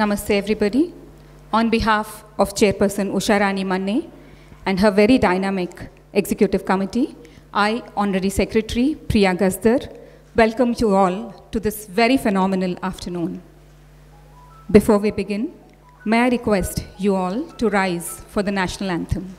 Namaste, everybody. On behalf of Chairperson Usharani Manne and her very dynamic executive committee, I, Honorary Secretary Priya Gazdar, welcome you all to this very phenomenal afternoon. Before we begin, may I request you all to rise for the national anthem.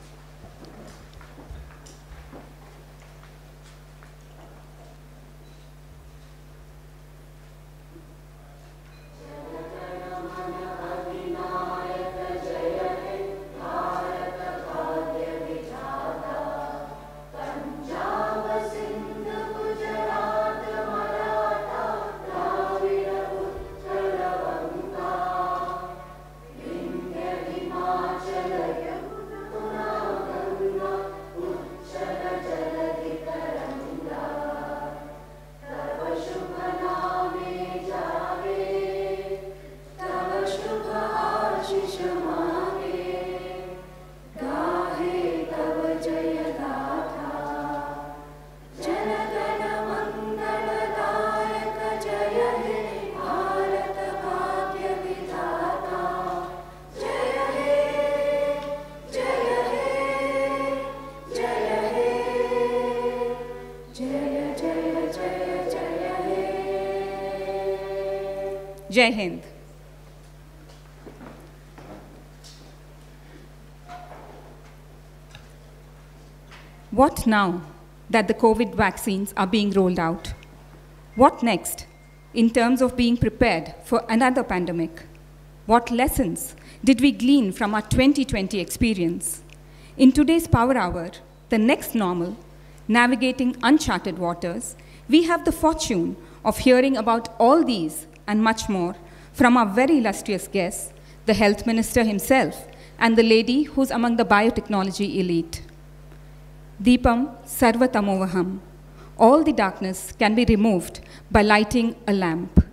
What now that the COVID vaccines are being rolled out? What next in terms of being prepared for another pandemic? What lessons did we glean from our 2020 experience? In today's Power Hour, the next normal, navigating uncharted waters, we have the fortune of hearing about all these and much more from our very illustrious guest, the Health Minister himself, and the lady who's among the biotechnology elite. Deepam Sarvatamovaham. All the darkness can be removed by lighting a lamp.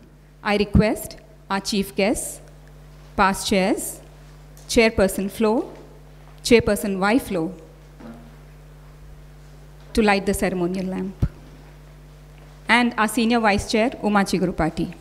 I request our chief guests, past chairs, Chairperson FLO, Chairperson YFLO, to light the ceremonial lamp. And our Senior Vice Chair, Uma Chigurupati.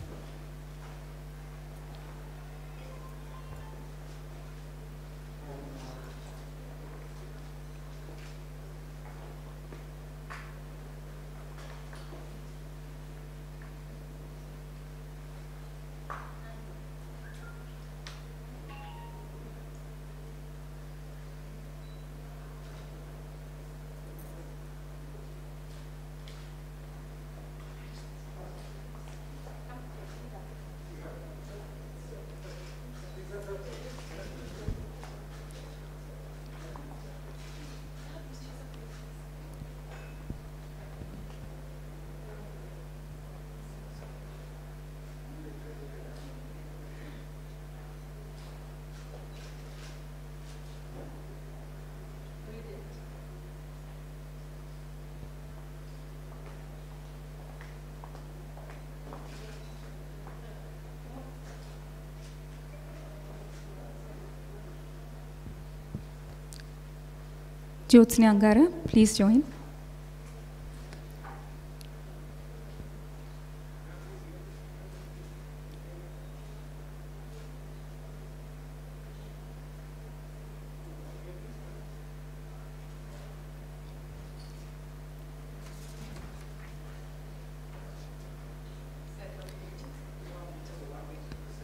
Jyotsna Angara, please join.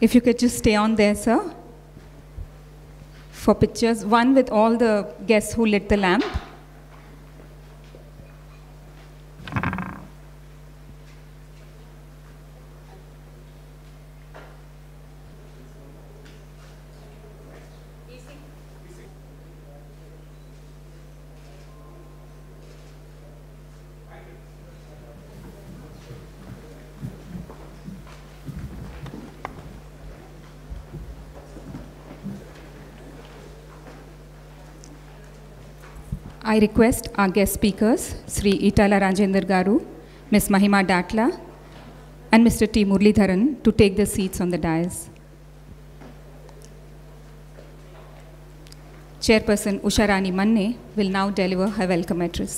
If you could just stay on there, sir for pictures, one with all the guests who lit the lamp. I request our guest speakers, Sri Eatala Rajender Garu, Ms. Mahima Datla, and Mr. T. Murlidharan to take their seats on the dais. Chairperson Usharani Manne will now deliver her welcome address.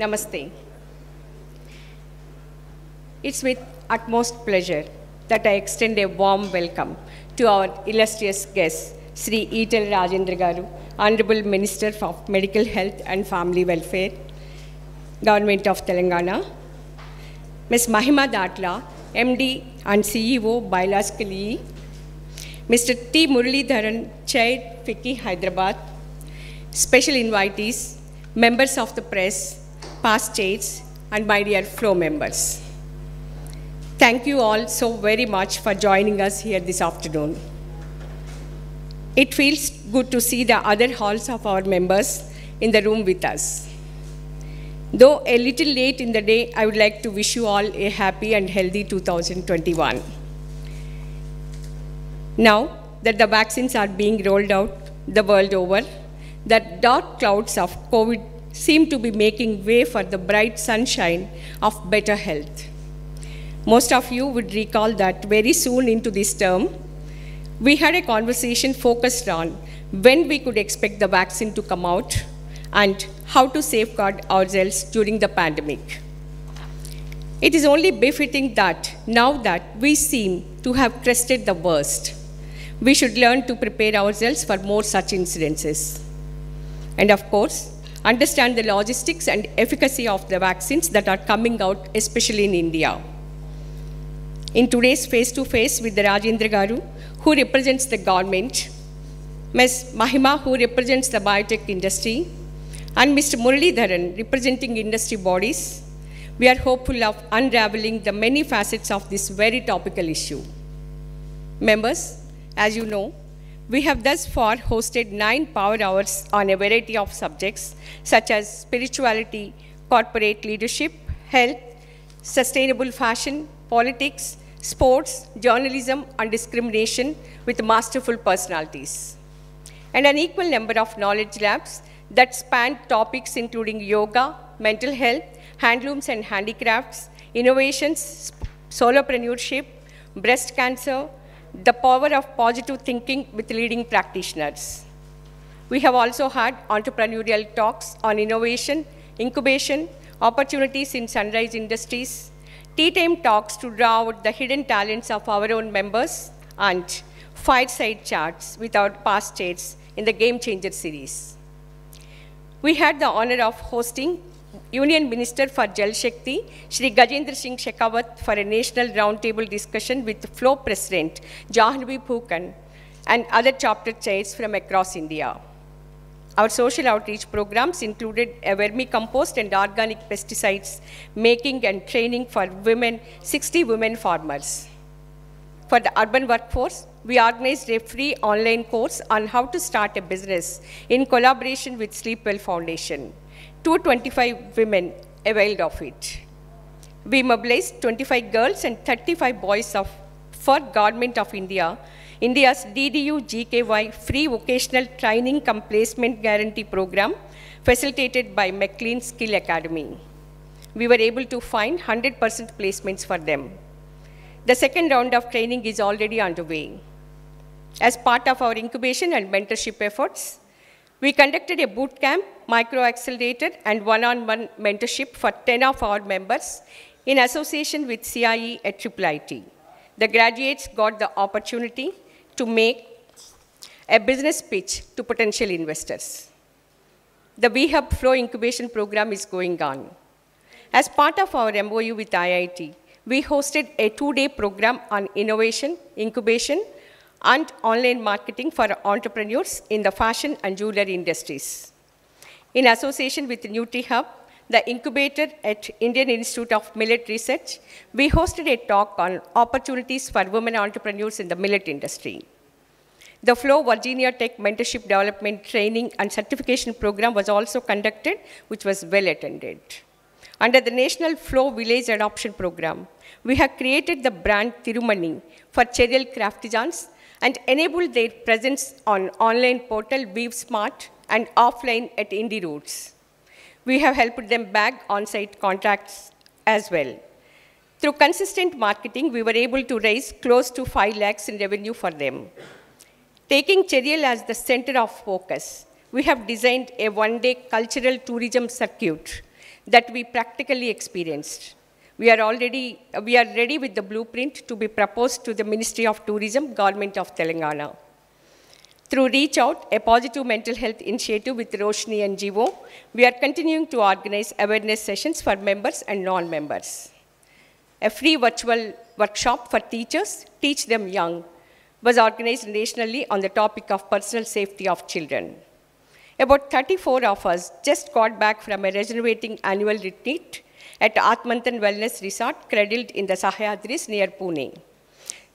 Namaste. It's with utmost pleasure that I extend a warm welcome to our illustrious guest, Sri Etal Rajendra Garu, Honorable Minister of Medical Health and Family Welfare, Government of Telangana, Ms. Mahima Datla, MD and CEO, Biological E, Mr. T. Muralidharan, Chair, FICCI, Hyderabad, special invitees, members of the press, past states, and my dear FLO members. Thank you all so very much for joining us here this afternoon. It feels good to see the other halls of our members in the room with us. Though a little late in the day, I would like to wish you all a happy and healthy 2021. Now that the vaccines are being rolled out the world over, the dark clouds of COVID seem to be making way for the bright sunshine of better health. Most of you would recall that very soon into this term, we had a conversation focused on when we could expect the vaccine to come out and how to safeguard ourselves during the pandemic. It is only befitting that now that we seem to have crested the worst, we should learn to prepare ourselves for more such incidences. And of course, understand the logistics and efficacy of the vaccines that are coming out, especially in India. In today's face-to-face with the Rajendra Garu, who represents the government, Ms. Mahima, who represents the biotech industry, and Mr. Muralidharan, representing industry bodies, we are hopeful of unraveling the many facets of this very topical issue. Members, as you know, we have thus far hosted nine power hours on a variety of subjects such as spirituality, corporate leadership, health, sustainable fashion, politics, sports, journalism, and discrimination with masterful personalities. And an equal number of knowledge labs that span topics including yoga, mental health, handlooms and handicrafts, innovations, solopreneurship, breast cancer, the power of positive thinking with leading practitioners. We have also had entrepreneurial talks on innovation, incubation, opportunities in sunrise industries, tea time talks to draw out the hidden talents of our own members, and fireside chats with our past chairs in the Game Changer series. We had the honor of hosting Union Minister for Jal Shakti, Shri Gajendra Singh Shekhawat, for a national roundtable discussion with FLO President Jahnavi Phukan and other chapter chairs from across India. Our social outreach programs included a vermicompost and organic pesticides making and training for women, 60 women farmers. For the urban workforce, we organized a free online course on how to start a business in collaboration with Sleepwell Foundation. 225 women availed of it. We mobilized 25 girls and 35 boys of, for Government of India, India's DDU GKY free vocational training cum placement guarantee program facilitated by McLean Skill Academy. We were able to find 100% placements for them. The second round of training is already underway. As part of our incubation and mentorship efforts, we conducted a boot camp, micro accelerator, and one on one mentorship for 10 of our members in association with CIE at IIIT. The graduates got the opportunity to make a business pitch to potential investors. The WeHub FLO Incubation Program is going on. As part of our MOU with IIT, we hosted a two-day program on innovation, incubation, and online marketing for entrepreneurs in the fashion and jewelry industries. In association with NutriHub, the incubator at Indian Institute of Millet Research, we hosted a talk on opportunities for women entrepreneurs in the millet industry. The FLO Virginia Tech Mentorship Development Training and Certification Program was also conducted, which was well attended. Under the National FLO Village Adoption Program, we have created the brand Tirumani for Cherial Craftisans and enabled their presence on online portal Weave Smart and offline at Indie Roots. We have helped them bag on-site contracts as well. Through consistent marketing, we were able to raise close to 5 lakhs in revenue for them. Taking Cherial as the center of focus, we have designed a one-day cultural tourism circuit that we practically experienced. We are already, uh, we are ready with the blueprint to be proposed to the Ministry of Tourism, Government of Telangana. Through Reach Out, a positive mental health initiative with Roshni and Jivo, we are continuing to organize awareness sessions for members and non-members. A free virtual workshop for teachers, Teach Them Young, was organized nationally on the topic of personal safety of children. About 34 of us just got back from a regenerating annual retreat at Atmantan Wellness Resort, cradled in the Sahyadris near Pune.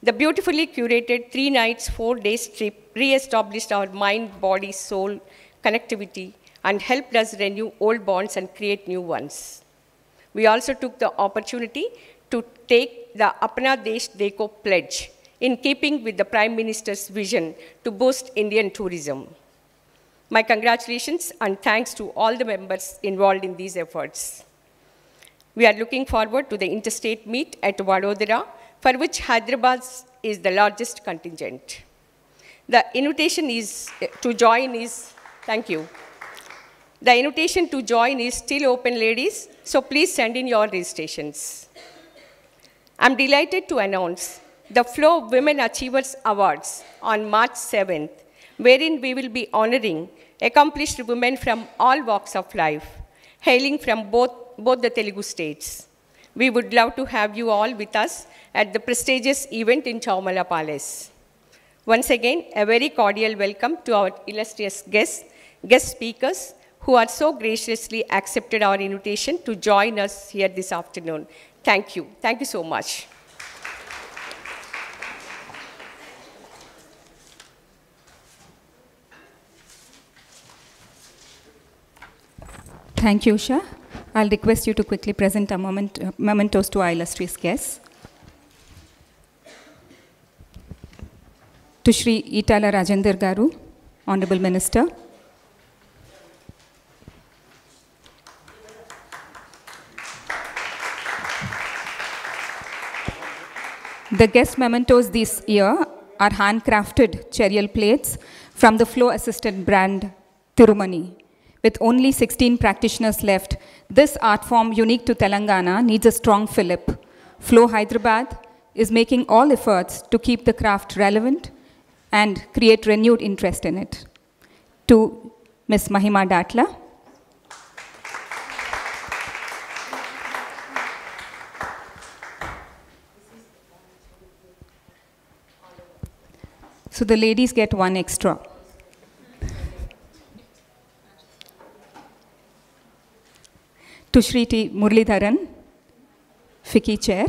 The beautifully curated three nights, four days trip re-established our mind, body, soul connectivity and helped us renew old bonds and create new ones. We also took the opportunity to take the Apna Desh Dekho pledge in keeping with the Prime Minister's vision to boost Indian tourism. My congratulations and thanks to all the members involved in these efforts. We are looking forward to the interstate meet at Vadodara, for which Hyderabad is the largest contingent. The invitation is eh, to join is, thank you. The invitation to join is still open, ladies, so please send in your registrations. I'm delighted to announce the FLO Women Achievers Awards on March 7th, wherein we will be honoring accomplished women from all walks of life, hailing from both, both the Telugu states. We would love to have you all with us at the prestigious event in Chowmahalla Palace. Once again, a very cordial welcome to our illustrious guests, guest speakers, who are so graciously accepted our invitation to join us here this afternoon. Thank you. Thank you so much. Thank you, Usha. I'll request you to quickly present a moment, uh, mementos to our illustrious guests. To Shri Eatala Rajender Garu, Honorable Minister. The guest mementos this year are handcrafted cherial plates from the FLO assisted brand Tirumani. With only 16 practitioners left, this art form unique to Telangana needs a strong fillip. FLO Hyderabad is making all efforts to keep the craft relevant and create renewed interest in it. To Ms. Mahima Datla. So the ladies get one extra. To Shri T. Murlidharan, FICCI Chair.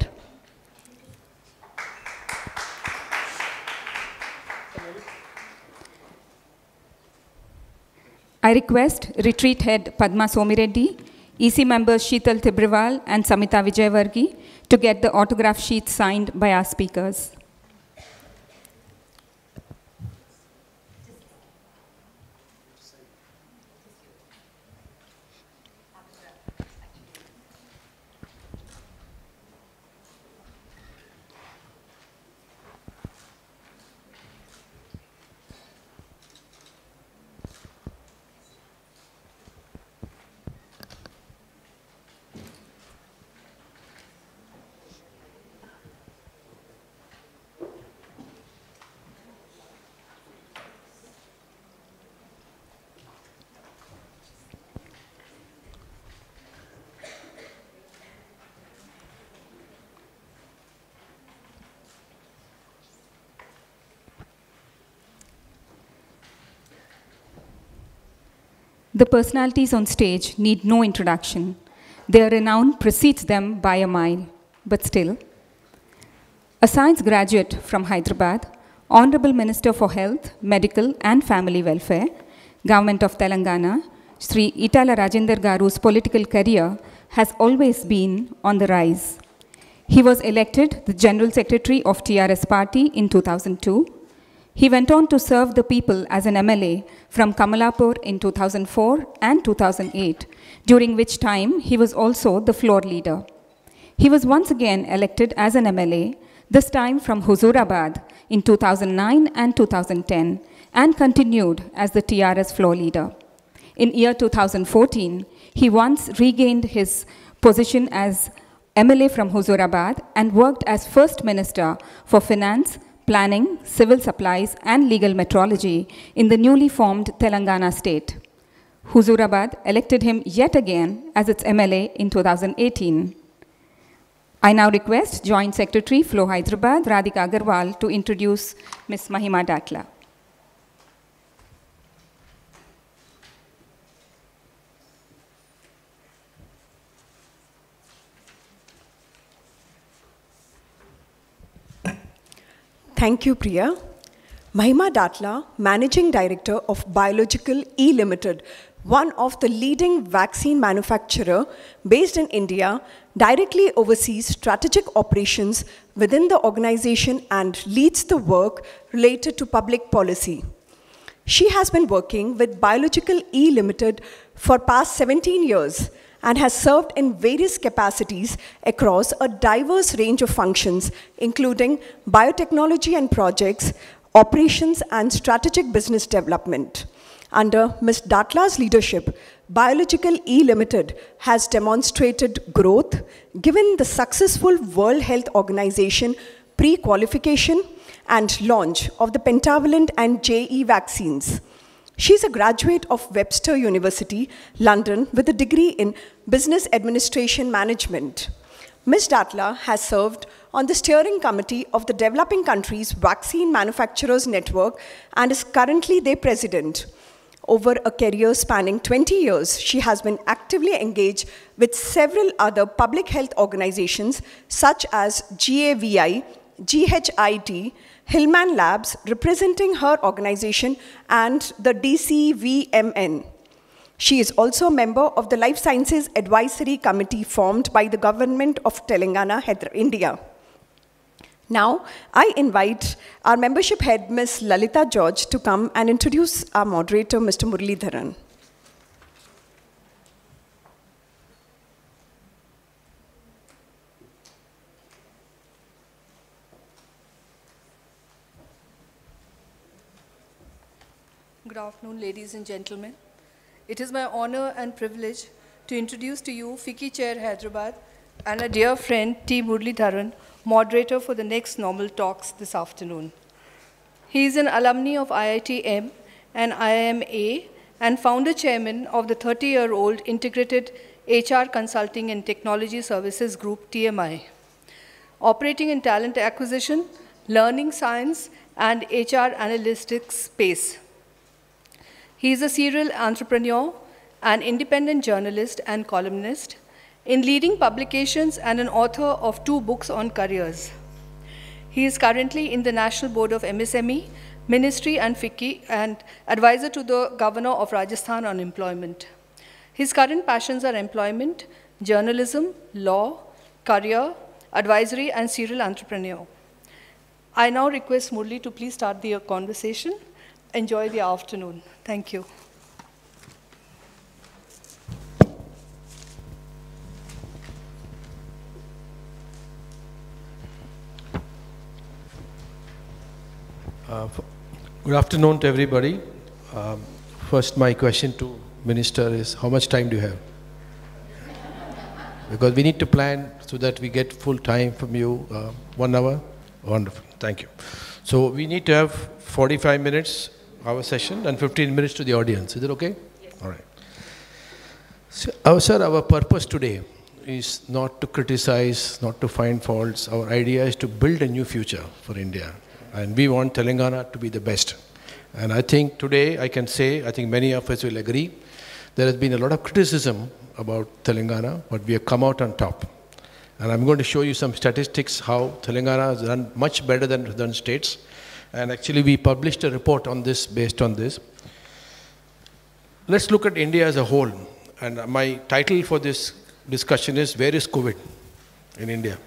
I request Retreat Head Padma Somireddy, EC members Sheetal Tibriwal and Samita Vijayvargi to get the autograph sheets signed by our speakers. The personalities on stage need no introduction. Their renown precedes them by a mile, but still. A science graduate from Hyderabad, Honorable Minister for Health, Medical and Family Welfare, Government of Telangana, Sri Eatala Rajender Garu's political career has always been on the rise. He was elected the General Secretary of TRS Party in 2002 he went on to serve the people as an MLA from Kamalapur in 2004 and 2008, during which time he was also the floor leader. He was once again elected as an MLA, this time from Huzurabad in 2009 and 2010, and continued as the TRS floor leader. in year 2014, he once regained his position as MLA from Huzurabad and worked as First Minister for Finance, Planning, Civil Supplies, and Legal Metrology in the newly formed Telangana state. Huzurabad elected him yet again as its MLA in 2018. I now request Joint Secretary FLO Hyderabad, Radhika Agarwal, to introduce Ms. Mahima Datla. Thank you, Priya. Mahima Datla, Managing Director of Biological E Limited, one of the leading vaccine manufacturer based in India, directly oversees strategic operations within the organization and leads the work related to public policy. She has been working with Biological E Limited for past 17 years and has served in various capacities across a diverse range of functions, including biotechnology and projects, operations, and strategic business development. Under Ms. Datla's leadership, Biological E Limited has demonstrated growth given the successful World Health Organization pre-qualification and launch of the pentavalent and JE vaccines. She's a graduate of Webster University, London, with a degree in Business Administration Management. Ms. Datla has served on the steering committee of the Developing Countries Vaccine Manufacturers Network and is currently their president. Over a career spanning 20 years, she has been actively engaged with several other public health organizations such as GAVI, GHIT, Hilleman Labs, representing her organization, and the DCVMN. She is also a member of the Life Sciences Advisory Committee formed by the government of Telangana, India. Now, I invite our membership head, Ms. Lalita George, to come and introduce our moderator, Mr. Muralidharan. Good afternoon, ladies and gentlemen. It is my honor and privilege to introduce to you FICCI Chair Hyderabad and a dear friend T. Muralidharan, moderator for the next normal talks this afternoon. He is an alumni of IITM and IIMA and founder chairman of the 30-year-old Integrated HR Consulting and Technology Services Group, TMI. Operating in talent acquisition, learning science, and HR analytics space. He is a serial entrepreneur, an independent journalist and columnist, in leading publications and an author of two books on careers. He is currently in the National Board of MSME, Ministry and FICCI, and advisor to the Governor of Rajasthan on employment. His current passions are employment, journalism, law, career, advisory, and serial entrepreneur. I now request Murli to please start the conversation. Enjoy the afternoon. Thank you. Uh, good afternoon to everybody. Um, first, my question to Minister is, how much time do you have? because we need to plan so that we get full time from you. Uh, one hour? Wonderful. Thank you. So we need to have 45 minutes, our session, and 15 minutes to the audience. Is it okay? Yes. All right. So, our, sir, our purpose today is not to criticize, not to find faults. Our idea is to build a new future for India. And we want Telangana to be the best. And I think today I can say, I think many of us will agree, there has been a lot of criticism about Telangana, but we have come out on top. And I'm going to show you some statistics how Telangana has done much better than, than states. And actually we published a report on this based on this. Let's look at India as a whole. And my title for this discussion is, where is COVID in India?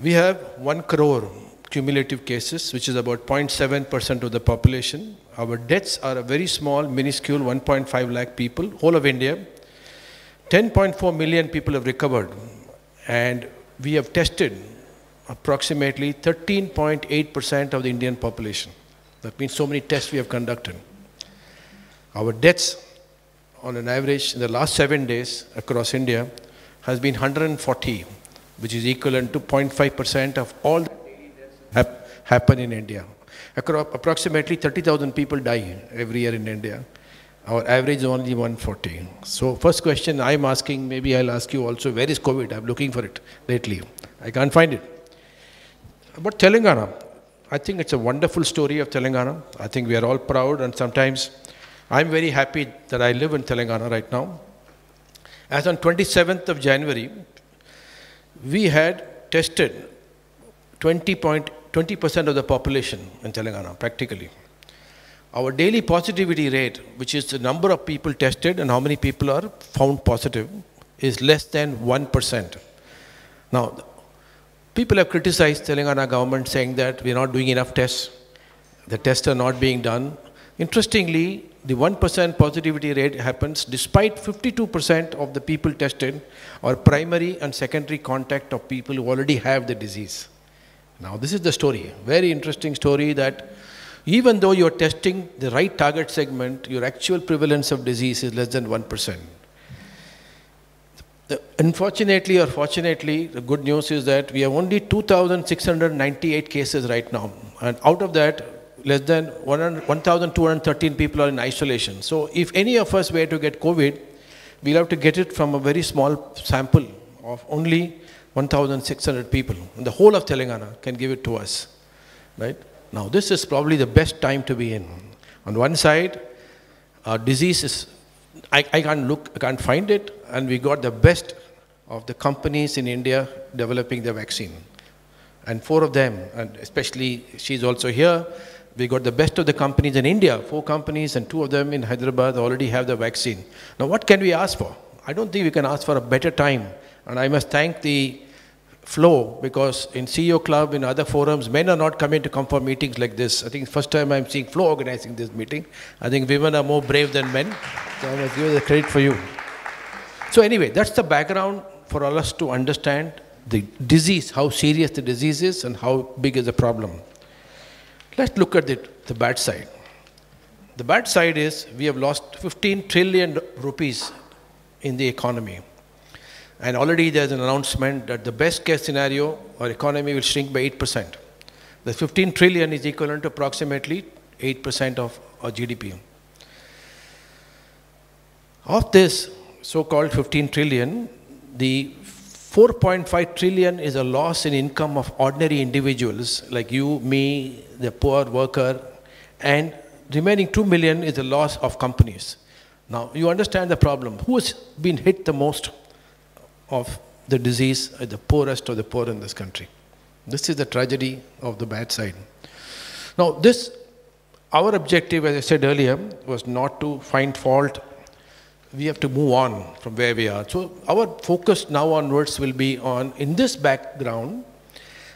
We have 1 crore cumulative cases, which is about 0.7% of the population. Our deaths are a very small, minuscule 1.5 lakh people, whole of India. 10.4 million people have recovered, and we have tested approximately 13.8% of the Indian population. That means so many tests we have conducted. Our deaths on an average in the last seven days across India has been 140, which is equivalent to 0.5% of all the daily happen in India. Acro- approximately 30,000 people die every year in India. Our average is only 140. So first question I'm asking, maybe I'll ask you also, where is COVID? I'm looking for it lately. I can't find it. About Telangana, I think it's a wonderful story of Telangana. I think we are all proud and sometimes I'm very happy that I live in Telangana right now. As on 27th of January, we had tested 20 20% of the population in Telangana, practically. Our daily positivity rate, which is the number of people tested and how many people are found positive, is less than 1%. Now, people have criticized Telangana government saying that we're not doing enough tests. The tests are not being done. Interestingly, the 1% positivity rate happens despite 52% of the people tested are primary and secondary contact of people who already have the disease. Now, this is the story. Very interesting story that even though you're testing the right target segment, your actual prevalence of disease is less than 1%. The, unfortunately or fortunately, the good news is that we have only 2,698 cases right now. And out of that, less than 1,213 people are in isolation. So if any of us were to get COVID, we'll have to get it from a very small sample of only 1,600 people. And the whole of Telangana can give it to us. Right? Now, this is probably the best time to be in. On one side, our disease is, I, I can't look, I can't find it, and we got the best of the companies in India developing the vaccine. And four of them, and especially she's also here, we got the best of the companies in India, four companies, and two of them in Hyderabad already have the vaccine. Now, what can we ask for? I don't think we can ask for a better time. And I must thank the FLO because in CEO Club, in other forums, men are not coming to come for meetings like this. I think first time I'm seeing FLO organizing this meeting. I think women are more brave than men. So I must give the credit for you. So anyway, that's the background for all us to understand the disease, how serious the disease is and how big is the problem. Let's look at the, the bad side. The bad side is we have lost 15 trillion rupees in the economy. And already there's an announcement that the best case scenario, our economy will shrink by 8%. The 15 trillion is equivalent to approximately 8% of our GDP. Of this so-called 15 trillion, the 4.5 trillion is a loss in income of ordinary individuals like you, me, the poor worker, and remaining 2 million is the loss of companies. Now, you understand the problem. Who has been hit the most of the disease, uh, the poorest of the poor in this country? This is the tragedy of the bad side. Now, this, our objective, as I said earlier, was not to find fault. We have to move on from where we are. So, our focus now onwards will be on, in this background,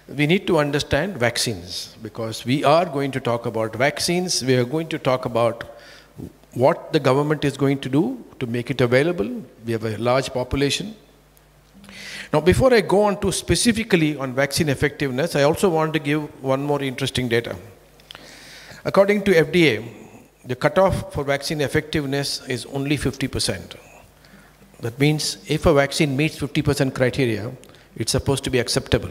we need to understand vaccines because we are going to talk about vaccines. We are going to talk about what the government is going to do to make it available. We have a large population. Now, before I go on to specifically on vaccine effectiveness, I also want to give one more interesting data. According to FDA, the cutoff for vaccine effectiveness is only 50%. That means if a vaccine meets 50% criteria, it's supposed to be acceptable.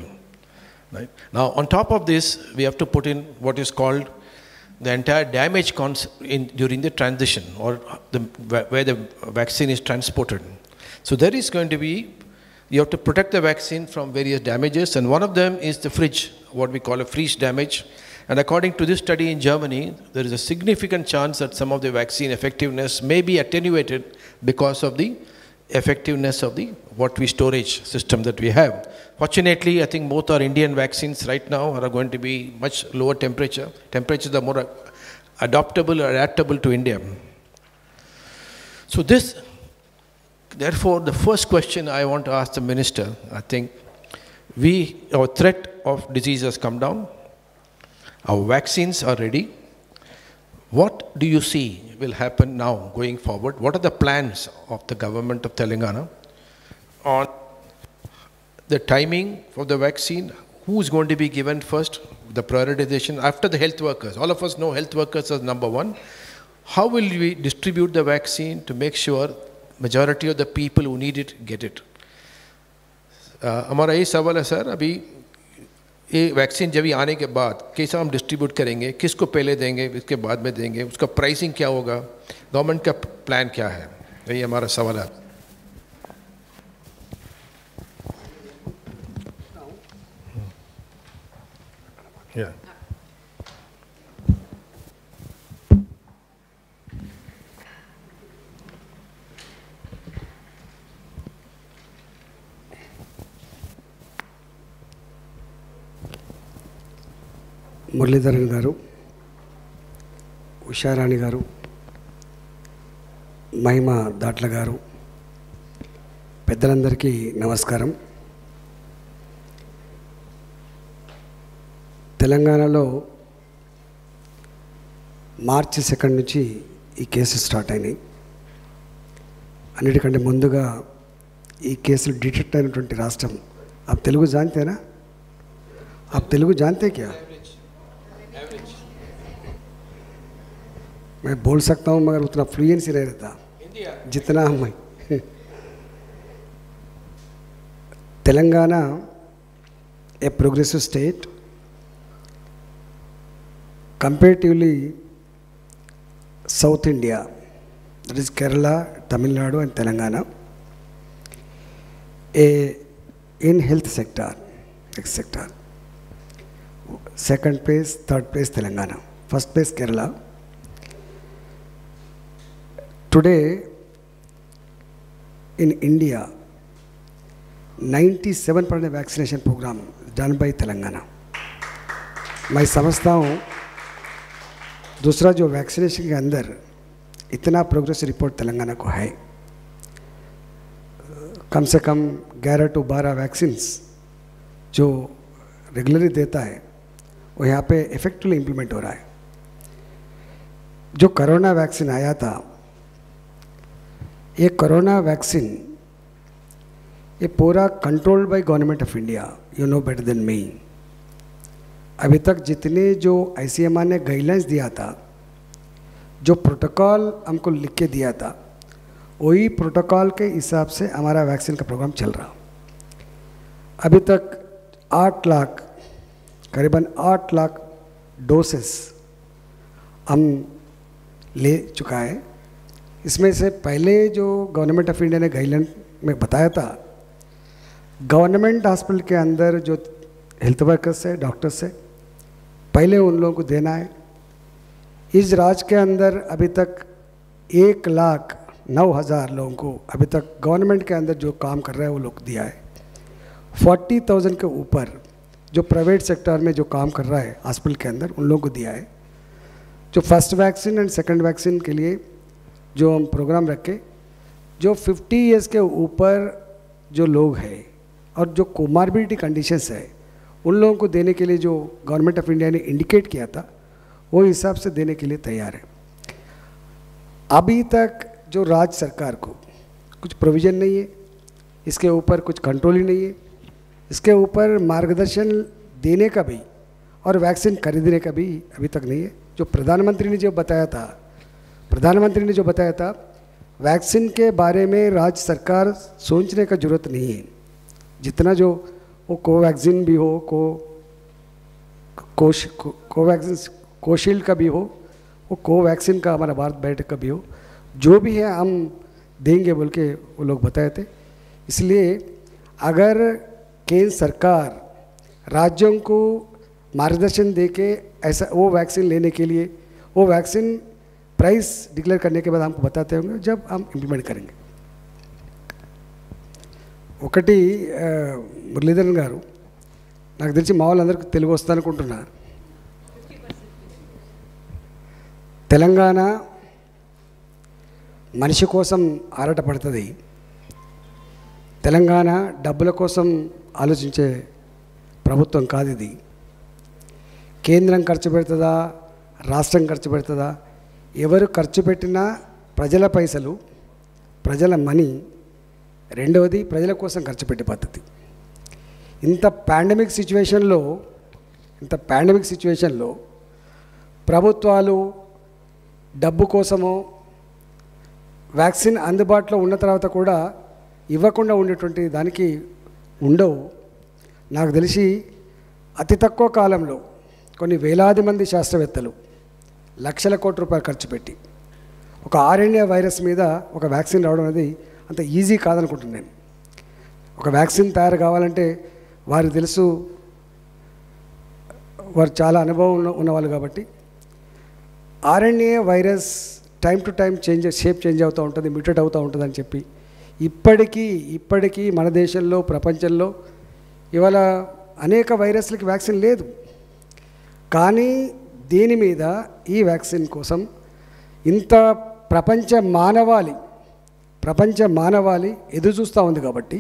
Right? Now, on top of this, we have to put in what is called the entire damage in, during the transition or the, where the vaccine is transported. So there is going to be, you have to protect the vaccine from various damages, and one of them is the fridge, what we call a freeze damage. And according to this study in Germany, there is a significant chance that some of the vaccine effectiveness may be attenuated because of the effectiveness of the what we storage system that we have. Fortunately, I think both our Indian vaccines right now are going to be much lower temperature. Temperatures are more adaptable or adaptable to India. So this, therefore, the first question I want to ask the minister, I think we, our threat of disease has come down. Our vaccines are ready. What do you see will happen now going forward? What are the plans of the government of Telangana on the timing for the vaccine? Who is going to be given first? The prioritization after the health workers. All of us know health workers as number one. how will we distribute the vaccine to make sure majority of the people who need it get it? Uh, हमारा यही सवाल है sir अभी ये vaccine जब ही आने के बाद कैसा हम डिस्ट्रीब्यूट करेंगे, किसको पहले देंगे, इसके बाद में देंगे, उसका प्राइसिंग क्या होगा गवर्नमेंट का प्लान क्या है? यही हमारा सवाल है। మురళీధరన్ గారు ఉషారాణి గారు మహిమ దాట్ల గారు పెద్దలందరికీ నమస్కారం. తెలంగాణలో మార్చి సెకండ్ నుంచి ఈ కేసు స్టార్ట్ అయినాయి. అన్నిటికంటే ముందుగా ఈ కేసులు డిటెక్ట్ అయినటువంటి రాష్ట్రం. ఆ తెలుగు జాంతేనా? ఆ తెలుగు జాంతేక్యా मैं बोल सकता हूँ मगर उतना फ्लुएंसी नहीं रहता जितना हम Telangana a progressive state comparatively South India, that is Kerala, Tamil Nadu and Telangana, a in health sector, next sector. Second place, third place Telangana, first place Kerala. Today, in India, 97% vaccination program done by Telangana. मैं समझता हूँ दूसरा जो vaccination के अंदर इतना progress report Telangana को है कम से कम 11 टू 12 वैक्सीन्स जो रेगुलरली देता है वो यहाँ पे इफेक्टिवली इम्प्लीमेंट हो रहा है जो कोरोना वैक्सीन आया था ये कोरोना वैक्सीन, ये पूरा controlled by government of India you know better than me अभी तक जितने जो आई ने गाइडलाइंस दिया था, जो प्रोटोकॉल हमको लिख के दिया था, वही प्रोटोकॉल के हिसाब से हमारा वैक्सीन का प्रोग्राम चल रहा। अभी तक आठ लाख, करीबन आठ लाख डोसेस हम ले चुका है। इसमें से पहले जो गवर्नमेंट ऑफ़ इंडिया ने गाइडलाइन में बताया था, गवर्नमेंट हॉस्पिटल के अंदर जो हेल्थ वर्कर्स है, डॉक्टर्स है, पहले उन लोगों को देना है। इस राज्य के अंदर अभी तक एक लाख नौ हज़ार लोगों को अभी तक गवर्नमेंट के अंदर जो काम कर रहा है, वो लोग दिया है। फोर्टी थाउज़ेंड के ऊपर जो प्राइवेट सेक्टर में जो काम कर रहा है, हॉस्पिटल के अंदर, उन लोगों को दिया है। जो first vaccine and second vaccine के लिए जो हम प्रोग्राम रखे, जो 50 इयर्स के ऊपर जो लोग हैं और जो कोमार्बिडिटी कंडीशंस है, उन लोगों को देने के लिए जो गवर्नमेंट ऑफ़ इंडिया ने इंडिकेट किया था, वो हिसाब से देने के लिए तैयार है। अभी तक जो राज्य सरकार को कुछ प्रोविज़न नहीं है, इसके ऊपर कुछ कंट्रोल ही नहीं है, इसके ऊपर मार्गदर्शन देने का भी और वैक्सीन खरीदने का भी अभी तक नहीं है। जो प्रधानमंत्री ने जो बताया था प्रधानमंत्री ने जो बताया था, वैक्सीन के बारे में राज्य सरकार सोचने का ज़रूरत नहीं है। जितना जो वो कोवैक्सीन भी हो, को, कोश कोवैक्सीन कोशील्ड का भी हो, वो कोवैक्सीन का हमारा भारत बैठक का भी हो, जो भी है हम देंगे बोल के वो लोग बताए थे। इसलिए अगर केंद्र सरकार राज्यों को मार्गदर्शन दे के ऐसा वो वैक्सीन लेने के लिए, वो वैक्सीन प्राइस डिक्लेयर करने के बाद हमको बताते होंगे जब हम इम्प्लीमेंट करेंगे ఒకటి ఆ, మురళీధరన్ గారు నాకు తెలిసి మా వాళ్ళందరికీ తెలుగు వస్తుందనుకుంటున్నా తెలంగాణ మనిషి కోసం ఆరాటపడుతుంది తెలంగాణ డబ్బుల కోసం ఆలోచించే ప్రభుత్వం కాదు ఇది కేంద్రం ఖర్చు పెడుతుందా రాష్ట్రం ఖర్చు పెడుతుందా ఎవరు ఖర్చు పెట్టినా ప్రజల పైసలు ప్రజల మనీ రెండవది ప్రజల కోసం ఖర్చు పెట్టే పద్ధతి. ఇంత పాండమిక్ సిచ్యువేషన్లో ఇంత పాండమిక్ సిచ్యువేషన్లో ప్రభుత్వాలు డబ్బు కోసమో వ్యాక్సిన్ అందుబాటులో ఉన్న తర్వాత కూడా ఇవ్వకుండా ఉండేటువంటి దానికి ఉండవు. నాకు తెలిసి అతి తక్కువ కాలంలో కొన్ని వేలాది మంది శాస్త్రవేత్తలు లక్షల కోట్ల రూపాయలు ఖర్చు పెట్టి. ఒక ఆర్ఎన్ఏ వైరస్ మీద ఒక వ్యాక్సిన్ రావడం అనేది అంత ఈజీ కాదనుకుంటున్నాను ఒక వ్యాక్సిన్ తయారు కావాలంటే వారికి తెలుసు వారు చాలా అనుభవం ఉన్న ఉన్నవాళ్ళు కాబట్టి. RNA virus time to time change shape change అవుతూ ఉంటుంది మ్యూటేట్ అవుతూ ఉంటుంది అని చెప్పి. ఇప్పటికీ ఇప్పటికీ మన దేశంలో ప్రపంచంలో ఇవాళ అనేక వైరస్లకి వ్యాక్సిన్ లేదు. కానీ దీని మీద ఈ వ్యాక్సిన్ కోసం ఇంత ప్రపంచ మానవాళి ప్రపంచ మానవాళి ఎదురు చూస్తూ ఉంది కాబట్టి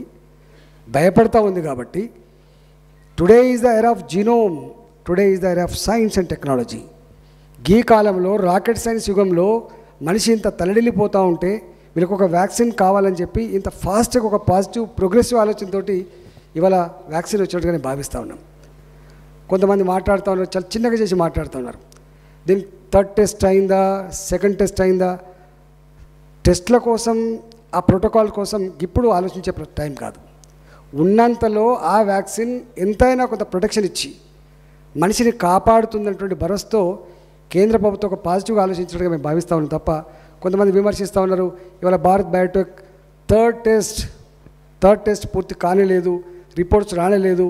భయపడతా ఉంది కాబట్టి today is the era of genome today is the era of science and technology గీ కాలంలో రాకెట్ సైన్స్ యుగంలో మనిషి ఇంత తలడిల్లిపోతూ ఉంటే వీళ్ళకి ఒక వ్యాక్సిన్ కావాలని చెప్పి ఇంత ఫాస్ట్గా ఒక పాజిటివ్ ప్రోగ్రెసివ్ ఆలోచనతోటి ఇవాళ వ్యాక్సిన్ వచ్చినట్టుగానే భావిస్తూ ఉన్నాం. కొంతమంది మాట్లాడుతూ ఉన్నారు చాలా చిన్నగా చేసి మాట్లాడుతున్నారు దీనికి థర్డ్ టెస్ట్ అయిందా సెకండ్ టెస్ట్ అయిందా? టెస్ట్ల కోసం ఆ ప్రోటోకాల్ కోసం ఇప్పుడు ఆలోచించే టైం కాదు. ఉన్నంతలో ఆ వ్యాక్సిన్ ఎంతైనా కొంత ప్రొటెక్షన్ ఇచ్చి మనిషిని కాపాడుతుందన్నటువంటి భరోసాతో కేంద్ర ప్రభుత్వం ఒక పాజిటివ్గా ఆలోచించినట్టుగా మేము భావిస్తూ ఉన్నాం తప్ప కొంతమంది విమర్శిస్తూ ఉన్నారు ఇవాళ Bharat biotech third test third test పూర్తి కానే లేదు రిపోర్ట్స్ రానేలేదు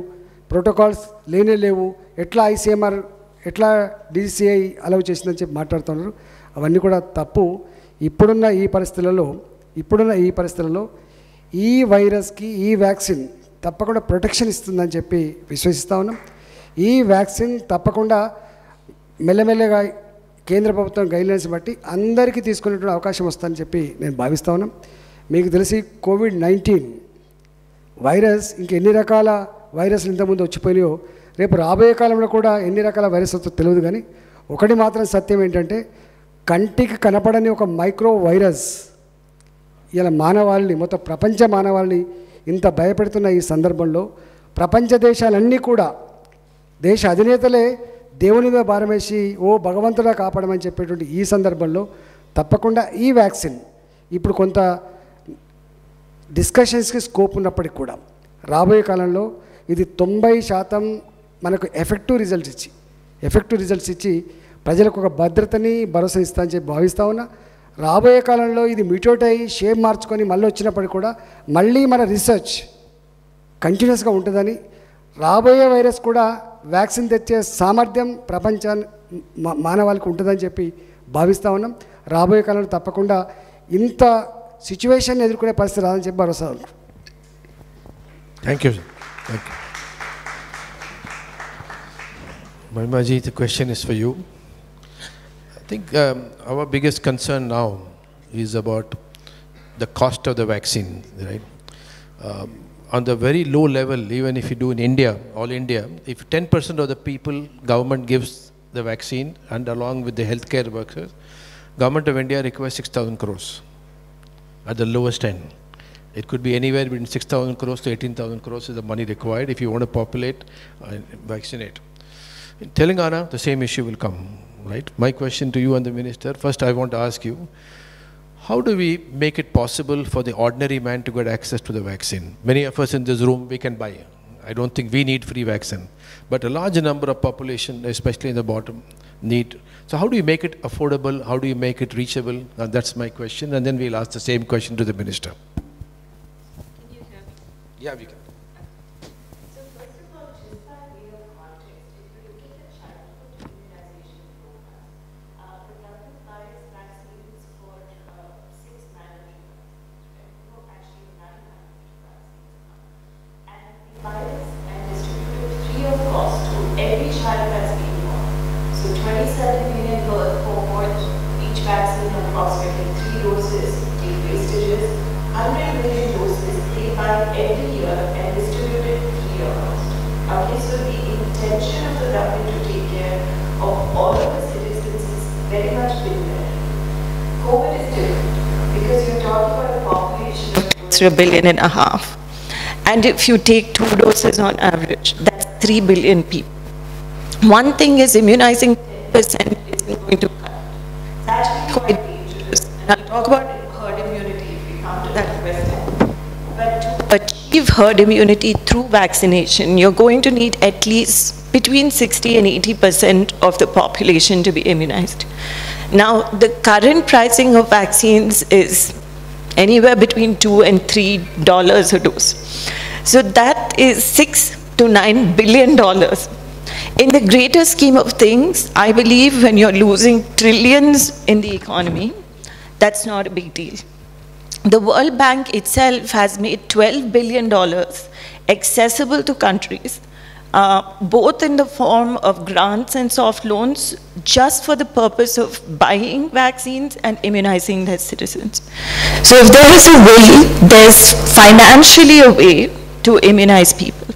ప్రోటోకాల్స్ లేనే లేవు. ఎట్లా ఐసీఎంఆర్ ఎట్లా డీసీఐ అలౌ చేసిందని చెప్పి మాట్లాడుతున్నారు అవన్నీ కూడా తప్పు. ఇప్పుడున్న ఈ పరిస్థితులలో ఇప్పుడున్న ఈ పరిస్థితులలో ఈ వైరస్కి ఈ వ్యాక్సిన్ తప్పకుండా ప్రొటెక్షన్ ఇస్తుందని చెప్పి విశ్వసిస్తా ఉన్నాం. ఈ వ్యాక్సిన్ తప్పకుండా మెల్లమెల్లగా కేంద్ర ప్రభుత్వం గైడ్లైన్స్ బట్టి అందరికీ తీసుకునేటువంటి అవకాశం వస్తుందని చెప్పి నేను భావిస్తా ఉన్నాం. మీకు తెలిసి కోవిడ్ నైన్టీన్ వైరస్ ఇంక ఎన్ని రకాల వైరస్లు ఇంతకుముందు వచ్చిపోయినాయో రేపు రాబోయే కాలంలో కూడా ఎన్ని రకాల వైరస్ వస్తుందో తెలియదు కానీ ఒకటి మాత్రం సత్యం ఏంటంటే కంటికి కనపడని ఒక మైక్రో వైరస్ ఇలా మానవాళ్ళని మొత్తం ప్రపంచ మానవాళిని ఇంత భయపెడుతున్న ఈ సందర్భంలో ప్రపంచ దేశాలన్నీ కూడా దేశ అధినేతలే దేవుని మీద భారమేసి ఓ భగవంతుడా కాపాడమని చెప్పేటువంటి ఈ సందర్భంలో తప్పకుండా ఈ వ్యాక్సిన్ ఇప్పుడు కొంత డిస్కషన్స్కి స్కోప్ ఉన్నప్పటికి కూడా రాబోయే కాలంలో ఇది తొంభై శాతం మనకు ఎఫెక్టివ్ రిజల్ట్స్ ఇచ్చి ఎఫెక్టివ్ రిజల్ట్స్ ఇచ్చి ప్రజలకు ఒక భద్రతని భరోసా ఇస్తా అని చెప్పి భావిస్తా ఉన్నా. రాబోయే కాలంలో ఇది మ్యూటోట్ అయ్యి షేప్ మార్చుకొని మళ్ళీ వచ్చినప్పటికి కూడా మళ్ళీ మన రీసెర్చ్ కంటిన్యూస్గా ఉంటుందని రాబోయే వైరస్ కూడా వ్యాక్సిన్ తెచ్చే సామర్థ్యం ప్రపంచాన్ని మా- మానవాళికి ఉంటుందని చెప్పి భావిస్తూ ఉన్నాం. రాబోయే కాలంలో తప్పకుండా ఇంత సిచ్యువేషన్ ఎదుర్కొనే పరిస్థితి రాదని చెప్పి భరోసా thank you Thank you. The question is for you. I think um, our biggest concern now is about the cost of the vaccine, right? Um, on the very low level, even if you do in India, all India, if 10% of the people, government gives the vaccine and along with the healthcare workers, government of India requires 6,000 crores at the lowest end. It could be anywhere between 6,000 crores to 18,000 crores is the money required if you want to populate and vaccinate. In Telangana, the same issue will come, right? My question to you and the minister, first I want to ask you, how do we make it possible for the ordinary man to get access to the vaccine? Many of us in this room, we can buy. I don't think we need free vaccine. But a large number of population, especially in the bottom, need. So how do you make it affordable? How do you make it reachable? And that's my question. And then we'll ask the same question to the minister. Yeah, we can. Cost to every child that's being born. So 27 million birth cohort, each vaccine approximately three doses, eight wastages, 100 doses every year and distributed free of cost. Okay, so the intention of the government to take care of all of the citizens is very much been there. COVID is different because you're talking about a population of a billion and a half. And if you take two doses on average, that's 3 billion people. One thing is immunizing 10% isn't going to cut. It's actually quite dangerous. And I'll talk about herd immunity if we come to that question. Achieve herd immunity through vaccination, you're going to need at least between 60 and 80 percent of the population to be immunized. Now, the current pricing of vaccines is anywhere between two and three dollars a dose. So that is six to nine billion dollars. In the greater scheme of things, I believe when you're losing trillions in the economy, that's not a big deal. The World Bank itself has made $12 billion accessible to countries, uh, both in the form of grants and soft loans, just for the purpose of buying vaccines and immunizing their citizens. So if there is a way, there's financially a way to immunize people.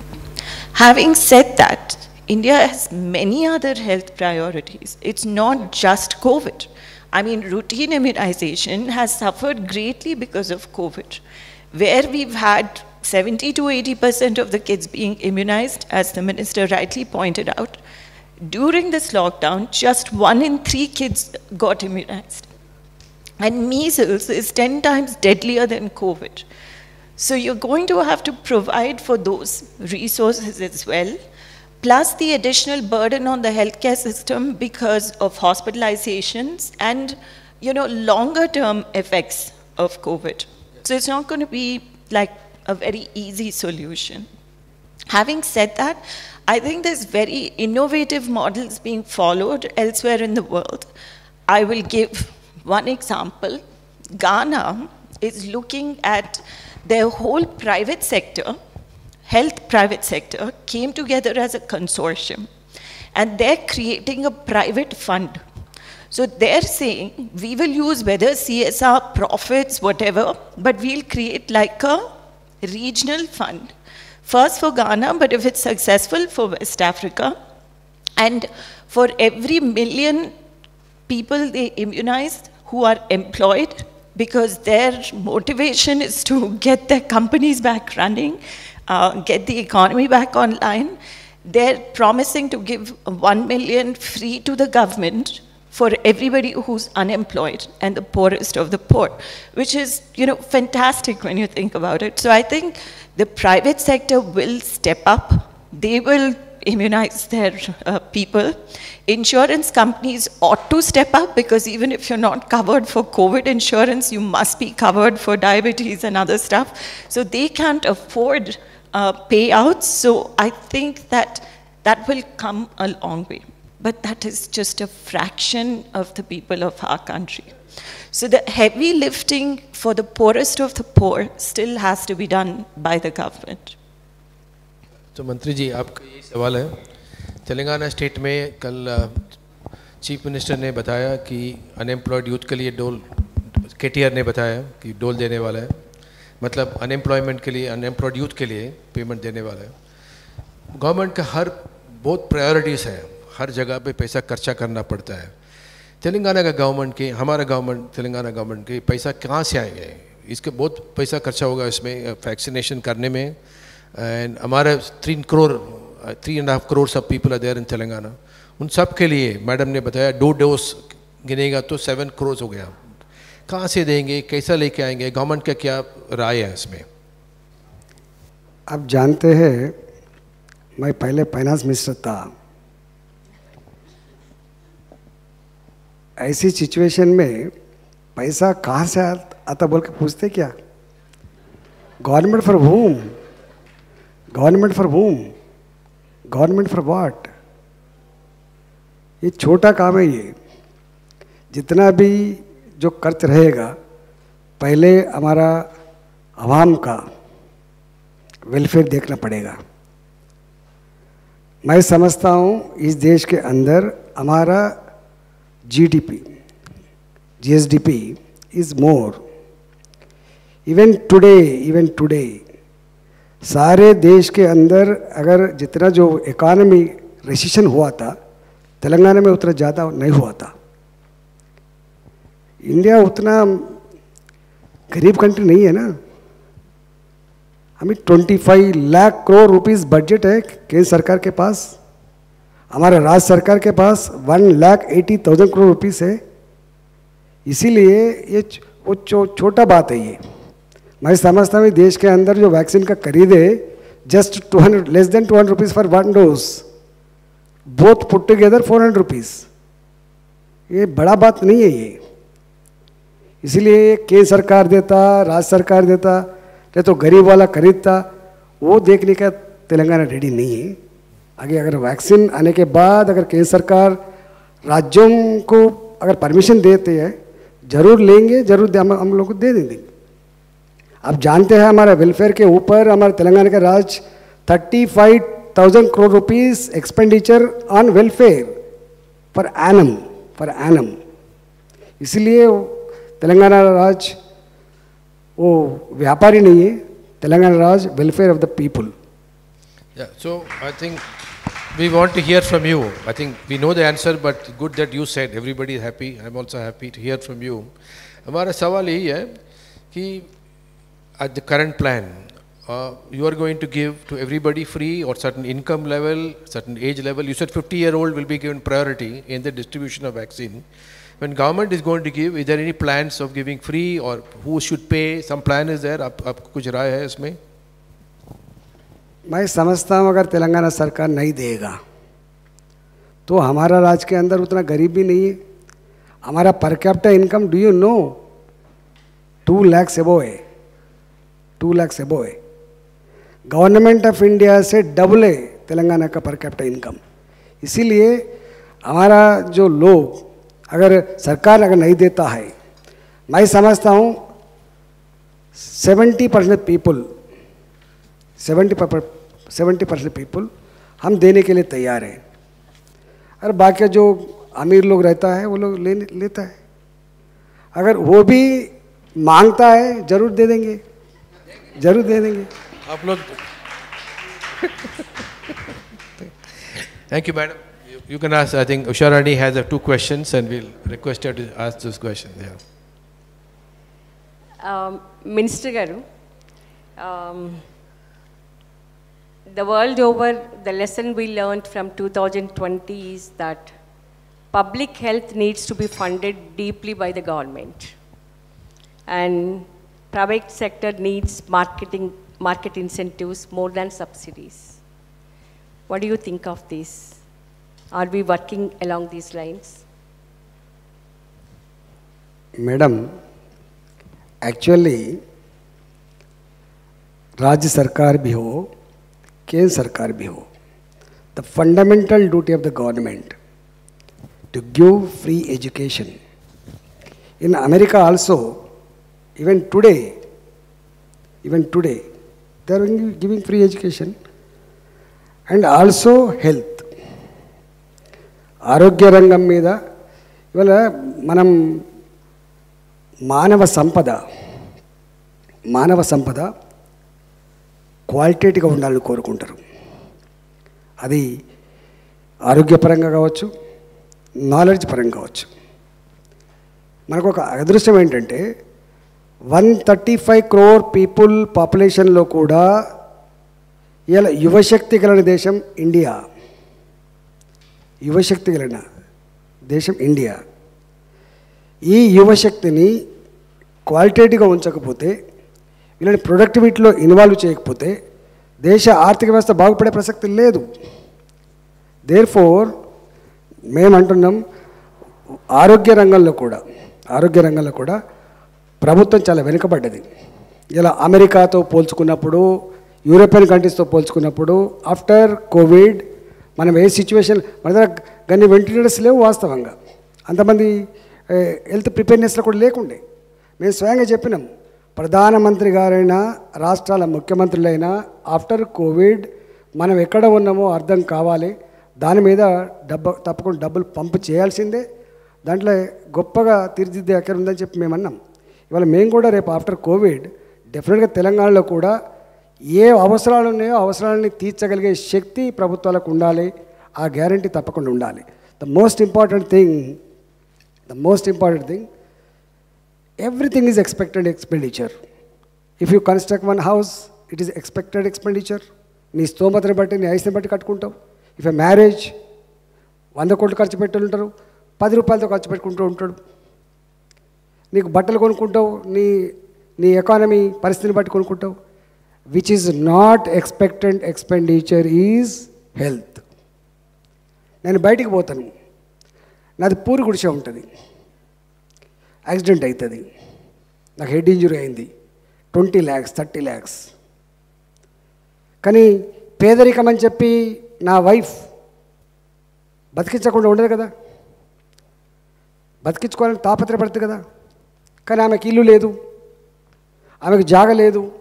Having said that, India has many other health priorities. It's not just COVID. I mean, routine immunization has suffered greatly because of COVID, where we've had 70 to 80% of the kids being immunized, as the minister rightly pointed out. During this lockdown, just one in three kids got immunized. And measles is 10 times deadlier than COVID. So you're going to have to provide for those resources as well plus the additional burden on the healthcare system because of hospitalizations and you know longer term effects of covid. So it's not going to be like a very easy solution. Having said that i think there's very innovative models being followed elsewhere in the world. I will give one example. Ghana is looking at their whole private sector health private sector came together as a consortium and they're creating a private fund. So they're saying we will use whether CSR, profits, whatever, but we'll create like a regional fund. First for Ghana, but if it's successful for West Africa, and for every million people they immunize who are employed because their motivation is to get their companies back running, uh, get the economy back online. They're promising to give 1 million free to the government for everybody who's unemployed and the poorest of the poor, which is, you know, fantastic when you think about it. So I think the private sector will step up. They will immunize their uh, people. Insurance companies ought to step up because even if you're not covered for COVID insurance, you must be covered for diabetes and other stuff. So they can't afford uh, payouts. So I think that that will come a long way. But that is just a fraction of the people of our country. So the heavy lifting for the poorest of the poor still has to be done by the government. तो मंत्री जी आपका यही सवाल है Telangana state में कल chief minister ने बताया कि अनएम्प्लॉयड यूथ के लिए डोल के ने बताया कि डोल देने वाला है मतलब अनएम्प्लॉयमेंट के लिए अनएम्प्लॉयड यूथ के लिए पेमेंट देने वाला। है गवर्नमेंट का हर, बहुत प्रायोरिटीज़ है। हर जगह पे पैसा खर्चा करना पड़ता है। तेलंगाना का गवर्नमेंट के, हमारा गवर्नमेंट तेलंगाना गवर्नमेंट के पैसा कहाँ से आएँगे? इसके बहुत पैसा खर्चा होगा इसमें वैक्सीनेशन करने में। एंड हमारे तीन crore three and half crore सब people are there in Telangana. उन सब के लिए मैडम ने बताया, दो डोज गिनेगा तो सेवन करोड़ हो गया। कहाँ से देंगे, कैसा लेके आएँगे गवर्नमेंट का क्या राय है इसमें? आप जानते हैं, मैं पहले फाइनेंस मिनिस्टर था। ऐसी सिचुएशन में पैसा कहाँ से आता बोल के पूछते क्या? Government for home government for home government for what ये छोटा काम है ये। जितना भी जो कर्ज रहेगा, पहले हमारा आवाम का वेलफेयर देखना पड़ेगा। मैं समझता हूँ इस देश के अंदर हमारा GDP GSDP is more even today even today सारे देश के अंदर अगर जितना जो इकॉनमी रेसिशन हुआ था, तेलंगाना में उतना ज़्यादा नहीं हुआ था। इंडिया उतना गरीब कंट्री नहीं है ना। हमें 25 लाख करोड़ रुपीस बजट है केंद्र सरकार के पास। हमारे राज्य सरकार के पास one lakh eighty thousand crore rupees है। इसीलिए ये वो छो, छोटा बात है ये। मैं समझता हूँ देश के अंदर जो वैक्सीन का खरीद है just two hundred less than two hundred rupees for one dose both put together four hundred rupees ये बड़ा बात नहीं है ये। इसलिए केंद्र सरकार देता, राज्य सरकार देता या तो गरीब वाला खरीदता, वो देखने का तेलंगाना रेडी नहीं है। आगे अगर वैक्सीन आने के बाद अगर केंद्र सरकार राज्यों को अगर परमिशन देते हैं, ज़रूर लेंगे, ज़रूर हम हम लोग को दे देंगे। आप जानते हैं हमारे वेलफेयर के ऊपर, हमारे तेलंगाना का राज्य thirty five thousand crore rupees expenditure on welfare for annum for annum इसलिए तेलंगाना राज्य वो व्यापारी नहीं है तेलंगाना राज्य welfare of the people Yeah, so I think we want to hear from you. I think we know the answer, but good that you said everybody is happy. I'm also happy to hear from you. हमारा सवाल यही है कि at the current plan, uh, you are going to give to everybody free or certain income level, certain age level. You said 50 year old will be given priority in the distribution of vaccine. When government is going to give, is there any plans of giving free or who should pay? Some plan is there. आप आपको कुछ राय है इसमें? मैं समझता हूँ अगर तेलंगाना सरकार नहीं देगा तो हमारा राज्य के अंदर उतना गरीब भी नहीं है हमारा per capita income do you know two lakhs above है टू लैक्स एबो है गवर्नमेंट ऑफ़ इंडिया से डबल है तेलंगाना का पर कैपिटा इनकम इसीलिए हमारा जो लोग अगर सरकार अगर नहीं देता है, मैं समझता हूँ seventy percent people, seventy seventy percent people हम देने के लिए तैयार हैं। और बाकी जो अमीर लोग रहता है, वो लोग ले लेता है। अगर वो भी माँगता है, ज़रूर दे देंगे। ज़रूर दे देंगे। आप लोग thank you madam. you can ask, I think Usharani has uh, two questions and we'll request her to ask those questions. Yeah. Um, Minister Garu, um, the world over, the lesson we learned from 2020 is that public health needs to be funded deeply by the government. And private sector needs marketing, market incentives more than subsidies. What do you think of this? Are we working along these lines? Madam, actually, राज्य Sarkar भी ho, केंद्र Sarkar भी ho. The fundamental duty of the government to give free education. In America also, even today, even today, they are giving free education and also health. ఆరోగ్య రంగం మీద ఇవాళ మనం మానవ సంపద మానవ సంపద క్వాలిటేటివ్గా ఉండాలని కోరుకుంటారు. అది ఆరోగ్యపరంగా కావచ్చు నాలెడ్జ్ పరంగా కావచ్చు. మనకు ఒక అదృష్టం ఏంటంటే one thirty five crore people పాపులేషన్లో కూడా ఇలా యువశక్తి కలిగిన దేశం ఇండియా. యువశక్తి కలిగిన దేశం ఇండియా. ఈ యువశక్తిని క్వాలిటేటివ్గా ఉంచకపోతే వీళ్ళని ప్రొడక్టివిటీలో ఇన్వాల్వ్ చేయకపోతే దేశ ఆర్థిక వ్యవస్థ బాగుపడే ప్రసక్తి లేదు. దేర్ ఫోర్ మేమంటున్నాం ఆరోగ్య రంగంలో కూడా ఆరోగ్య రంగంలో కూడా ప్రభుత్వం చాలా వెనుకబడ్డది. ఇలా అమెరికాతో పోల్చుకున్నప్పుడు యూరోపియన్ కంట్రీస్తో పోల్చుకున్నప్పుడు ఆఫ్టర్ కోవిడ్ మనం ఏ సిచ్యువేషన్ మన దగ్గర గన్ని వెంటిలేటర్స్ లేవు వాస్తవంగా. అంతమంది హెల్త్ ప్రిపేర్నెస్లో కూడా లేకుండే. మేము స్వయంగా చెప్పినాం ప్రధానమంత్రి గారైనా రాష్ట్రాల ముఖ్యమంత్రులైనా ఆఫ్టర్ కోవిడ్ మనం ఎక్కడ ఉన్నామో అర్థం కావాలి. దాని మీద డబ్బు తప్పకుండా డబ్బులు పంపు చేయాల్సిందే. దాంట్లో గొప్పగా తీర్చిదిద్దే ఎక్కడ ఉందని చెప్పి మేము అన్నాం ఇవాళ మేము కూడా రేపు ఆఫ్టర్ కోవిడ్ డెఫినెట్గా తెలంగాణలో కూడా ఏ అవసరాలు ఉన్నాయో అవసరాలని తీర్చగలిగే శక్తి ప్రభుత్వాలకు ఉండాలి. ఆ గ్యారంటీ తప్పకుండా ఉండాలి. The most important thing the most important thing everything is expected expenditure if you construct one house it is expected expenditure నీ స్తోమతని బట్టి నీ ఐస్ని బట్టి కట్టుకుంటావు. ఇఫ్ ఎ మ్యారేజ్ వంద కోట్లు ఖర్చు పెట్టుకుంటారు. పది రూపాయలతో ఖర్చు పెట్టుకుంటూ ఉంటాడు. నీకు బట్టలు కొనుక్కుంటావు. నీ నీ ఎకానమీ పరిస్థితిని బట్టి కొనుక్కుంటావు. Which is not expected expenditure is health నేను బయటికి పోతాను. నాది పూరి గుడిసె ఉంటుంది. యాక్సిడెంట్ అవుతుంది నాకు హెడ్ ఇంజురీ అయింది. ట్వంటీ ల్యాక్స్ థర్టీ ల్యాక్స్ కానీ పేదరికం అని చెప్పి నా వైఫ్ బతికించకుండా ఉండదు కదా. బతికించుకోవాలని తాపత్రపడుతుంది కదా. కానీ ఆమెకి ఇల్లు లేదు. ఆమెకు జాగ లేదు.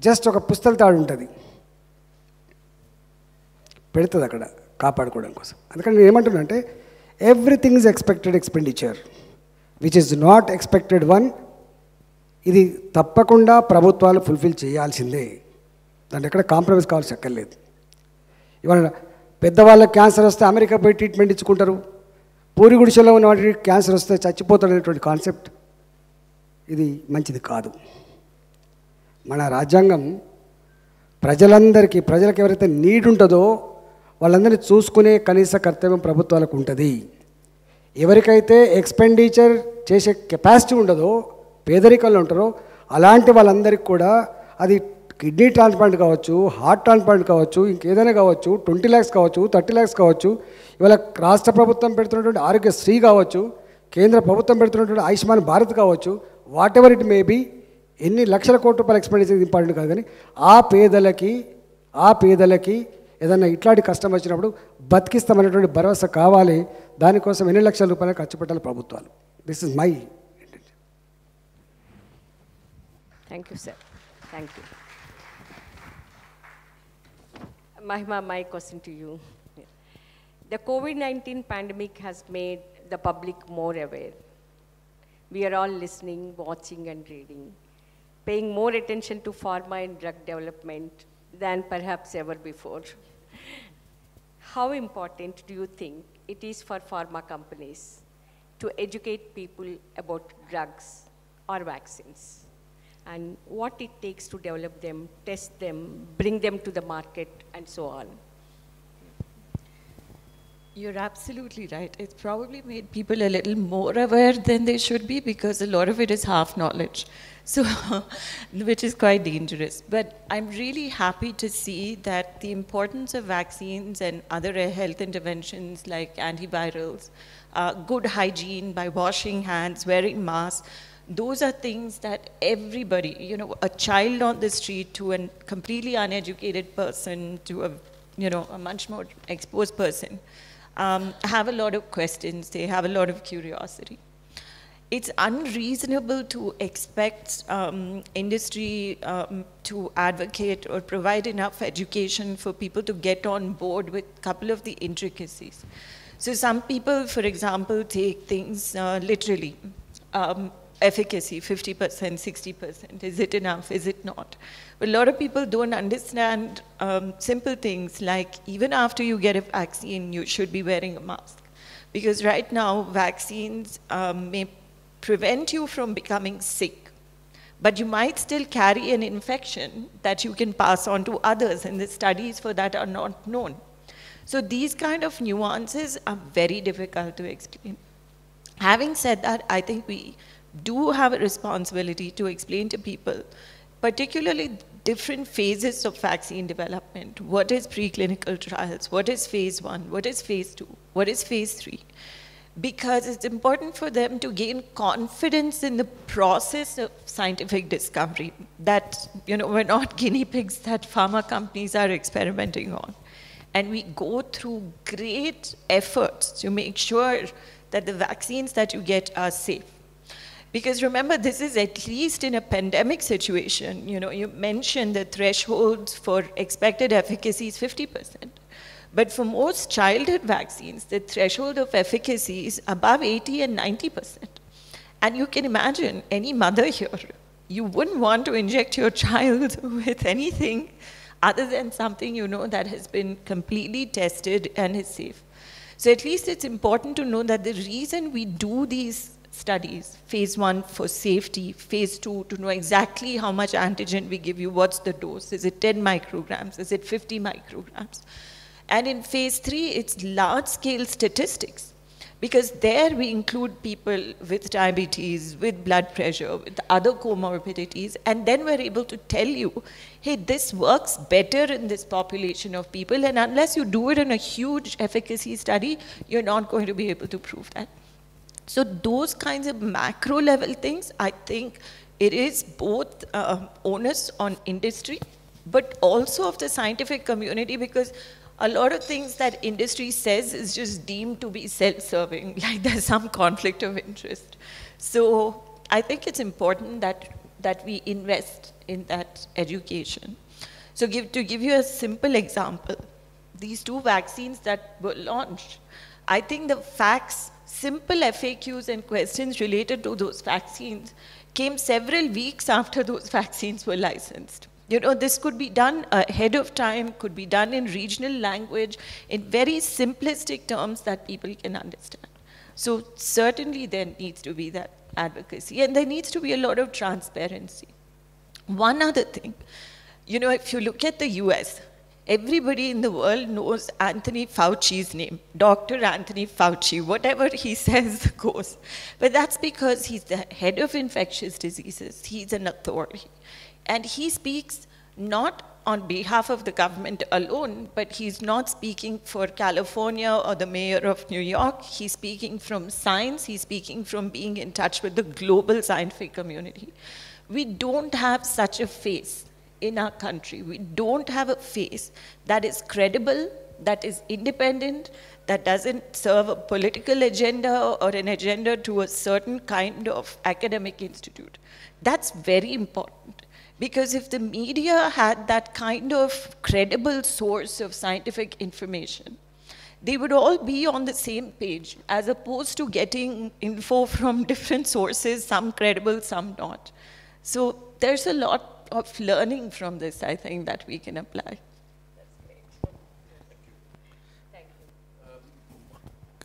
జస్ట్ ఒక పుస్తల తాడు ఉంటుంది. పెడుతుంది అక్కడ కాపాడుకోవడం కోసం. అందుకని నేను ఏమంటున్నా అంటే everything is expected expenditure which is not expected one ఇది తప్పకుండా ప్రభుత్వాలు ఫుల్ఫిల్ చేయాల్సిందే. దాన్ని ఎక్కడ కాంప్రమైజ్ కావాల్సి అక్కర్లేదు ఇవాళ పెద్దవాళ్ళకి క్యాన్సర్ వస్తే అమెరికా పోయి ట్రీట్మెంట్ ఇచ్చుకుంటారు. పూరి గుడిసెలో ఉన్న వాటికి క్యాన్సర్ వస్తే చచ్చిపోతాడు అనేటువంటి కాన్సెప్ట్ ఇది మంచిది కాదు. మన రాజ్యాంగం ప్రజలందరికీ ప్రజలకు ఎవరైతే నీడ్ ఉంటుందో వాళ్ళందరినీ చూసుకునే కనీస కర్తవ్యం ప్రభుత్వాలకు ఉంటుంది. ఎవరికైతే ఎక్స్పెండిచర్ చేసే కెపాసిటీ ఉండదో పేదరికంలో ఉంటారో అలాంటి వాళ్ళందరికీ కూడా అది కిడ్నీ ట్రాన్స్ప్లాంట్ కావచ్చు హార్ట్ ట్రాన్స్ప్లాంట్ కావచ్చు ఇంకేదైనా కావచ్చు ట్వంటీ ల్యాక్స్ కావచ్చు థర్టీ ల్యాక్స్ కావచ్చు ఇవాళ రాష్ట్ర ప్రభుత్వం పెడుతున్నటువంటి ఆరోగ్యశ్రీ కావచ్చు కేంద్ర ప్రభుత్వం పెడుతున్నటువంటి ఆయుష్మాన్ భారత్ కావచ్చు whatever it may be ఎన్ని లక్షల కోట్ల రూపాయలు ఎక్స్పెండిచర్ ఇంపార్టెంట్ కాదు కానీ ఆ పేదలకి ఆ పేదలకి ఏదన్నా ఇట్లాంటి కష్టం వచ్చినప్పుడు బతికిస్తామనేటువంటి భరోసా కావాలి. దానికోసం ఎన్ని లక్షల రూపాయలు ఖర్చు పెట్టాలి ప్రభుత్వాలు? This is my thank you sir thank you Mahima my question to you the COVID nineteen pandemic has made the public more aware we are all listening watching and reading paying more attention to pharma and drug development than perhaps ever before. How important do you think it is for pharma companies to educate people about drugs or vaccines? and what it takes to develop them, test them, bring them to the market, and so on. You're absolutely right. It's probably made people a little more aware than they should be because a lot of it is half knowledge. So, which is quite dangerous. But I'm really happy to see that the importance of vaccines and other health interventions like antivirals, uh, good hygiene by washing hands, wearing masks, those are things that everybody, you know, a child on the street to a completely uneducated person to a, you know, a much more exposed person, um, have a lot of questions. They have a lot of curiosity. It's unreasonable to expect um, industry um, to advocate or provide enough education for people to get on board with a couple of the intricacies. So some people, for example, take things uh, literally. Um, efficacy 50%, 60%. Is it enough? Is it not? But a lot of people don't understand um, simple things like even after you get a vaccine, you should be wearing a mask. Because right now, vaccines um, may prevent you from becoming sick, but you might still carry an infection that you can pass on to others, and the studies for that are not known. So these kind of nuances are very difficult to explain. Having said that, I think we do have a responsibility to explain to people, particularly different phases of vaccine development. What is preclinical trials? What is phase one? What is phase two? What is phase three? Because it's important for them to gain confidence in the process of scientific discovery that, you know, we're not guinea pigs that pharma companies are experimenting on. And we go through great efforts to make sure that the vaccines that you get are safe. Because remember, this is at least in a pandemic situation. You know, you mentioned the thresholds for expected efficacy is 50%. But for most childhood vaccines, the threshold of efficacy is above 80 and 90%. And you can imagine any mother here, you wouldn't want to inject your child with anything other than something you know that has been completely tested and is safe. So at least it's important to know that the reason we do these studies, phase one for safety, phase two to know exactly how much antigen we give you, what's the dose, is it 10 micrograms, is it 50 micrograms. And in phase three, it's large scale statistics because there we include people with diabetes, with blood pressure, with other comorbidities, and then we're able to tell you, hey, this works better in this population of people, and unless you do it in a huge efficacy study, you're not going to be able to prove that. So those kinds of macro level things, I think it is both uh, onus on industry, but also of the scientific community because a lot of things that industry says is just deemed to be self-serving, like there's some conflict of interest. So I think it's important that, that we invest in that education. So give, to give you a simple example, these two vaccines that were launched, I think the facts, simple FAQs and questions related to those vaccines came several weeks after those vaccines were licensed. You know, this could be done ahead of time, could be done in regional language, in very simplistic terms that people can understand. So certainly there needs to be that advocacy and there needs to be a lot of transparency. One other thing, you know, if you look at the US, everybody in the world knows Anthony Fauci's name, Dr. Anthony Fauci. Whatever he says goes. But that's because he's the head of infectious diseases, he's an authority. And he speaks not on behalf of the government alone, but he's not speaking for California or the mayor of New York. He's speaking from science, he's speaking from being in touch with the global scientific community. We don't have such a face in our country. We don't have a face that is credible, that is independent, that doesn't serve a political agenda or an agenda to a certain kind of academic institute. That's very important. Because if the media had that kind of credible source of scientific information, they would all be on the same page, as opposed to getting info from different sources, some credible, some not. So there's a lot of learning from this, I think, that we can apply.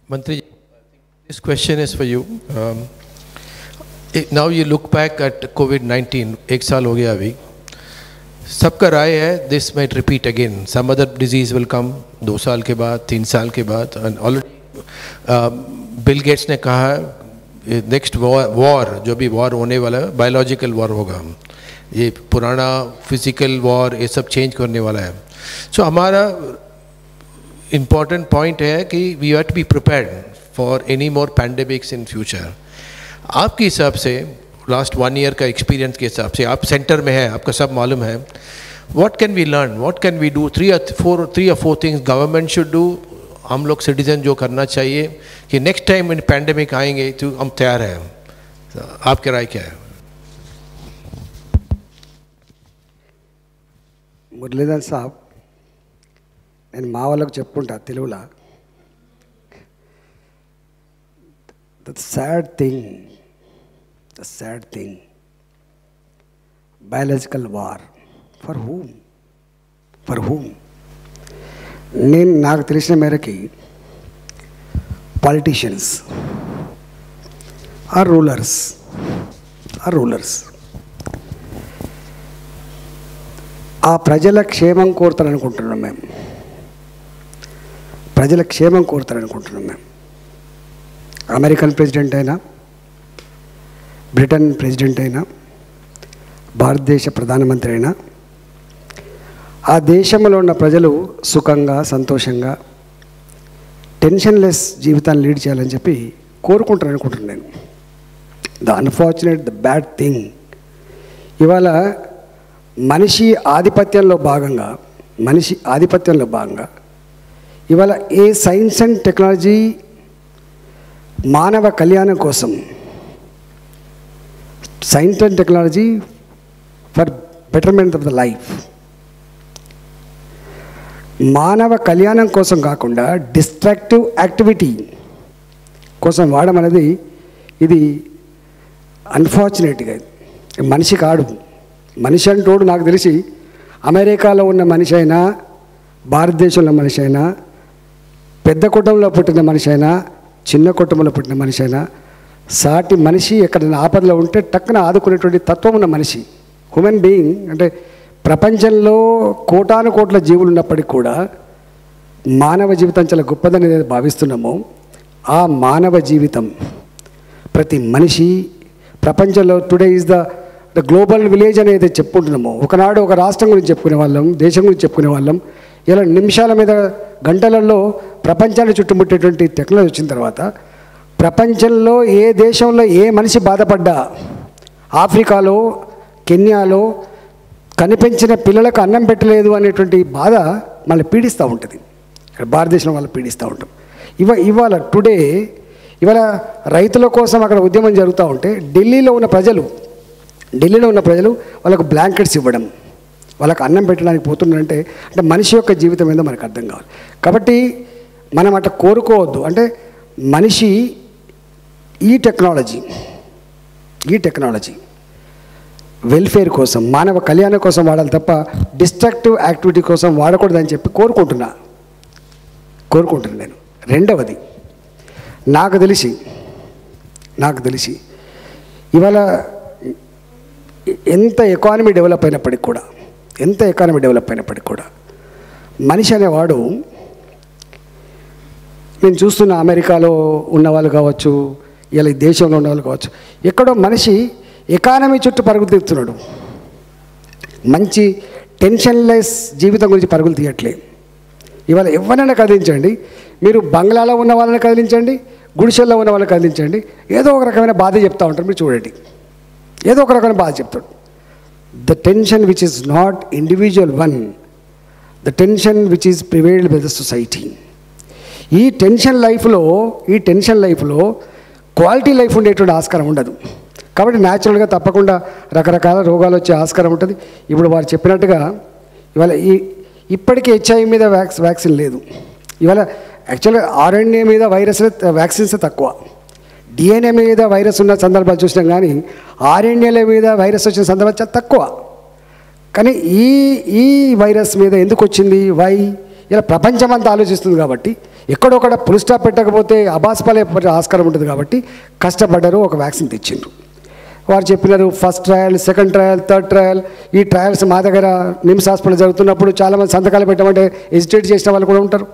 Mantri, this question is for you. Um, now you look back at COVID-19, एक साल हो गया अभी सबका राय है this might repeat again some other disease will come दो साल के बाद तीन साल के बाद एंड ऑलरेडी बिल गेट्स ने कहा नेक्स्ट वॉर जो भी वॉर होने वाला ये पुराना फ़िज़िकल वॉर ये सब चेंज करने वाला है। सो so, हमारा इंपॉर्टेंट पॉइंट है कि we have to be prepared for any more pandemics in future आपके हिसाब से लास्ट वन ईयर का एक्सपीरियंस के हिसाब से आप सेंटर में हैं आपका सब मालूम है। What can we learn what can we do three four three और four things government should do हम लोग सिटीजन जो करना चाहिए कि नेक्स्ट टाइम इन पैंडमिक आएँगे तो हम तैयार हैं। आपकी राय क्या है? మురళీధర్ సాబ్ నేను మా వాళ్ళకు చెప్పుకుంటా తెలుగులో the sad thing the sad thing biological war for whom for whom నేను నాకు తెలిసిన మేరకి politicians or rulers or rulers ఆ ప్రజల క్షేమం కోరుతారనుకుంటున్నాం మేము. ప్రజల క్షేమం కోరుతారనుకుంటున్నాం మేము. అమెరికన్ ప్రెసిడెంట్ అయినా బ్రిటన్ ప్రెసిడెంట్ అయినా భారతదేశ ప్రధానమంత్రి అయినా ఆ దేశంలో ఉన్న ప్రజలు సుఖంగా సంతోషంగా టెన్షన్లెస్ జీవితాన్ని లీడ్ చేయాలని చెప్పి కోరుకుంటారు అనుకుంటున్నాను నేను the unfortunate the bad thing ఇవాళ మనిషి ఆధిపత్యంలో భాగంగా మనిషి ఆధిపత్యంలో భాగంగా ఇవాళ ఏ సైన్స్ అండ్ టెక్నాలజీ మానవ కళ్యాణం కోసం science and technology for betterment of the life. మానవ కళ్యాణం కోసం కాకుండా డిస్ట్రాక్టివ్ యాక్టివిటీ కోసం వాడడం అనేది ఇది అన్ఫార్చునేట్గా మనిషి కాడు. మనిషి అంటోడు నాకు తెలిసి అమెరికాలో ఉన్న మనిషి అయినా భారతదేశంలో మనిషి అయినా పెద్ద కుటుంబంలో పుట్టిన మనిషి అయినా చిన్న కుటుంబంలో పుట్టిన మనిషి అయినా సాటి మనిషి ఎక్కడైనా ఆపదలో ఉంటే టక్కున ఆదుకునేటువంటి తత్వం ఉన్న మనిషి హ్యూమన్ బీయింగ్ అంటే ప్రపంచంలో కోటాను కోట్ల జీవులు ఉన్నప్పటికీ కూడా మానవ జీవితం చాలా గొప్పదని ఏదైతే భావిస్తున్నామో. ఆ మానవ జీవితం ప్రతి మనిషి ప్రపంచంలో today is the the global village అనేది చెప్పుకుంటున్నాము. ఒకనాడు ఒక రాష్ట్రం గురించి చెప్పుకునే వాళ్ళం దేశం గురించి చెప్పుకునే వాళ్ళం ఇలా నిమిషాల మీద గంటలలో ప్రపంచాన్ని చుట్టుముట్టేటువంటి టెక్నాలజీ వచ్చిన తర్వాత ప్రపంచంలో ఏ దేశంలో ఏ మనిషి బాధపడ్డా ఆఫ్రికాలో కెన్యాలో కనిపించిన పిల్లలకు అన్నం పెట్టలేదు అనేటువంటి బాధ మళ్ళీ పీడిస్తూ ఉంటుంది. ఇక్కడ వాళ్ళు పీడిస్తూ ఉంటాం ఇవ ఇవాళ టుడే ఇవాళ రైతుల కోసం అక్కడ ఉద్యమం జరుగుతూ ఉంటే ఢిల్లీలో ఉన్న ప్రజలు ఢిల్లీలో ఉన్న ప్రజలు వాళ్ళకు బ్లాంకెట్స్ ఇవ్వడం వాళ్ళకు అన్నం పెట్టడానికి పోతున్నారంటే అంటే మనిషి యొక్క జీవితం మీద మనకు అర్థం కావాలి. కాబట్టి మనం అట్లా కోరుకోవద్దు. అంటే మనిషి ఈ టెక్నాలజీ ఈ టెక్నాలజీ వెల్ఫేర్ కోసం మానవ కళ్యాణం కోసం వాడాలి తప్ప డిస్ట్రక్టివ్ యాక్టివిటీ కోసం వాడకూడదని చెప్పి కోరుకుంటున్నా. కోరుకుంటున్నాను నేను. రెండవది నాకు తెలిసి నాకు తెలిసి ఇవాళ ఎంత ఎకానమీ డెవలప్ అయినప్పటికి కూడా ఎంత ఎకానమీ డెవలప్ అయినప్పటికి కూడా మనిషి అనేవాడు నేను చూస్తున్న అమెరికాలో ఉన్న వాళ్ళు కావచ్చు ఇలా ఈ దేశంలో ఉన్న వాళ్ళు కావచ్చు ఎక్కడో మనిషి ఎకానమీ చుట్టూ పరుగులు తీస్తున్నాడు. మంచి టెన్షన్లెస్ జీవితం గురించి పరుగులు తీయట్లే. ఇవాళ ఎవరైనా కదిలించండి. మీరు బంగ్లాలో ఉన్న వాళ్ళని కదిలించండి గుడిసెల్లో ఉన్న వాళ్ళని కదిలించండి. ఏదో ఒక రకమైన బాధ చెప్తూ ఉంటారు మీరు చూడండి. ఏదో ఒక రకమైన బాధ చెప్తాడు. The tension which is not individual one the tension which is prevailed by the society ఈ టెన్షన్ లైఫ్లో ఈ టెన్షన్ లైఫ్లో క్వాలిటీ లైఫ్ ఉండేటువంటి ఆస్కారం ఉండదు. కాబట్టి న్యాచురల్గా తప్పకుండా రకరకాల రోగాలు వచ్చే ఆస్కారం ఉంటుంది. ఇప్పుడు వారు చెప్పినట్టుగా ఇవాళ ఈ ఇప్పటికీ హెచ్ఐవి మీద వ్యాక్స్ వ్యాక్సిన్ లేదు. ఇవాళ యాక్చువల్గా ఆర్ఎన్ఏ మీద వైరస్ వ్యాక్సిన్స్ తక్కువ. డిఎన్ఏ మీద వైరస్ ఉన్న సందర్భాలు చూసినాం కానీ ఆర్ఎన్ఏల మీద వైరస్ వచ్చిన సందర్భాలు చాలా తక్కువ. కానీ ఈ ఈ వైరస్ మీద ఎందుకు వచ్చింది? వై ఇలా ప్రపంచం అంతా ఆలోచిస్తుంది కాబట్టి ఎక్కడొక్కడ పుల్ స్టాప్ పెట్టకపోతే అబాస్పాలే ఆస్కారం ఉంటుంది కాబట్టి కష్టపడ్డారు ఒక వ్యాక్సిన్ తెచ్చిండ్రు. వారు చెప్పినారు first trial second trial third trial ఈ ట్రయల్స్ మా దగ్గర నిమ్స్ హాస్పిటల్ జరుగుతున్నప్పుడు చాలామంది సంతకాలు పెట్టమంటే ఎజిటేట్ చేసిన వాళ్ళు కూడా ఉంటారు.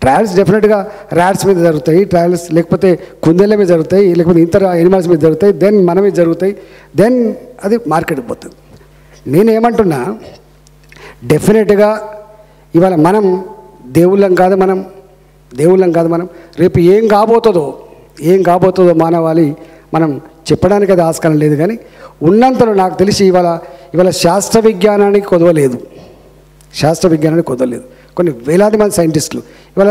ట్రయల్స్ డెఫినెట్గా ర్యాట్స్ మీద జరుగుతాయి ట్రయల్స్ లేకపోతే కుందేళ్ళ మీద జరుగుతాయి లేకపోతే ఇతర ఎనిమల్స్ మీద జరుగుతాయి దెన్ మన మీద జరుగుతాయి దెన్ అది మార్కెట్కి పోతుంది. నేనేమంటున్నా డెఫినెట్గా ఇవాళ మనం దేవుళ్ళం కాదు మనం దేవుళ్ళం కాదు మనం రేపు ఏం కాబోతుందో ఏం కాబోతుందో మానవాళి మనం చెప్పడానికి అది ఆస్కారం లేదు కానీ ఉన్నంతలో నాకు తెలిసి ఇవాళ ఇవాళ శాస్త్ర విజ్ఞానానికి కొదవలేదు. శాస్త్ర విజ్ఞానానికి కొదవలేదు. కొన్ని వేలాది మంది సైంటిస్టులు ఇవాళ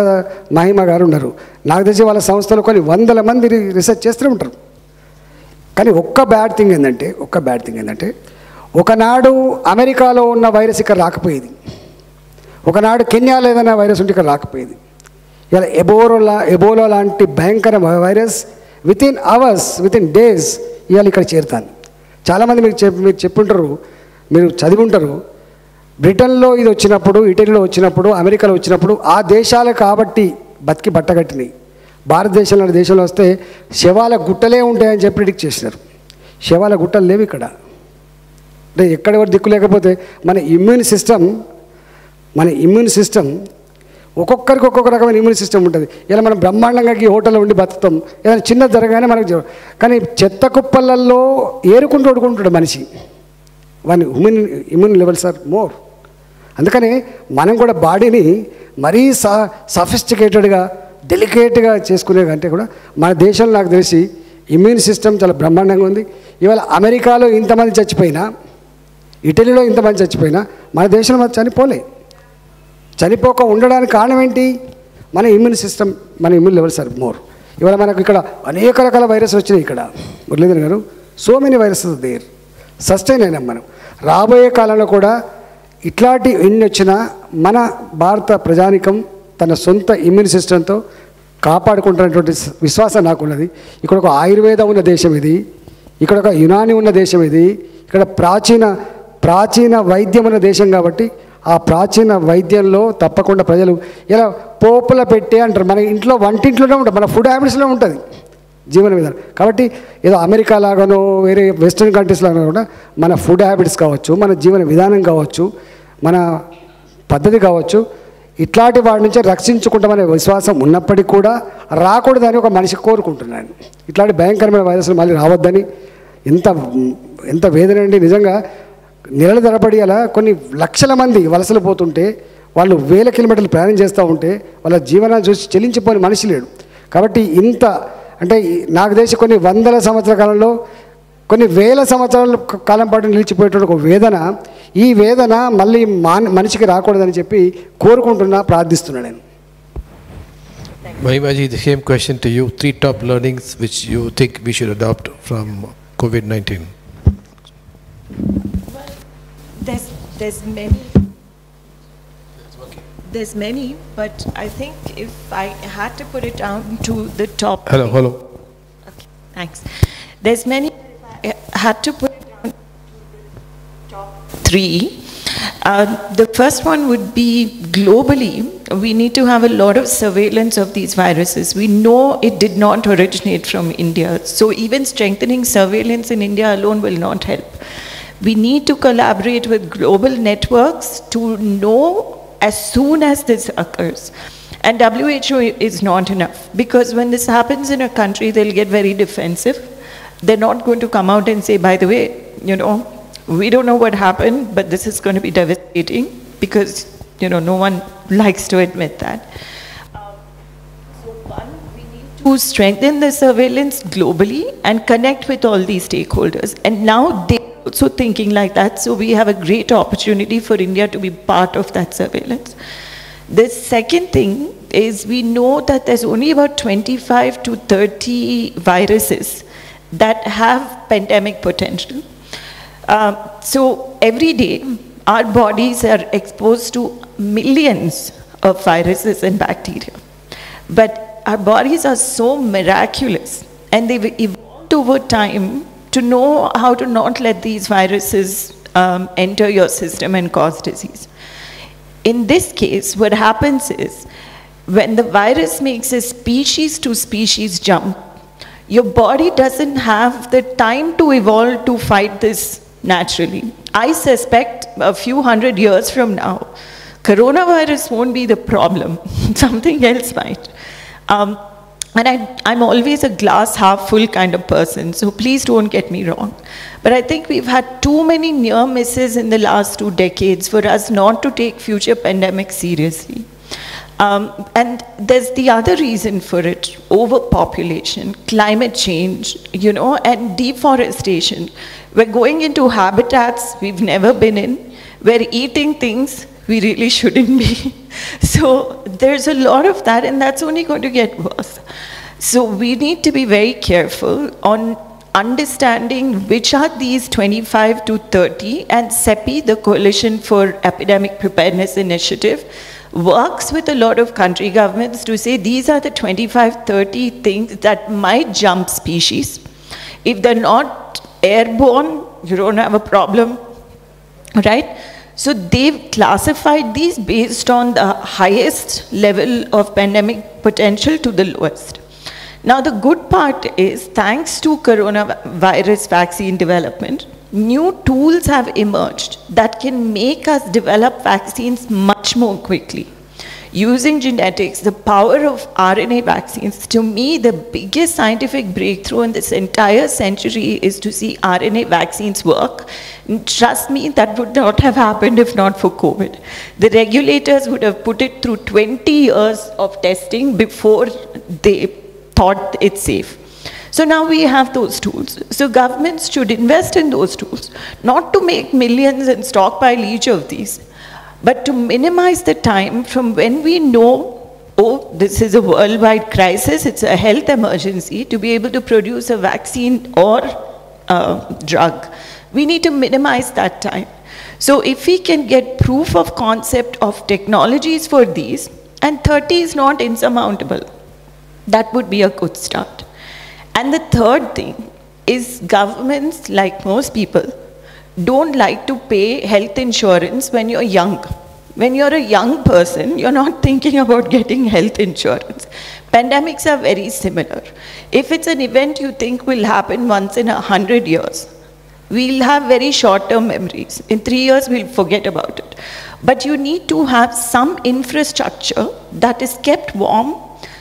మహిమ గారు ఉన్నారు. నాకు తెలిసి వాళ్ళ సంస్థలో కొన్ని వందల మంది రీసెర్చ్ చేస్తూనే ఉంటారు. కానీ ఒక్క బ్యాడ్ థింగ్ ఏంటంటే ఒక్క బ్యాడ్ థింగ్ ఏంటంటే ఒకనాడు అమెరికాలో ఉన్న వైరస్ ఇక్కడ రాకపోయేది. ఒకనాడు కెన్యాలో ఏదైనా వైరస్ ఉంటే ఇక్కడ రాకపోయేది. ఇలా ఎబోరోలా ఎబోలో లాంటి భయంకర virus within hours within days ఇవాళ ఇక్కడ చేరుతాను చాలామంది మీకు చెప్ మీరు చెప్పుంటారు మీరు చదివి ఉంటారు బ్రిటన్లో ఇది వచ్చినప్పుడు ఇటలీలో వచ్చినప్పుడు అమెరికాలో వచ్చినప్పుడు ఆ దేశాలు కాబట్టి బతికి బట్టగట్టినాయి. భారతదేశం లాంటి దేశంలో వస్తే శవాల గుట్టలే ఉంటాయని చెప్పి ప్రిడిక్ట్ చేసినారు. శవాల గుట్టలు లేవు ఇక్కడ. అంటే ఎక్కడ ఎవరు దిక్కు లేకపోతే మన ఇమ్యూన్ సిస్టమ్ మన ఇమ్యూన్ సిస్టమ్ ఒక్కొక్కరికి ఒక్కొక్క రకమైన ఇమ్యూన్ సిస్టమ్ ఉంటుంది. ఇలా మనం బ్రహ్మాండంగా ఈ హోటల్లో ఉండి బతుకుతాం. ఏదైనా చిన్న జరగానే మనకు కానీ చెత్త కుప్పలల్లో ఏరుకుంటూ వడుకుంటాడు మనిషి. వాని immune immune levels are more అందుకని మనం కూడా బాడీని మరీ స సఫిస్టికేటెడ్గా డెలికేట్గా చేసుకునే కంటే కూడా మన దేశంలో నాకు తెలిసి ఇమ్యూన్ సిస్టమ్ చాలా బ్రహ్మాండంగా ఉంది. ఇవాళ అమెరికాలో ఇంతమంది చచ్చిపోయినా ఇటలీలో ఇంతమంది చచ్చిపోయినా మన దేశంలో మనం చనిపోలే. చనిపోక ఉండడానికి కారణం ఏంటి? మన ఇమ్యూన్ సిస్టమ్ మన ఇమ్యూన్ లెవెల్స్ ఆర్ మోర్. ఇవాళ మనకు ఇక్కడ అనేక రకాల వైరస్ వచ్చినాయి ఇక్కడ. మురళీధర్ గారు so many viruses there. Sustain అయినాం మనం. రాబోయే కాలంలో కూడా ఇట్లాంటి ఎన్ని వచ్చినా మన భారత ప్రజానికం తన సొంత ఇమ్యూన్ సిస్టంతో కాపాడుకుంటున్నటువంటి విశ్వాసం నాకున్నది. ఇక్కడ ఒక ఆయుర్వేదం ఉన్న దేశం ఇది ఇక్కడ ఒక యునాని ఉన్న దేశం ఇది ఇక్కడ ప్రాచీన ప్రాచీన వైద్యం ఉన్న దేశం కాబట్టి ఆ ప్రాచీన వైద్యంలో తప్పకుండా ప్రజలు ఇలా పోపుల పెట్టే అంటారు. మన ఇంట్లో వంటింట్లోనే ఉంటుంది మన ఫుడ్ హ్యాబిట్స్లో ఉంటుంది. జీవన విధానం. కాబట్టి ఏదో అమెరికా లాగానో వేరే వెస్ట్రన్ కంట్రీస్ లాగానో కూడా మన ఫుడ్ హ్యాబిట్స్ కావచ్చు మన జీవన విధానం కావచ్చు మన పద్ధతి కావచ్చు ఇట్లాంటి వాడి నుంచి రక్షించుకుంటామనే విశ్వాసం ఉన్నప్పటికీ కూడా రాకూడదని ఒక మనిషి కోరుకుంటున్నాను ఇట్లాంటి భయంకరమైన వైరస్లు మళ్ళీ రావద్దని ఎంత ఎంత వేదన అండి. నిజంగా నెలల తరబడి అలా కొన్ని లక్షల మంది వలసలు పోతుంటే వాళ్ళు వేల కిలోమీటర్లు ప్రయాణం చేస్తూ ఉంటే వాళ్ళ జీవనాన్ని చూసి చెల్లించిపోని మనిషి లేడు. కాబట్టి ఇంత అంటే నాకు తెలిసి కొన్ని వందల సంవత్సర కాలంలో కొన్ని వేల సంవత్సరాల కాలం పాటు నిలిచిపోయేటువంటి ఒక వేదన ఈ వేదన మళ్ళీ మాన్ మనిషికి రాకూడదని చెప్పి కోరుకుంటున్నా ప్రార్థిస్తున్నా నేను. వైభాజీ the same question to you three top learnings which you think we should adopt from COVID nineteen There's. There's many, but I think if I had to put it down to the top. Hello, hello. Okay, Thanks. There's many, I had to put it down to the top three. Uh, the first one would be globally, we need to have a lot of surveillance of these viruses. We know it did not originate from India, so even strengthening surveillance in India alone will not help. We need to collaborate with global networks to know as soon as this occurs. And WHO is not enough because when this happens in a country, they'll get very defensive. They're not going to come out and say, by the way, you know, we don't know what happened, but this is going to be devastating because, you know, no one likes to admit that. Um, so one, we need to strengthen the surveillance globally and connect with all these stakeholders. And now they're also thinking like that, so we have a great opportunity for India to be part of that surveillance. The second thing is we know that there's only about 25 to 30 viruses that have pandemic potential. Um, so every day, our bodies are exposed to millions of viruses and bacteria. But our bodies are so miraculous and they've evolved over time to know how to not let these viruses um, enter your system and cause disease. In this case, what happens is when the virus makes a species to species jump, your body doesn't have the time to evolve to fight this naturally. I suspect a few hundred years from now, coronavirus won't be the problem, something else might. Um, and I, I'm always a glass half full kind of person, so please don't get me wrong. But I think we've had too many near misses in the last two decades for us not to take future pandemics seriously. Um, and there's the other reason for it overpopulation, climate change, you know, and deforestation. We're going into habitats we've never been in. We're eating things we really shouldn't be. so there's a lot of that, and that's only going to get worse. So we need to be very careful on understanding which are these 25 to 30, and CEPI, the Coalition for Epidemic Preparedness Initiative, works with a lot of country governments to say these are the 25, 30 things that might jump species. If they're not airborne, you don't have a problem, right? So they've classified these based on the highest level of pandemic potential to the lowest. Now, the good part is, thanks to coronavirus vaccine development, new tools have emerged that can make us develop vaccines much more quickly. Using genetics, the power of RNA vaccines, to me, the biggest scientific breakthrough in this entire century is to see RNA vaccines work. And trust me, that would not have happened if not for COVID. The regulators would have put it through 20 years of testing before they thought it's safe. So now we have those tools. So governments should invest in those tools, not to make millions and stockpile each of these, but to minimize the time from when we know, oh, this is a worldwide crisis, it's a health emergency, to be able to produce a vaccine or a drug. We need to minimize that time. So if we can get proof of concept of technologies for these, and 30 is not insurmountable, that would be a good start. And the third thing is governments, like most people, don't like to pay health insurance when you're young. When you're a young person, you're not thinking about getting health insurance. Pandemics are very similar. If it's an event you think will happen once in a hundred years, we'll have very short term memories. In three years, we'll forget about it. But you need to have some infrastructure that is kept warm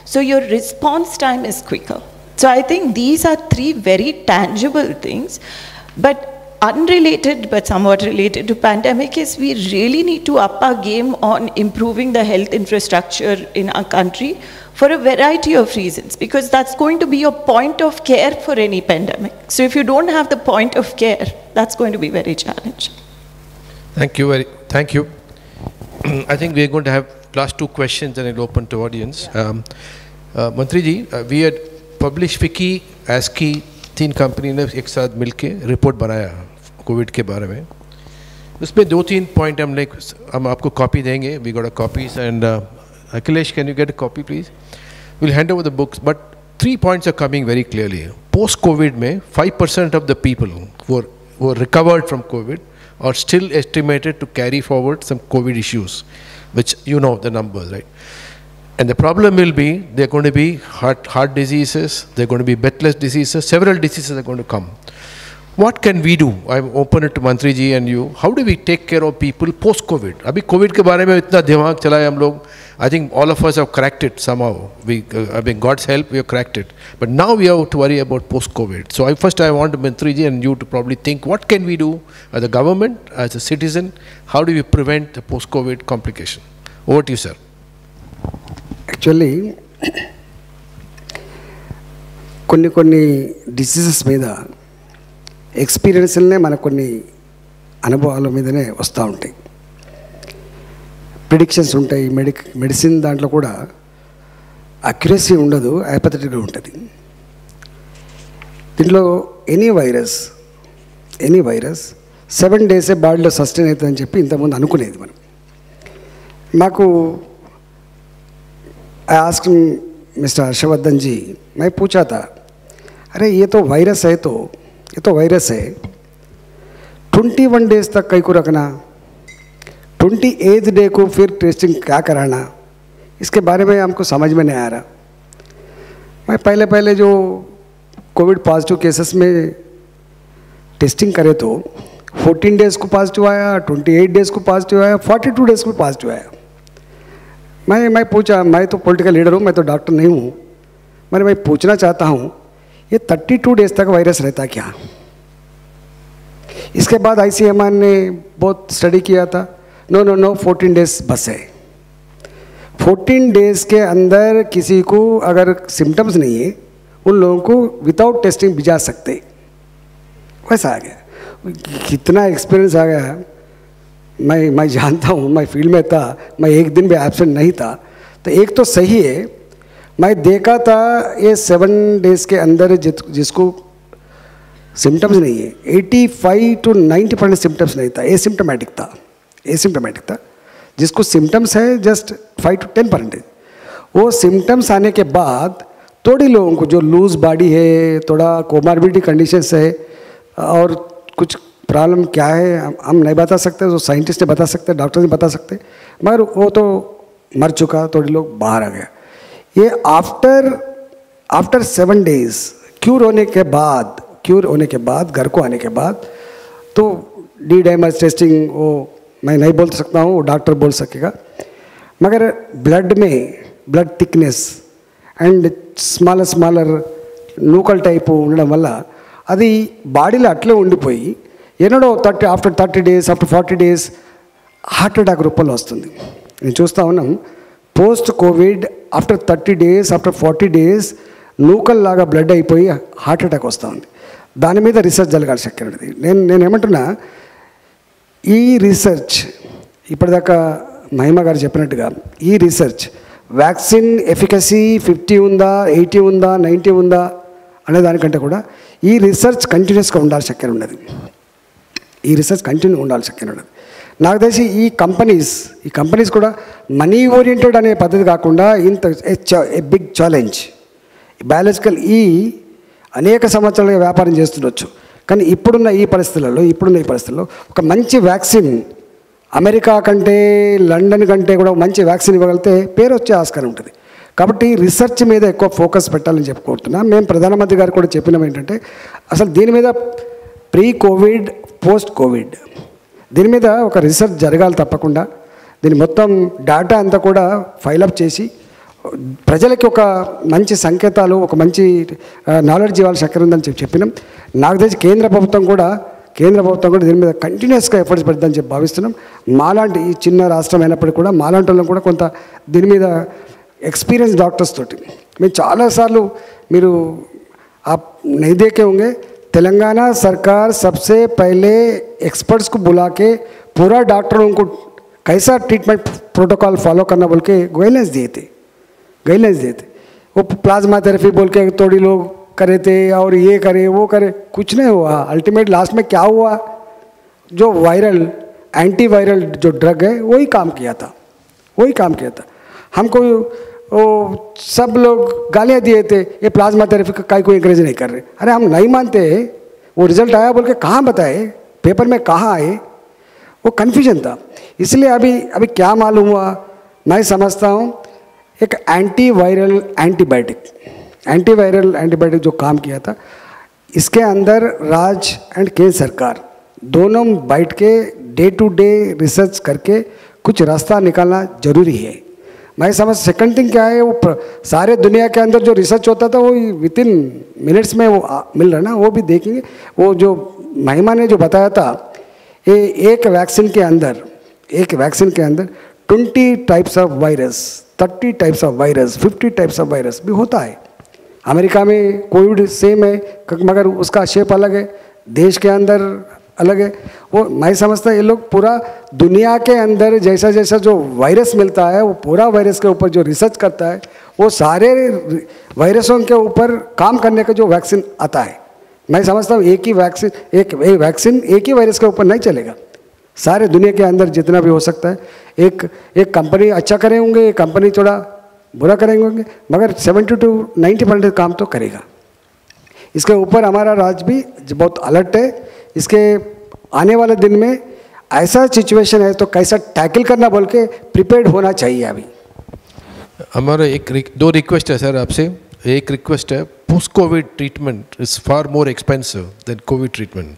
so your response time is quicker. So I think these are three very tangible things. But unrelated but somewhat related to pandemic is we really need to up our game on improving the health infrastructure in our country for a variety of reasons because that's going to be your point of care for any pandemic. So if you don't have the point of care, that's going to be very challenging. Thank you very, thank you. I think we are going to have last two questions and it'll open to audience. Um, uh, मंत्री जी uh, we had published FICCI, ASCI तीन company ने एक साथ मिलके report बनाया Covid के बारे में। उसमें दो तीन पॉइंट हम लाइक, हम आपको कॉपी देंगे। We got a copies and Akhilesh can you get a copy please will hand over the books but three points are coming very clearly post COVID में five percent of the people वो recovered from COVID और still estimated to carry forward some COVID issues which you know the number right and the problem will be they gonna be heart heart diseases they gonna be breathless diseases several diseases come what can we do? I open it to mantri ji and you. How do we take care of people post covid abhi covid ke bare mein itna dimag chala hai hum log i think all of us have cracked it somehow. We uh, i mean god's help we have cracked it. But now we have to worry about post covid so i first i want mantri ji and you to probably think what can we do as a government as a citizen? How do we prevent the post covid complication? Over to you sir. Actually కొన్ని కొన్ని diseases మీద ఎక్స్పీరియన్స్లనే మనకు కొన్ని అనుభవాల మీదనే వస్తూ ఉంటాయి. Predictions ఉంటాయి మెడి మెడిసిన్ దాంట్లో కూడా అక్యురసీ ఉండదు ఐపథెటిక్గా ఉంటుంది. దీంట్లో any virus any virus seven డేసే బాడీలో సస్టైన్ అవుతుందని చెప్పి ఇంతకుముందు అనుకునేది మనం. నాకు I ask mister Harshvardhan ji my పూచాత అరే ఏతో వైరస్ అయితే ये तो वायरस है। ट्वेंटी वन डेज़ तक कई को रखना ट्वेंटी एथ डे को फिर टेस्टिंग क्या कराना, इसके बारे में हमको समझ में नहीं आ रहा। मैं पहले पहले जो कोविड पॉजिटिव केसेस में टेस्टिंग करे तो 14 डेज़ को पॉजिटिव आया 28 डेज़ को पॉजिटिव आया 42 डेज़ को पॉजिटिव आया। मैं मैं पूछा, मैं तो पॉलिटिकल लीडर हूँ, मैं तो डॉक्टर नहीं हूँ। मैंने, मैं पूछना चाहता हूँ ये 32 डेज़ तक वायरस रहता क्या? इसके बाद आईसीएमआर ने बहुत स्टडी किया था। नो नो नो 14 डेज़ बस है। 14 डेज़ के अंदर किसी को अगर सिम्टम्स नहीं है, उन लोगों को विदाउट टेस्टिंग भिजा सकते। वैसा आ गया। कितना एक्सपीरियंस आ गया। मैं मैं जानता हूँ, मैं फ़ील्ड में था, मैं एक दिन भी एबसेंट नहीं था। तो एक तो सही है मैं देखा था ये सेवन डेज़ के अंदर जिस जिसको सिम्टम्स नहीं है 85 टू 90 परसेंट सिम्टम्स नहीं था एसिम्टोमेटिक था एसिम्टोमेटिक था। जिसको सिम्टम्स है just five to ten percentage वो सिम्टम्स आने के बाद थोड़ी लोगों को जो लूज बॉडी है, थोड़ा कोमार्बिडिटी कंडीशंस है, और कुछ प्रॉब्लम क्या है, हम नहीं बता सकते तो साइंटिस्ट ने बता सकते डॉक्टर ने बता सकते, मगर वो तो मर चुका, थोड़े लोग बाहर आ गया ये after after seven days cure होने के बाद क्यूर होने के बाद घर को आने के बाद तो डी डाइमस टेस्टिंग वो मैं नहीं बोल सकता हूँ वो डॉक्टर बोल सकेगा मगर ब्लड में blood thickness and smaller smaller నూకల్ type ఉండడం వల్ల అది బాడీలో అట్లే ఉండిపోయి ఎన్నడో thirty after thirty days after forty days heart attack రూపంలో వస్తుంది నేను చూస్తూ ఉన్నాం post COVID after thirty days after forty days నూకల్ లాగా బ్లడ్ అయిపోయి హార్ట్ అటాక్ వస్తుంది. దాని మీద రీసెర్చ్ జరగాలి శక్యం నేను నేను ఏమంటున్నా ఈ రీసెర్చ్ ఇప్పటిదాకా మహిమ గారు చెప్పినట్టుగా ఈ రీసెర్చ్ వ్యాక్సిన్ ఎఫికసీ ఫిఫ్టీ ఉందా ఎయిటీ ఉందా నైంటీ ఉందా అనే దానికంటే కూడా ఈ రీసెర్చ్ కంటిన్యూస్గా ఉండాల్సి శక్యం ఉన్నది ఈ రీసెర్చ్ కంటిన్యూ ఉండాలి శక్యం ఉన్నది నాకు తెలిసి ఈ కంపెనీస్ ఈ కంపెనీస్ కూడా మనీ ఓరియంటెడ్ అనే పద్ధతి కాకుండా ఇంత ఏ బిగ్ ఛాలెంజ్. బయాలజికల్ ఈ అనేక సంవత్సరాలుగా వ్యాపారం చేస్తుండొచ్చు. కానీ ఇప్పుడున్న ఈ పరిస్థితులలో ఇప్పుడున్న ఈ పరిస్థితుల్లో ఒక మంచి వ్యాక్సిన్ అమెరికా కంటే లండన్ కంటే కూడా మంచి వ్యాక్సిన్ ఇవ్వగలిగితే పేరు వచ్చే ఆస్కారం ఉంటుంది. కాబట్టి రీసెర్చ్ మీద ఎక్కువ ఫోకస్ పెట్టాలని చెప్పి కోరుతున్నా. మేము ప్రధానమంత్రి గారు కూడా చెప్పినాం ఏంటంటే అసలు దీని మీద ప్రీ కోవిడ్ పోస్ట్ కోవిడ్ దీని మీద ఒక రీసెర్చ్ జరగాలి తప్పకుండా దీని మొత్తం డేటా అంతా కూడా ఫైలప్ చేసి ప్రజలకి ఒక మంచి సంకేతాలు ఒక మంచి నాలెడ్జ్ ఇవ్వాలి చక్కెర ఉందని చెప్పి చెప్పినాం నాకు తెలిసి కేంద్ర ప్రభుత్వం కూడా కేంద్ర ప్రభుత్వం కూడా దీని మీద కంటిన్యూస్గా ఎఫర్ట్స్ పెడతామని చెప్పి భావిస్తున్నాం మాలాంటి ఈ చిన్న రాష్ట్రం అయినప్పటికీ కూడా మాలాంటి వాళ్ళం కూడా కొంత దీని మీద ఎక్స్పీరియన్స్ డాక్టర్స్ తోటి మేము చాలాసార్లు మీరు आप नहीं देखे होंगे तेलंगाना सरकार सबसे पहले एक्सपर्ट्स को बुला के पूरा डॉक्टरों को कैसा ट्रीटमेंट प्रोटोकॉल फॉलो करना बोल के गाइडलाइंस दिए थे। गाइडलाइंस दिए थे। वो प्लाज्मा थेरेपी बोल के थोड़ी लोग करे थे और ये करे, वो करे। कुछ नहीं हुआ। अल्टीमेट लास्ट में क्या हुआ? जो वायरल एंटी वायरल जो ड्रग है, वही काम किया था। वही काम किया था। हमको वो सब लोग गालियाँ दिए थे, ये प्लाज्मा थेरेपी का कोई इंकरेज नहीं कर रहे। अरे हम नहीं मानते वो रिज़ल्ट आया बोल के कहाँ बताए? पेपर में कहाँ आए? वो कन्फ्यूज़न था। इसलिए अभी अभी क्या मालूम हुआ? मैं समझता हूँ, एक anti viral antibiotic anti viral antibiotic जो काम किया था, इसके अंदर राज एंड केंद्र सरकार दोनों बैठ के डे टू डे रिसर्च करके कुछ रास्ता निकालना ज़रूरी है। मैं समझ सेकंड थिंग क्या है, वो प्र- सारे दुनिया के अंदर जो रिसर्च होता था, वो विद इन मिनट्स में वो आ- मिल रहा ना, वो भी देखेंगे। वो जो महिमा ने जो बताया था ये एक वैक्सीन के अंदर, एक वैक्सीन के अंदर twenty types of virus thirty types of virus fifty types of virus भी होता है। अमेरिका में कोविड सेम है, मगर उसका शेप अलग है। देश के अंदर अलग है। वो मैं समझता ये लोग पूरा दुनिया के अंदर जैसा जैसा जो वायरस मिलता है, वो पूरा वायरस के ऊपर जो रिसर्च करता है, वो सारे वायरसों के ऊपर काम करने का जो वैक्सीन आता है। मैं समझता हूँ, एक ही वैक्सीन एक वैक्सीन एक ही वायरस के ऊपर नहीं चलेगा। सारे दुनिया के अंदर जितना भी हो सकता है, एक एक कंपनी अच्छा करे होंगे, एक कंपनी थोड़ा बुरा करेंगे होंगे, मगर सेवेंटी टू नाइन्टी परसेंट काम तो करेगा। इसके ऊपर हमारा राज्य भी बहुत अलर्ट है इसके आने वाले दिन में ऐसा सिचुएशन है तो कैसा टैकल करना बोल के प्रिपेयर होना चाहिए अभी। हमारा एक दो रिक्वेस्ट है सर आपसे। एक रिक्वेस्ट है post COVID treatment is far more expensive than COVID treatment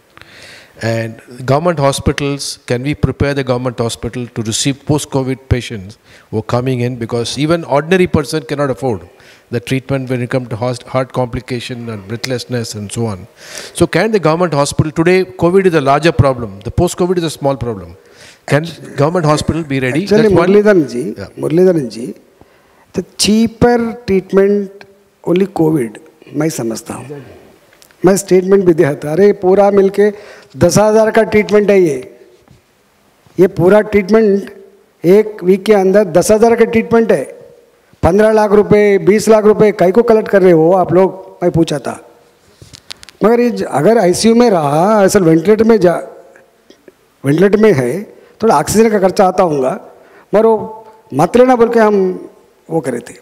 and government hospitals can we prepare the government hospital to receive post COVID patients वो coming in because even ordinary person cannot afford the treatment when it comes to heart complication and breathlessness and so on so can the government hospital today covid is a larger problem the post covid is a small problem can actually, government hospital be ready one- Muralidharan ji Yeah. Muralidharan ji the cheaper treatment only COVID मैं समझता हूँ मैं statement भी दिया था अरे पूरा मिलके दस हज़ार का ट्रीटमेंट है ये ये पूरा ट्रीटमेंट एक वीक के अंदर दस हज़ार का ट्रीटमेंट है पंद्रह लाख रुपए, बीस लाख रुपए कई को कलेक्ट कर रहे हो आप लोग, मैं पूछा था। मगर ये अगर आईसीयू में रहा असल वेंटिलेटर में जा वेंटिलेटर में है, थोड़ा ऑक्सीजन का खर्चा आता होगा, मगर वो मत लेना बोल के हम वो करे थे।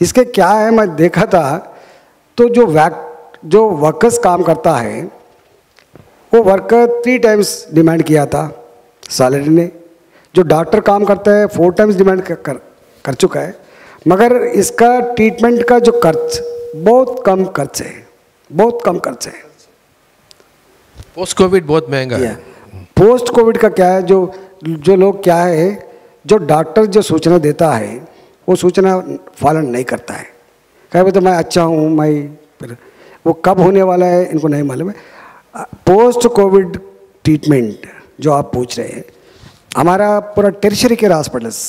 इसके क्या है, मैं देखा था तो जो वैक जो वर्कर्स काम करता है, वो वर्कर थ्री टाइम्स डिमांड किया था सैलरी ने। जो डॉक्टर काम करता है फोर टाइम्स डिमांड कर कर चुका है। मगर इसका ट्रीटमेंट का जो खर्च बहुत कम खर्च है बहुत कम खर्च है। पोस्ट कोविड बहुत महँगा है। पोस्ट कोविड का क्या है जो जो लोग क्या है जो डॉक्टर जो सूचना देता है वो सूचना पालन नहीं करता है। कहे तो मैं अच्छा हूँ मैं फिर वो कब होने वाला है इनको नहीं मालूम है। पोस्ट कोविड ट्रीटमेंट जो आप पूछ रहे हैं हमारा पूरा टेरिशरी केयर हॉस्पिटल्स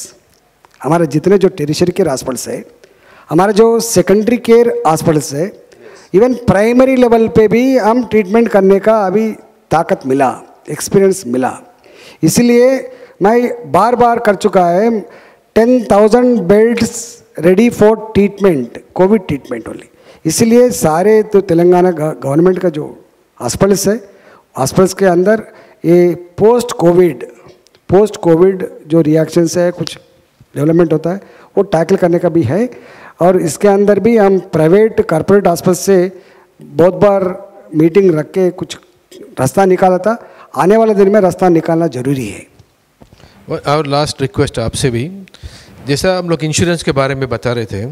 हमारे जितने जो टेरिशरी केयर हॉस्पिटल्स है, हमारे जो सेकेंडरी केयर हॉस्पिटल्स है इवन प्राइमरी लेवल पे भी हम ट्रीटमेंट करने का अभी ताकत मिला एक्सपीरियंस मिला। इसलिए मैं बार बार कर चुका है ten thousand beds ready for treatment COVID treatment only इसलिए सारे तो तेलंगाना गवर्नमेंट का जो हॉस्पिटल्स है हॉस्पिटल्स के अंदर ये पोस्ट कोविड पोस्ट कोविड जो रिएक्शंस है, कुछ डेवलपमेंट होता है वो टैकल करने का भी है। और इसके अंदर भी हम प्राइवेट कॉरपोरेट आसपास से बहुत बार मीटिंग रख के कुछ रास्ता निकाला था। आने वाले दिन में रास्ता निकालना ज़रूरी है। और लास्ट रिक्वेस्ट आपसे भी जैसा हम लोग इंश्योरेंस के बारे में बता रहे थे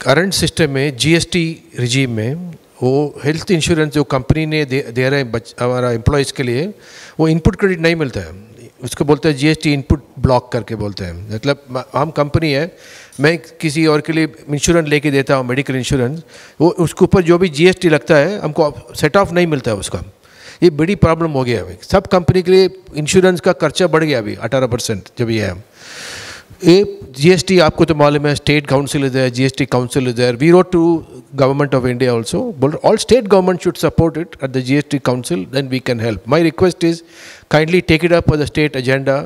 करंट सिस्टम में जीएसटी रिजीम में वो हेल्थ इंश्योरेंस जो कंपनी ने दे, दे रहे हैं हमारा एम्प्लॉयज़ के लिए वो इनपुट क्रेडिट नहीं मिलता है। उसको बोलते हैं जीएसटी इनपुट ब्लॉक करके बोलते हैं। मतलब हम कंपनी है, मैं किसी और के लिए इंश्योरेंस लेके देता हूँ मेडिकल इंश्योरेंस वो उसके ऊपर जो भी जीएसटी लगता है, हमको सेट ऑफ़ नहीं मिलता है उसका। ये बड़ी प्रॉब्लम हो गया अभी। सब कंपनी के लिए इंश्योरेंस का खर्चा बढ़ गया अभी, अठारह परसेंट जब ये है। ए जी एस टी आपको तो मालूम है state council is there G S T council is there we wrote to government of India also but all state government should support it at the G S T council then we can help my request is kindly take it up the state agenda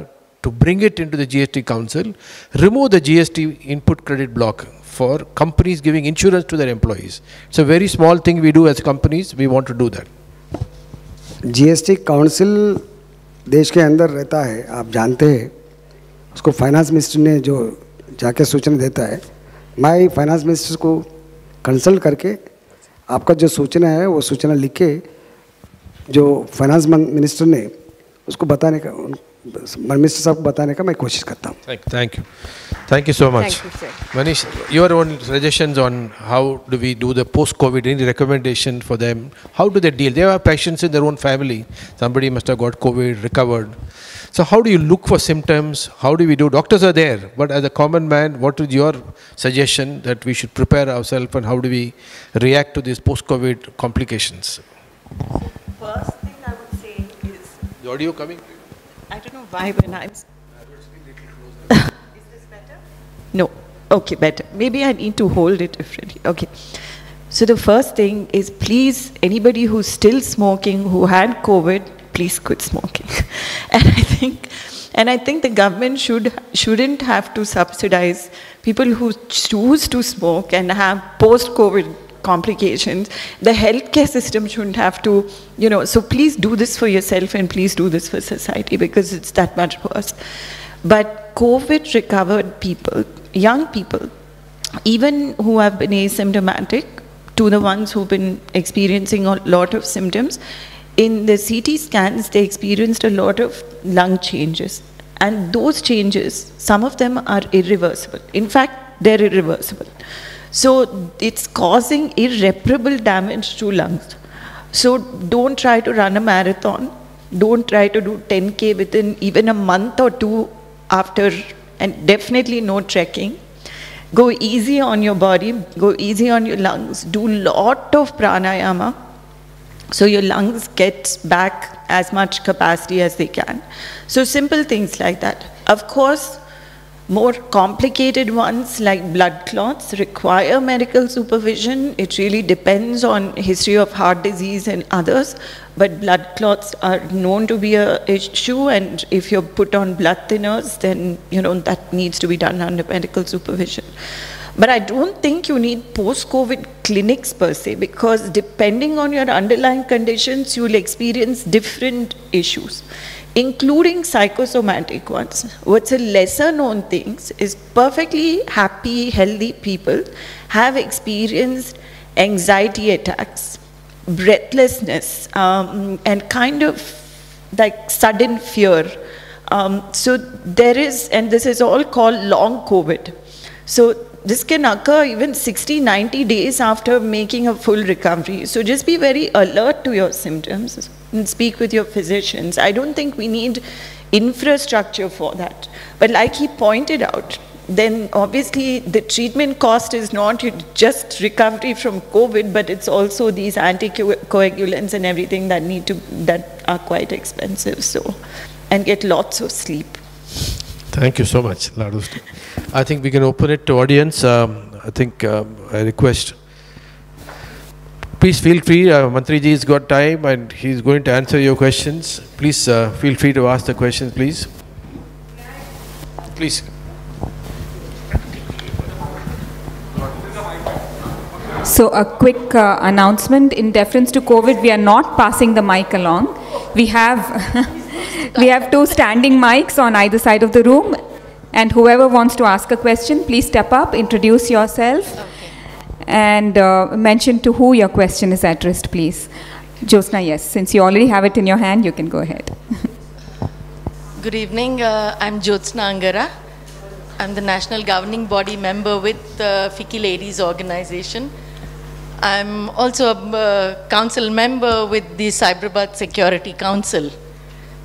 to bring it into the G S T council remove the G S T input credit block for companies giving insurance to their employees it's a very small thing we do as companies we want to do that G S T council देश के अंदर रहता है, आप जानते हैं। उसको finance minister ने जो जाके सूचना देता है, मैं फाइनेंस मिनिस्टर को कंसल्ट करके आपका जो सूचना है, वो सूचना लिख के जो फाइनेंस मिनिस्टर ने, उसको बताने का मिनिस्टर साहब को बताने का मैं कोशिश करता हूँ Thank, thank you. Thank you so much. Thank you, sir. Manish, your own suggestions on how do we do the post-COVID, any recommendation for them? How do they deal? They have patients in their own family. Somebody must have got COVID, recovered. So how do you look for symptoms? How do we do? Doctors are there, but as a common man, what is your suggestion that we should prepare ourselves and how do we react to these post-COVID complications? First thing I would say is, The audio coming? I don't know why when I'm. Is this better? No. Okay, better. Maybe I need to hold it differently. Okay. So the first thing is please, anybody who's still smoking, who had COVID, please quit smoking. and I think, and I think the government should shouldn't have to subsidize people who choose to smoke and have post-COVID complications. The healthcare system shouldn't have to, you know. So please do this for yourself and please do this for society because it's that much worse. But COVID recovered people, young people, even who have been asymptomatic, to the ones who've been experiencing a lot of symptoms, in the CT scans, they experienced a lot of lung changes. And those changes, some of them are irreversible. In fact, they're irreversible. So it's causing irreparable damage to lungs. So don't try to run a marathon. Don't try to do 10K within even a month or two after, and definitely no trekking. Go easy on your body, go easy on your lungs, do lot of pranayama so your lungs get back as much capacity as they can. So simple things like that. Of course, more complicated ones like blood clots require medical supervision. It really depends on history of heart disease and others, but blood clots are known to be a issue and if you're put on blood thinners, then you know that needs to be done under medical supervision. But I don't think you need post-COVID clinics per se because depending on your underlying conditions, you will experience different issues, including psychosomatic ones. What's a lesser known thing is perfectly happy, healthy people have experienced anxiety attacks, breathlessness, um, and kind of like sudden fear. Um, so there is, and this is all called long COVID. So this can occur even 60, 90 days after making a full recovery. So just be very alert to your symptoms and speak with your physicians. I don't think we need infrastructure for that. But like he pointed out, then obviously the treatment cost is not just recovery from COVID, but it's also these anticoagulants and everything that need to, that are quite expensive. So, and get lots of sleep. Thank you so much, Ladu. I think we can open it to audience. Um, I think um, I request. Please feel free. Uh, Mantri ji has got time and he's going to answer your questions. Please uh, feel free to ask the questions, please. Please. So, a quick uh, announcement in deference to COVID, we are not passing the mic along. We have, we have two standing mics on either side of the room, and whoever wants to ask a question, please step up, introduce yourself, and uh, mention to who your question is addressed, please. Jyotsna, yes, since you already have it in your hand, you can go ahead. Good evening. Uh, I'm Jyotsna Angara. I'm the national governing body member with the FICCI Ladies Organization. I'm also a uh, council member with the Cyberabad Security Council.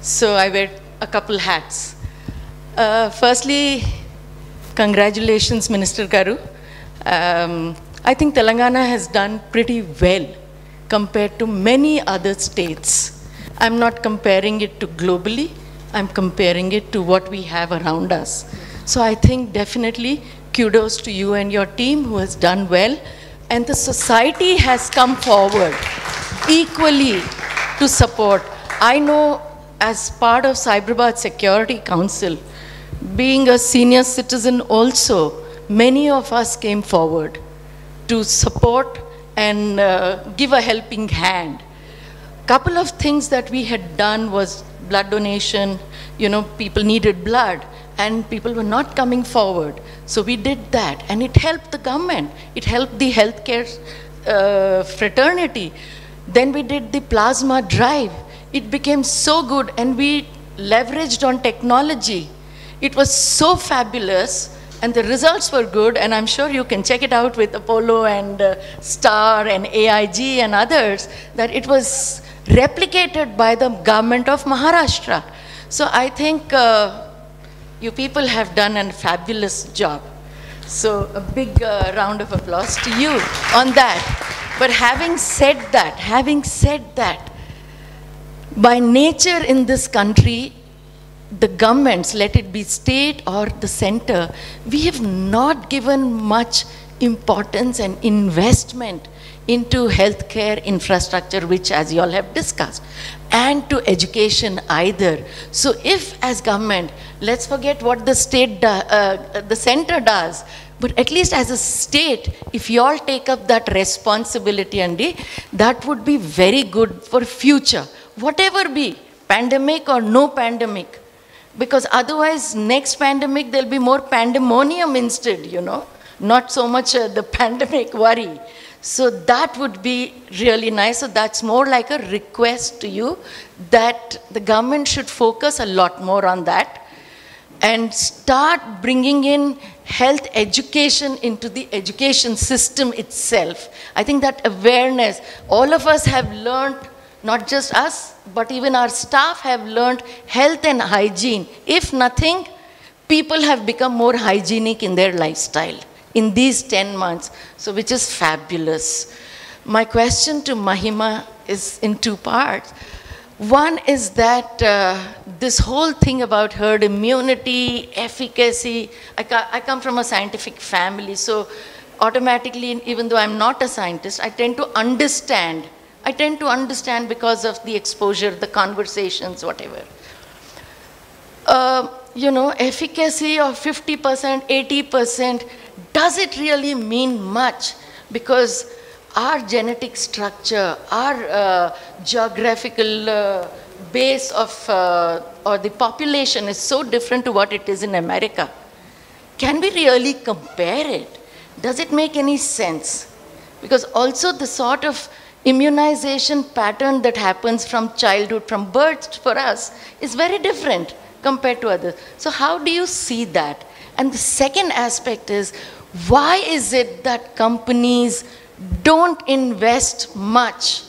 So I wear a couple hats. Uh, firstly, congratulations, Minister Garu. Um, I think Telangana has done pretty well compared to many other states. I'm not comparing it to globally, I'm comparing it to what we have around us. So I think definitely kudos to you and your team who has done well. And the society has come forward equally to support. I know as part of Cyberabad Security Council, being a senior citizen also, many of us came forward to support and uh, give a helping hand. Couple of things that we had done was blood donation, you know, people needed blood and people were not coming forward. So we did that and it helped the government. It helped the healthcare uh, fraternity. Then we did the plasma drive. It became so good and we leveraged on technology. It was so fabulous and the results were good and I'm sure you can check it out with Apollo and uh, Star and AIG and others that it was replicated by the government of Maharashtra. So I think uh, you people have done a fabulous job. So a big uh, round of applause to you on that. But having said that, having said that, by nature in this country, the governments, let it be state or the center, we have not given much importance and investment into healthcare infrastructure, which as you all have discussed, and to education either. So if as government, let's forget what the state, uh, the center does, but at least as a state, if you all take up that responsibility, Andy, that would be very good for future. Whatever be, pandemic or no pandemic, because otherwise next pandemic there'll be more pandemonium instead, you know, not so much uh, the pandemic worry. So that would be really nice. So that's more like a request to you that the government should focus a lot more on that and start bringing in health education into the education system itself. I think that awareness, all of us have learned, not just us, but even our staff have learned health and hygiene. If nothing, people have become more hygienic in their lifestyle in these 10 months, so which is fabulous. My question to Mahima is in two parts. One is that uh, this whole thing about herd immunity, efficacy, I, ca I come from a scientific family, so automatically, even though I'm not a scientist, I tend to understand. I tend to understand because of the exposure, the conversations, whatever. Uh, you know, efficacy of 50%, 80%, does it really mean much? Because our genetic structure, our uh, geographical uh, base of, uh, or the population is so different to what it is in America. Can we really compare it? Does it make any sense? Because also the sort of immunization pattern that happens from childhood, from birth for us, is very different compared to others. So how do you see that? And the second aspect is, why is it that companies don't invest much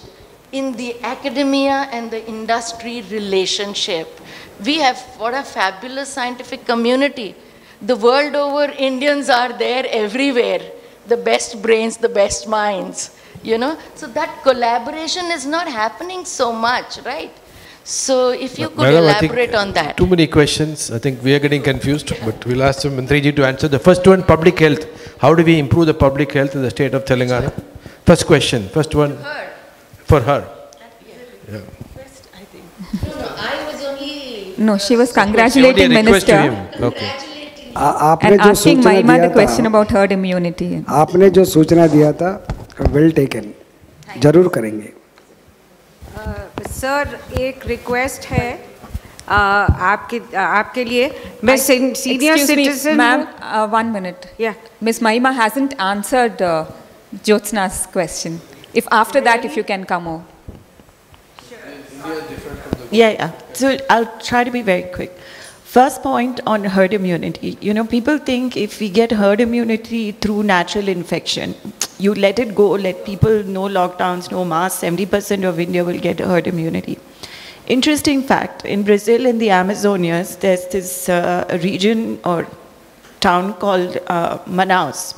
in the academia and the industry relationship? We have, what a fabulous scientific community. The world over, Indians are there everywhere. The best brains, the best minds, you know? So that collaboration is not happening so much right? So if you could Madam, elaborate on that. too many questions. I think we are getting confused but we'll ask mantriji to answer the first one public health. How do we improve the public health in the state of telangana? First question first one. Her. for her. Yeah. First, I think. No, was she was congratulating minister. Mahima the question about herd immunity. आपने जो सूचना दिया था well taken. ज़रूर करेंगे sir uh, एक request है आ, आपके आपके लिए मैं senior citizen ma'am one minute miss Mahima hasn't answered uh, Jyotsna's question. If after that, if you can come over. Yeah, yeah. So I'll try to be very quick. First point on herd immunity. You know, people think if we get herd immunity through natural infection, you let it go, let people, no lockdowns, no masks, 70% of India will get herd immunity. Interesting fact in Brazil, in the Amazonas, there's this uh, region or town called uh, Manaus.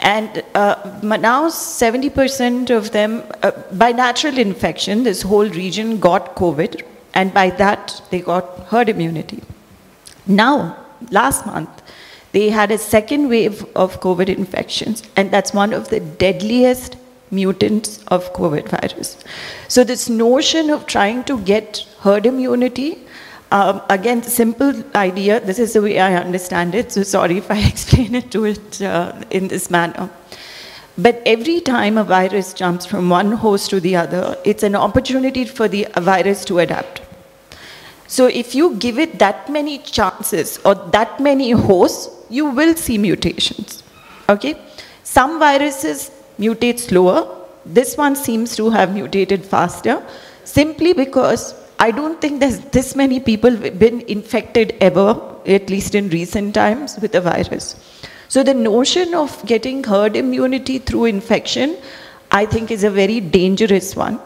And uh, Manaus, 70% of them, uh, by natural infection, this whole region got COVID, and by that, they got herd immunity. Now, last month, they had a second wave of COVID infections, and that's one of the deadliest mutants of COVID virus. So, this notion of trying to get herd immunity, um, again, simple idea, this is the way I understand it, so sorry if I explain it to it uh, in this manner. But every time a virus jumps from one host to the other, it's an opportunity for the virus to adapt. So if you give it that many chances or that many hosts, you will see mutations. Okay? Some viruses mutate slower. This one seems to have mutated faster simply because I don't think there's this many people been infected ever, at least in recent times, with the virus. So the notion of getting herd immunity through infection, I think is a very dangerous one.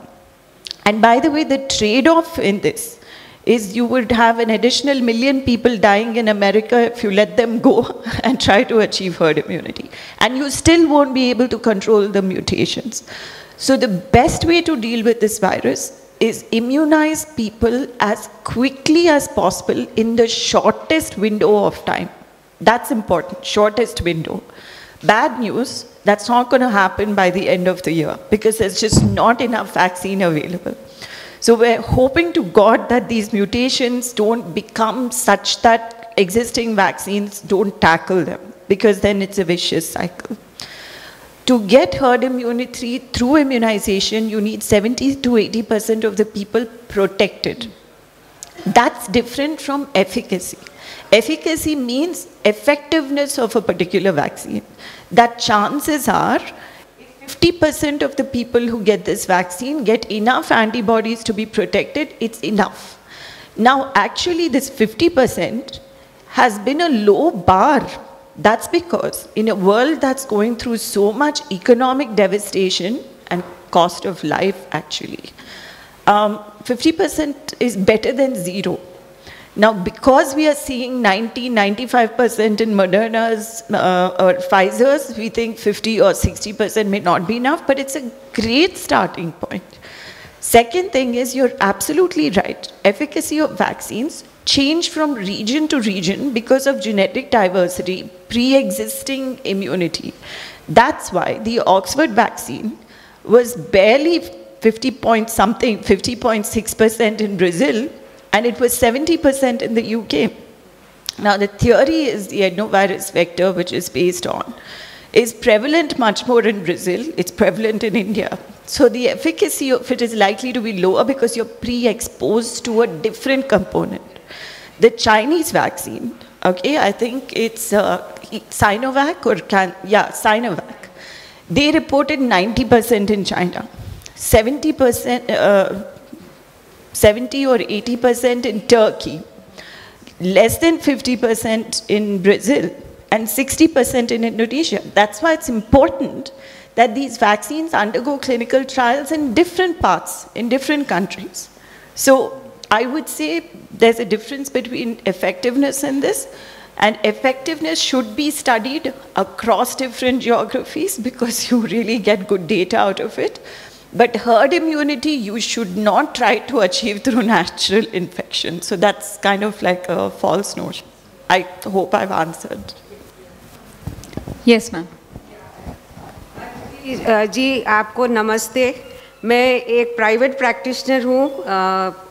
And by the way, the trade-off in this is you would have an additional million people dying in America if you let them go and try to achieve herd immunity. And you still won't be able to control the mutations. So the best way to deal with this virus is immunize people as quickly as possible in the shortest window of time. That's important, shortest window. Bad news, that's not going to happen by the end of the year because there's just not enough vaccine available. So we're hoping to God that these mutations don't become such that existing vaccines don't tackle them because then it's a vicious cycle. To get herd immunity through immunization, you need 70 to 80% of the people protected. That's different from efficacy. Efficacy means effectiveness of a particular vaccine. That chances are 50% of the people who get this vaccine get enough antibodies to be protected, it's enough. Now, actually, this 50% has been a low bar. That's because in a world that's going through so much economic devastation and cost of life, actually, 50% um, is better than zero. Now, because we are seeing 90, 95% in Moderna's uh, or Pfizer's, we think 50 or 60% may not be enough, but it's a great starting point. Second thing is you're absolutely right. Efficacy of vaccines change from region to region because of genetic diversity, pre-existing immunity. That's why the Oxford vaccine was barely 50 point something, 50.6% in Brazil, and it was 70% in the UK. Now, the theory is the adenovirus vector, which is based on, is prevalent much more in Brazil. It's prevalent in India. So the efficacy of it is likely to be lower because you're pre-exposed to a different component. The Chinese vaccine, okay, I think it's uh, Sinovac or can, yeah, Sinovac. They reported 90% in China, 70%, uh, 70 or 80% in Turkey, less than 50% in Brazil, and 60% in Indonesia. That's why it's important that these vaccines undergo clinical trials in different parts, in different countries. So I would say there's a difference between effectiveness in this, and effectiveness should be studied across different geographies because you really get good data out of it. But herd immunity, you should not try to achieve through natural infection. So that's kind of like a false notion. I hope I've answered. Yes, ma'am. जी आपको नमस्ते मैं एक private practitioner हूँ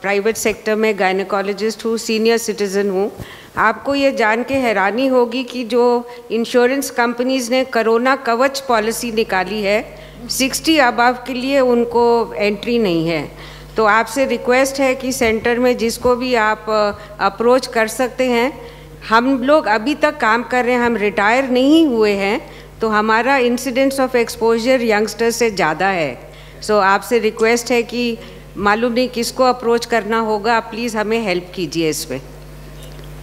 private sector में gynaecologist हूँ senior citizen हूँ आपको ये जान के हैरानी होगी कि जो इंश्योरेंस कंपनीज़ ने करोना कवच पॉलिसी निकाली है 60 अबाव के लिए उनको एंट्री नहीं है। तो आपसे रिक्वेस्ट है कि सेंटर में जिसको भी आप अप्रोच कर सकते हैं हम लोग अभी तक काम कर रहे हैं हम रिटायर नहीं हुए हैं तो हमारा इंसिडेंट्स ऑफ़ एक्सपोजर यंगस्टर से ज़्यादा है। सो so, आपसे रिक्वेस्ट है कि मालूम नहीं किसको अप्रोच करना होगा आप प्लीज़ हमें हेल्प कीजिए इस पर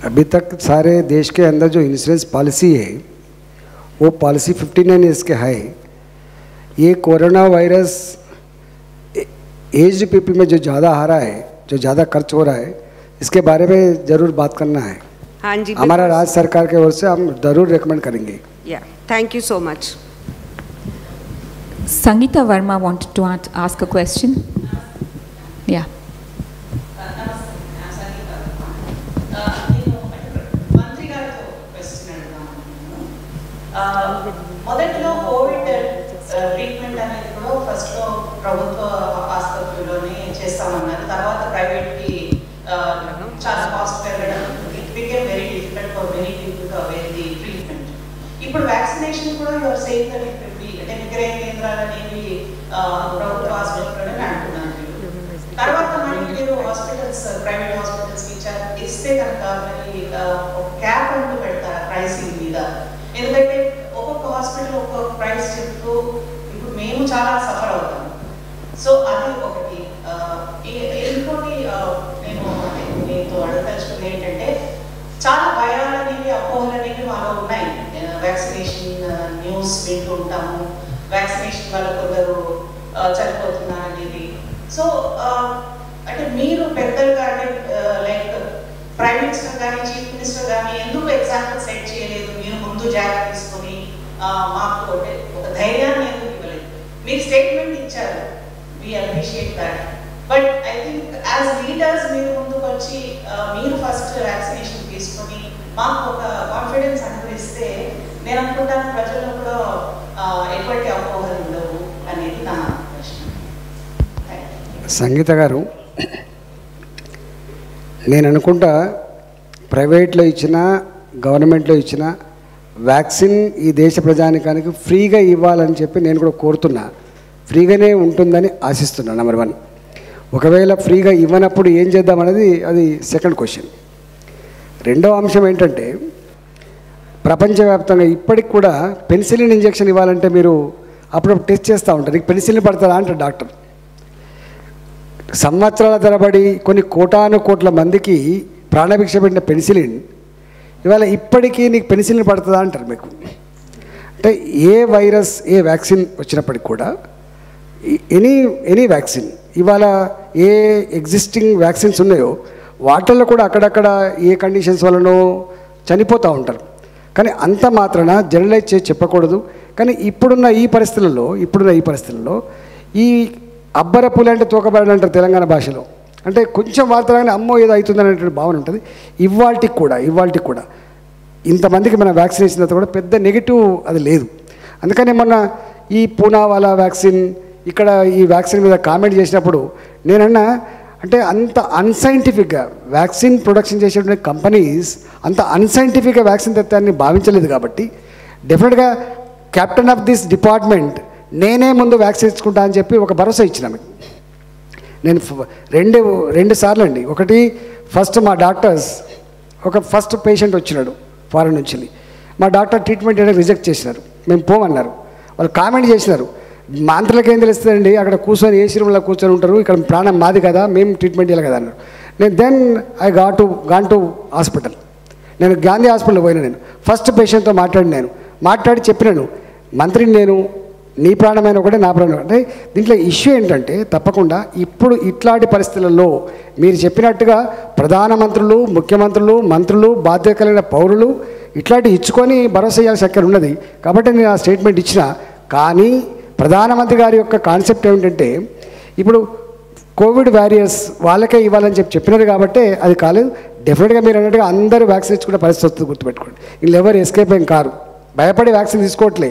अभी तक सारे देश के अंदर जो इंश्योरेंस पॉलिसी है वो पॉलिसी 59 ईयर्स के है। ये कोरोना वायरस एज पीपल में जो ज़्यादा आ रहा है जो ज़्यादा खर्च हो रहा है इसके बारे में ज़रूर बात करना है हाँ जी हमारा राज्य सरकार की ओर से हम ज़रूर रिकमेंड करेंगे या thank you so much Sangeeta Verma wanted to at- ask a question. Yeah. మంత్రి గారితో క్వశ్చన్ అడుగుదాం ఆ, మొదట్లో కోవిడ్ ఆ, ట్రీట్మెంట్ అనేది కూడా ఫస్ట్లో ప్రభుత్వ ఆసుపత్రిలోనే చేస్తామన్నారు. తర్వాత ప్రైవేట్కి చాలా కాస్ట్ పెరగడం it became very difficult for many people to avail the treatment ఇప్పుడు వ్యాక్సినేషన్ కూడా యువర్ సేఫ్ అని అంటే విక్రయ కేంద్రాలు అనేవి ప్రభుత్వ ప్రభుత్వ ఆసుపత్రిలోనే అంటున్నారు తర్వాత మళ్ళీ మీరు హాస్పిటల్స్ ప్రైవేట్ హాస్పిటల్స్ ఇచ్చారు. ఇస్తే కనుక మరి ఒక క్యాప్ అంటూ పెడతారు ప్రైసింగ్ మీద. ఎందుకంటే హాస్పిటల్ ఒక్కొక్క ప్రైస్ చెప్తూ ఇప్పుడు మేము చాలా సఫర్ అవుతాం. సో అది ఒకటి. ఆ, ఇంకోటి నేను మీతో అడగదలుచుకుంది ఏంటంటే చాలా భయాలు అనేవి అపోహలు అనేవి మాలో ఉన్నాయి. వ్యాక్సినేషన్ న్యూస్ వింటూ ఉంటాము. వ్యాక్సినేషన్ వల్ల కొందరు చనిపోతున్నారనేది. చనిపోతున్నారు అనేది సో అంటే మీరు పెద్దలుగా అంటే లైక్ ప్రైమ్ మినిస్టర్ కానీ చీఫ్ మినిస్టర్ కానీ ఎందుకు ఎగ్జాంపుల్ సెట్ చేయలేదు? మీరు ముందు జాగ్రత్త తీసుకొని మాకు అంటే ఒక ధైర్యాన్ని ఎందుకు ఇవ్వలేదు? మీరు స్టేట్మెంట్ ఇచ్చారు. We appreciate that but I think as leaders మీరు ముందుకు వచ్చి మీరు ఫస్ట్ వ్యాక్సినేషన్ తీసుకొని మాకు ఒక కాన్ఫిడెన్స్ అనుభవిస్తే నేను అనుకుంటాను ప్రజల్లో కూడా ఎటువంటి అపోహలు ఉండవు అనేది నా ప్రశ్న. సంగీత గారు నేను అనుకుంటా ప్రైవేట్లో ఇచ్చినా గవర్నమెంట్లో ఇచ్చినా వ్యాక్సిన్ ఈ దేశ ప్రజానికానికి ఫ్రీగా ఇవ్వాలని చెప్పి నేను కూడా కోరుతున్నా. ఫ్రీగానే ఉంటుందని ఆశిస్తున్నా నెంబర్ వన్ ఒకవేళ ఫ్రీగా ఇవ్వనప్పుడు ఏం చేద్దాం అనేది అది సెకండ్ క్వశ్చన్ రెండవ అంశం ఏంటంటే ప్రపంచవ్యాప్తంగా ఇప్పటికి కూడా పెన్సిలిన్ ఇంజెక్షన్ ఇవ్వాలంటే మీరు అప్పుడప్పుడు టెస్ట్ చేస్తూ ఉంటారు. నీకు పెన్సిలిన్ పడతారా అంటారు డాక్టర్. సంవత్సరాల తరబడి కొన్ని కోటాను కోట్ల మందికి ప్రాణభిక్ష పెట్టిన పెన్సిలిన్ ఇవాళ ఇప్పటికీ నీకు పెన్సిల్ని పడుతుందా అంటారు మీకు. అంటే ఏ వైరస్ ఏ వ్యాక్సిన్ వచ్చినప్పటికి కూడా ఎనీ ఎనీ వ్యాక్సిన్ ఇవాళ ఏ ఎగ్జిస్టింగ్ వ్యాక్సిన్స్ ఉన్నాయో వాటిల్లో కూడా అక్కడక్కడ ఏ కండిషన్స్ వలనో చనిపోతూ ఉంటారు. కానీ అంత మాత్రాన జనరలైజ్ చేసి చెప్పకూడదు. కానీ ఇప్పుడున్న ఈ పరిస్థితులలో ఇప్పుడున్న ఈ పరిస్థితుల్లో ఈ అబ్బర పులి అంటే తూకబడి అంటారు తెలంగాణ భాషలో. అంటే కొంచెం వార్తలాగానే అమ్మో ఏదో అవుతుంది అనేటువంటి భావన ఉంటుంది. ఇవాళకి కూడా ఇవాళకి కూడా. ఇంతమందికి మనం వ్యాక్సిన్ తర్వాత కూడా పెద్ద నెగిటివ్ అది లేదు. అందుకని మొన్న ఈ పూనావాలా వ్యాక్సిన్ ఇక్కడ ఈ వ్యాక్సిన్ మీద కామెంట్ చేసినప్పుడు నేనన్నా అంటే అంత అన్సైంటిఫిక్గా వ్యాక్సిన్ ప్రొడక్షన్ చేసేటువంటి కంపెనీస్ అంత అన్సైంటిఫిక్గా వ్యాక్సిన్ తెత్తాన్ని భావించలేదు కాబట్టి డెఫినెట్గా కెప్టెన్ ఆఫ్ దిస్ డిపార్ట్మెంట్ నేనే ముందు వ్యాక్సిన్ ఇచ్చుకుంటా అని చెప్పి ఒక భరోసా ఇచ్చిన మీకు. నేను రెండు రెండు సార్లు అండి ఒకటి ఫస్ట్ మా డాక్టర్స్ ఒక ఫస్ట్ పేషెంట్ వచ్చినాడు ఫారెన్ నుంచి మా డాక్టర్ ట్రీట్మెంట్ అనేది రిజెక్ట్ చేసినారు. మేము పోమన్నారు. వాళ్ళు కామెంట్ చేసినారు. మాంత్రులకి ఏం తెలుస్తుందండి? అక్కడ కూర్చొని ఏసీ రూమ్లో కూర్చొని ఉంటారు? ఇక్కడ ప్రాణం మాది కదా మేము ట్రీట్మెంట్ చేయాలి కదా అన్నారు. నేను then I go to gone to hospital. నేను గాంధీ హాస్పిటల్ పోయినా నేను. ఫస్ట్ పేషెంట్తో మాట్లాడి నేను మాట్లాడి చెప్పినాను. మంత్రిని నేను నీ ప్రాణమైన ఒకటే నా ప్రాణం అంటే దీంట్లో ఇష్యూ ఏంటంటే తప్పకుండా ఇప్పుడు ఇట్లాంటి పరిస్థితులలో మీరు చెప్పినట్టుగా ప్రధానమంత్రులు ముఖ్యమంత్రులు మంత్రులు బాధ్యత కలిగిన పౌరులు ఇట్లాంటి ఇచ్చుకొని భరోసా చేయాల్సి అక్కడ ఉన్నది. కాబట్టి నేను ఆ స్టేట్మెంట్ ఇచ్చిన. కానీ ప్రధానమంత్రి గారి యొక్క కాన్సెప్ట్ ఏమిటంటే ఇప్పుడు కోవిడ్ వారియర్స్ వాళ్ళకే ఇవ్వాలని చెప్పి చెప్పినారు కాబట్టి అది కాలేదు. డెఫినెట్గా మీరు అన్నట్టుగా అందరూ వ్యాక్సిన్ ఇచ్చుకునే పరిస్థితి వస్తుంది గుర్తుపెట్టుకోండి. వీళ్ళు ఎవరు ఎస్కేప్ ఏం కారు. భయపడి వ్యాక్సిన్ తీసుకోవట్లే.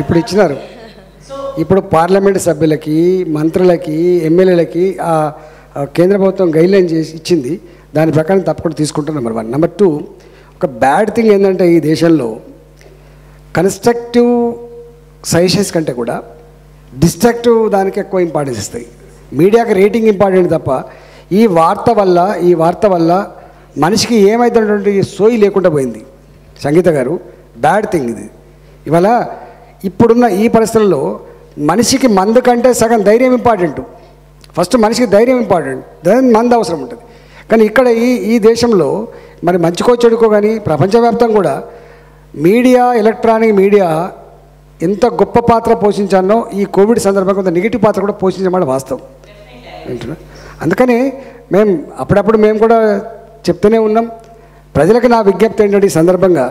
ఇప్పుడు ఇచ్చినారు. ఇప్పుడు పార్లమెంట్ సభ్యులకి మంత్రులకి ఎమ్మెల్యేలకి ఆ కేంద్ర ప్రభుత్వం గైడ్లైన్ చేసి ఇచ్చింది. దాని ప్రకారం తప్పకుండా తీసుకుంటాం నెంబర్ వన్. నెంబర్ టూ ఒక బ్యాడ్ థింగ్ ఏంటంటే ఈ దేశంలో కన్స్ట్రక్టివ్ సజెషన్స్ కంటే కూడా డిస్ట్రక్టివ్ దానికి ఎక్కువ ఇంపార్టెన్స్ ఇస్తాయి. మీడియాకి రేటింగ్ ఇంపార్టెంట్ తప్ప ఈ వార్త వల్ల ఈ వార్త వల్ల మనిషికి ఏమైతున్నటువంటి సోయి లేకుండా పోయింది. సంగీత గారు బ్యాడ్ థింగ్ ఇది. ఇవాళ ఇప్పుడున్న ఈ పరిస్థితుల్లో మనిషికి మందు కంటే సగం ధైర్యం ఇంపార్టెంట్ ఫస్ట్ మనిషికి ధైర్యం ఇంపార్టెంట్ దాని మందు అవసరం ఉంటుంది. కానీ ఇక్కడ ఈ ఈ దేశంలో మరి మంచికో చెడుకో కానీ ప్రపంచవ్యాప్తంగా కూడా మీడియా ఎలక్ట్రానిక్ మీడియా ఎంత గొప్ప పాత్ర పోషించానో ఈ కోవిడ్ సందర్భంగా కొంత నెగిటివ్ పాత్ర కూడా పోషించడం వాస్తవం. వింటున్నా అందుకని మేము అప్పుడప్పుడు మేము కూడా చెప్తూనే ఉన్నాం. ప్రజలకు నా విజ్ఞప్తి ఏంటంటే ఈ సందర్భంగా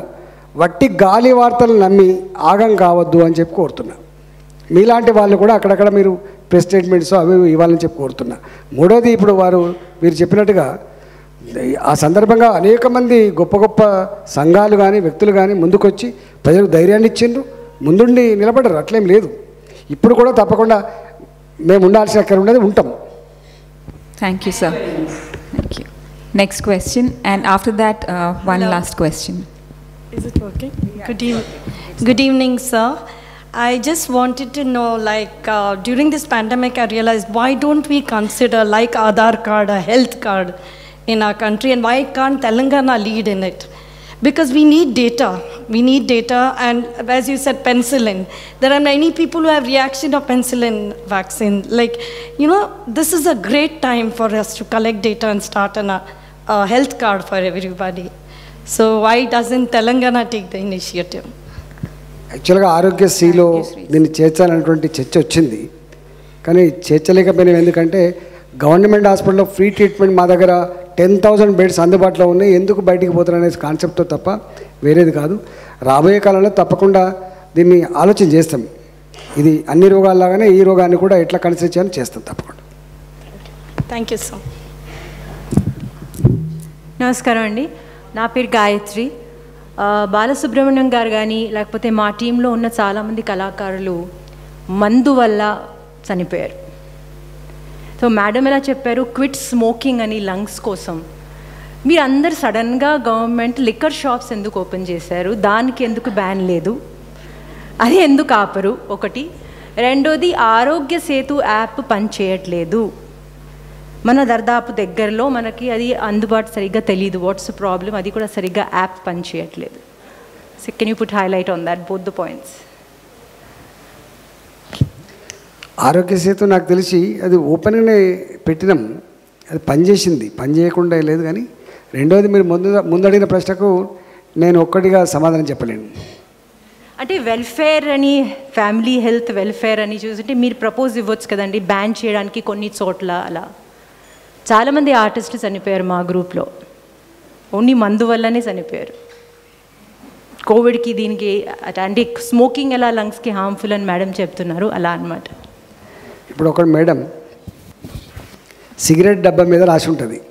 వట్టి గాలి వార్తలు నమ్మి ఆగం కావద్దు అని చెప్పి కోరుతున్నా. మీలాంటి వాళ్ళు కూడా అక్కడక్కడ మీరు ప్రెస్ స్టేట్మెంట్స్ అవి ఇవి ఇవ్వాలని చెప్పి కోరుతున్నా. మూడోది ఇప్పుడు వారు మీరు చెప్పినట్టుగా ఆ సందర్భంగా అనేక మంది గొప్ప గొప్ప సంఘాలు కానీ వ్యక్తులు కానీ ముందుకొచ్చి ప్రజలకు ధైర్యాన్ని ఇచ్చిండ్రు. ముందుండి నిలబడరు అట్లేం లేదు. ఇప్పుడు కూడా తప్పకుండా మేము ఉండాల్సిన అక్కడ ఉన్నది ఉంటాం. Thank you, sir. Thank you. Next question, and after that, uh, one last question. Is it working? Good, eve- good evening, sir. I just wanted to know, like, uh, during this pandemic, I realized why don't we consider like Aadhaar card a health card in our country, and why can't Telangana lead in it? Because we need data. We need data, and as you said, penicillin. There are many people who have reaction of penicillin vaccine. Like, you know, this is a great time for us to collect data and start an, a, a health card for everybody. So why doesn't Telangana take the initiative? యాక్చువల్గా ఆరోగ్యశ్రీలో దీన్ని చేర్చాలనేటువంటి చర్చ వచ్చింది. కానీ చేర్చలేకపోయినాం ఎందుకంటే government హాస్పిటల్లో free treatment మా దగ్గర టెన్ థౌజండ్ బెడ్స్ అందుబాటులో ఉన్నాయి. ఎందుకు బయటికి పోతారనే కాన్సెప్ట్తో తప్ప వేరేది కాదు. రాబోయే కాలంలో తప్పకుండా దీన్ని ఆలోచన చేస్తాం. ఇది అన్ని రోగాల్లాగానే ఈ రోగాన్ని కూడా ఎట్లా కన్సిడర్ చేయాలని చేస్తాం తప్పకుండా. Thank you, sir. నమస్కారం అండి. నా పేరు గాయత్రి. బాలసుబ్రహ్మణ్యం గారు కానీ లేకపోతే మా టీంలో ఉన్న చాలామంది కళాకారులు మందు వల్ల చనిపోయారు. సో మేడం ఎలా చెప్పారు? క్విట్ స్మోకింగ్ అని లంగ్స్ కోసం. మీరందరు సడన్గా గవర్నమెంట్ లిక్కర్ షాప్స్ ఎందుకు ఓపెన్ చేశారు? దానికి ఎందుకు బ్యాన్ లేదు? అది ఎందుకు ఆపరు? ఒకటి. రెండోది ఆరోగ్య సేతు యాప్ పనిచేయట్లేదు. మన దర్దాపు దగ్గరలో మనకి అది అందుబాటు సరిగ్గా తెలియదు వాట్స్ ప్రాబ్లం అది కూడా సరిగ్గా యాప్ పనిచేయట్లేదు. So can you put highlight on that both the points Aarogya Setu నాకు తెలిసి అది ఓపెన్గానే పెట్టినాం. అది పనిచేసింది. పని చేయకుండా లేదు కానీ రెండోది మీరు ముందు ముందడిగిన ప్రశ్నకు నేను ఒక్కటిగా సమాధానం చెప్పలేను. అంటే వెల్ఫేర్ అని ఫ్యామిలీ హెల్త్ వెల్ఫేర్ అని చూస్తుంటే మీరు ప్రపోజ్ ఇవ్వచ్చు కదండి. బ్యాన్ చేయడానికి కొన్ని చోట్ల అలా. చాలామంది ఆర్టిస్టులు చనిపోయారు మా గ్రూప్లో. ఓన్లీ మందు వల్లనే చనిపోయారు. కోవిడ్కి దీనికి అట- అంటే స్మోకింగ్ ఎలా లంగ్స్కి హార్మ్ఫుల్ అని మేడం చెప్తున్నారు అలా అన్నమాట. ఇప్పుడు ఒక మేడం సిగరెట్ డబ్బా మీద రాసి ఉంటుంది.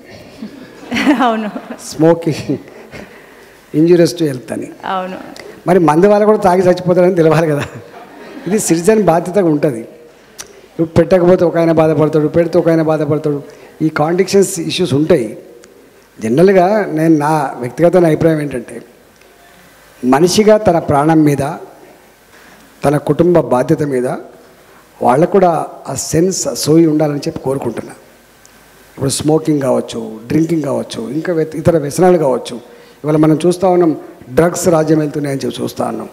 అవును. స్మోకింగ్ ఇంజూరియస్ టు హెల్త్ అని. అవును. మరి మందు వాళ్ళు కూడా తాగి చచ్చిపోతారని తెలవాలి కదా. ఇది సిటిజన్ బాధ్యతగా ఉంటుంది. ఇప్పుడు పెట్టకపోతే ఒక ఆయన బాధపడతాడు పెడితే ఒక ఆయన బాధపడతాడు. ఈ కాండిక్షన్స్ ఇష్యూస్ ఉంటాయి. జనరల్గా నేను నా వ్యక్తిగత అభిప్రాయం ఏంటంటే మనిషిగా తన ప్రాణం మీద తన కుటుంబ బాధ్యత మీద వాళ్ళకు కూడా ఆ సెన్స్ సోయి ఉండాలని చెప్పి కోరుకుంటున్నా. ఇప్పుడు స్మోకింగ్ కావచ్చు డ్రింకింగ్ కావచ్చు ఇంకా ఇతర వ్యసనాలు కావచ్చు. ఇవాళ మనం చూస్తూ ఉన్నాం డ్రగ్స్ రాజ్యం వెళ్తున్నాయని చెప్పి చూస్తూ ఉన్నాం.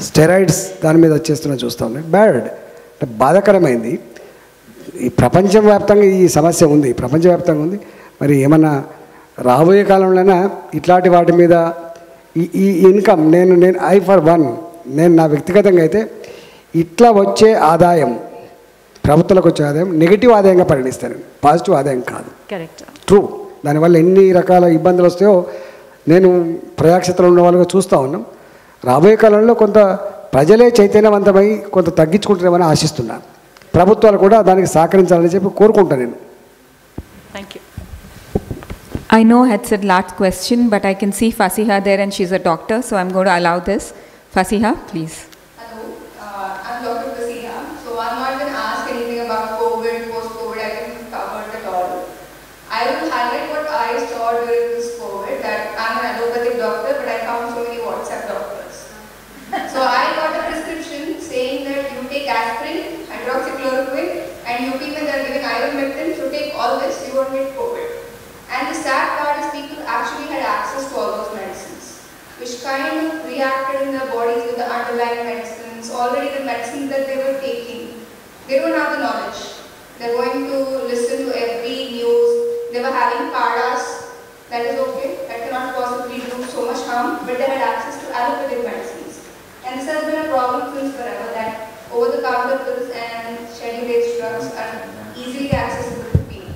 స్టెరాయిడ్స్ దాని మీద వచ్చేస్తున్నా చూస్తూ ఉన్నాం. బ్యాడ్ బాధాకరమైంది. ఈ ప్రపంచవ్యాప్తంగా ఈ సమస్య ఉంది. ప్రపంచవ్యాప్తంగా ఉంది. మరి ఏమన్నా రాబోయే కాలంలోనైనా ఇట్లాంటి వాటి మీద ఈ ఈ ఇన్కమ్ నేను నేను ఐ ఫర్ వన్ నేను నా వ్యక్తిగతంగా అయితే ఇట్లా వచ్చే ఆదాయం ప్రభుత్వాలకు వచ్చే ఆదాయం నెగిటివ్ ఆదాయంగా పరిగణిస్తాను. పాజిటివ్ ఆదాయం కాదు. కరెక్ట్. ట్రూ. దానివల్ల ఎన్ని రకాల ఇబ్బందులు వస్తాయో నేను ప్రయాక్షతలో ఉన్న వాళ్ళుగా చూస్తూ ఉన్నాం. రాబోయే కాలంలో కొంత ప్రజలే చైతన్యవంతమై కొంత తగ్గించుకుంటారేమని ఆశిస్తున్నా ప్రభుత్వాలు కూడా దానికి సహకరించాలని చెప్పి కోరుకుంటా నేను. Thank you I know had said last question but I can see Fasiha there and she a doctor so I'm gonna allow this Fasiha please reacted in their bodies with the underlying medicines, already the medicines that they were taking. They don't have the knowledge. They're going to listen to every news. They were having kadhas. That is okay. That cannot possibly do so much harm, but they had access to allopathic medicines. And this has been a problem since forever that over-the-counter pills and schedule-based drugs are easily accessible to people.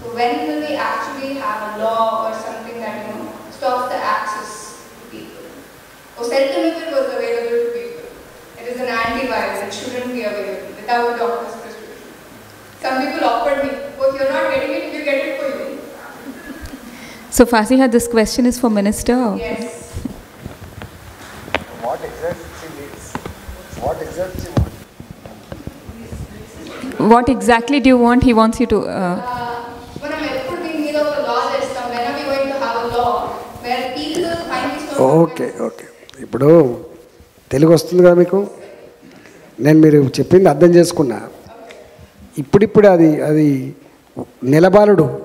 So when will we actually have a law or something that you know stops the access? Oseltamivir was available to people. It is an antivirus, it shouldn't be available without a doctor's prescription. Some people offered me, oh, you're not getting it, we get it for you. So Fasiha, this question is for Minister. Yes. What exactly she needs? What exactly she wants? What exactly do you want? He wants you to... Uh, uh, when I'm putting need of a law system, when are we going to have a law where people find these... Okay, okay. ఇప్పుడు తెలుగు వస్తుందిగా మీకు? నేను మీరు చెప్పింది అర్థం చేసుకున్నా. ఇప్పుడిప్పుడు అది అది నిలబాలుడు.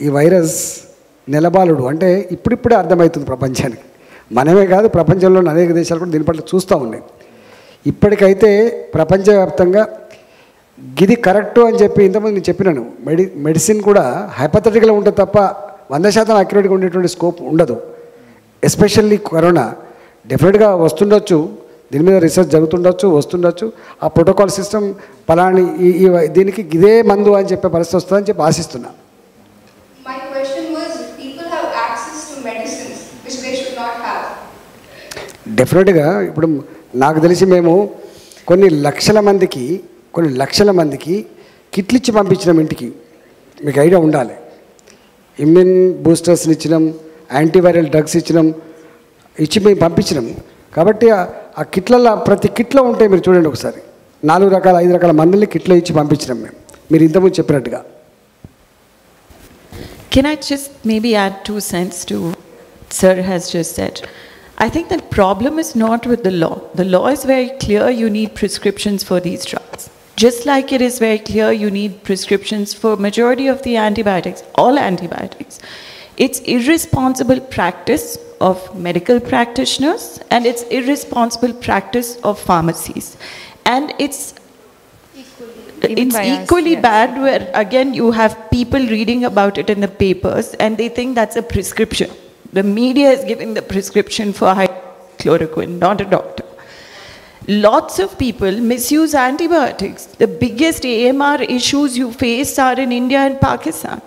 ఈ వైరస్ నిలబాలుడు. అంటే ఇప్పుడిప్పుడే అర్థమవుతుంది ప్రపంచానికి. మనమే కాదు ప్రపంచంలోని అనేక దేశాలు కూడా దీని పట్ల చూస్తూ ఉన్నాయి. ఇప్పటికైతే ప్రపంచవ్యాప్తంగా గిది కరెక్టు అని చెప్పి ఇంతకుముందు నేను చెప్పినాను. మెడి మెడిసిన్ కూడా హైపథటికల్గా ఉంటుంది తప్ప వంద శాతం అక్యురేట్గా ఉండేటువంటి స్కోప్ ఉండదు. Especially corona. డెఫినెట్గా వస్తుండొచ్చు. దీని మీద రీసెర్చ్ జరుగుతుండొచ్చు వస్తుండొచ్చు. ఆ ప్రోటోకాల్ సిస్టమ్ పలాని ఈ దీనికి ఇదే మందు అని చెప్పే పరిస్థితి వస్తుందని చెప్పి ఆశిస్తున్నా. My question was, people have access to medicines which they should not have. డెఫినెట్గా ఇప్పుడు నాకు తెలిసి మేము కొన్ని లక్షల మందికి కొన్ని లక్షల మందికి కిట్లు ఇచ్చి పంపించినాం ఇంటికి. మీకు ఐడియా ఉండాలి. ఇమ్యూన్ బూస్టర్స్ని ఇచ్చినాం యాంటీవైరల్ డ్రగ్స్ ఇచ్చినాం ఇచ్చి మేము పంపించినాం కాబట్టి ఆ- ఆ కిట్లలో ప్రతి కిట్లో ఉంటాయి మీరు చూడండి ఒకసారి నాలుగు రకాల ఐదు రకాల మందుల్ని కిట్లో ఇచ్చి పంపించినాం మేము మీరు ఇంతకుముందు చెప్పినట్టుగా Can I just maybe add two cents to what Sir has just said? I think the problem is not with the law. The law is very clear you need prescriptions for these drugs. Just like it is very clear you need prescriptions for majority of the antibiotics, all antibiotics. It's irresponsible practice of medical practitioners and it's irresponsible practice of pharmacies. And it's Even it's us, equally yes. bad where again you have people reading about it in the papers and they think that's a prescription. The media is giving the prescription for hydroxychloroquine, not a doctor. Lots of people misuse antibiotics. The biggest AMR issues you face are in India and Pakistan.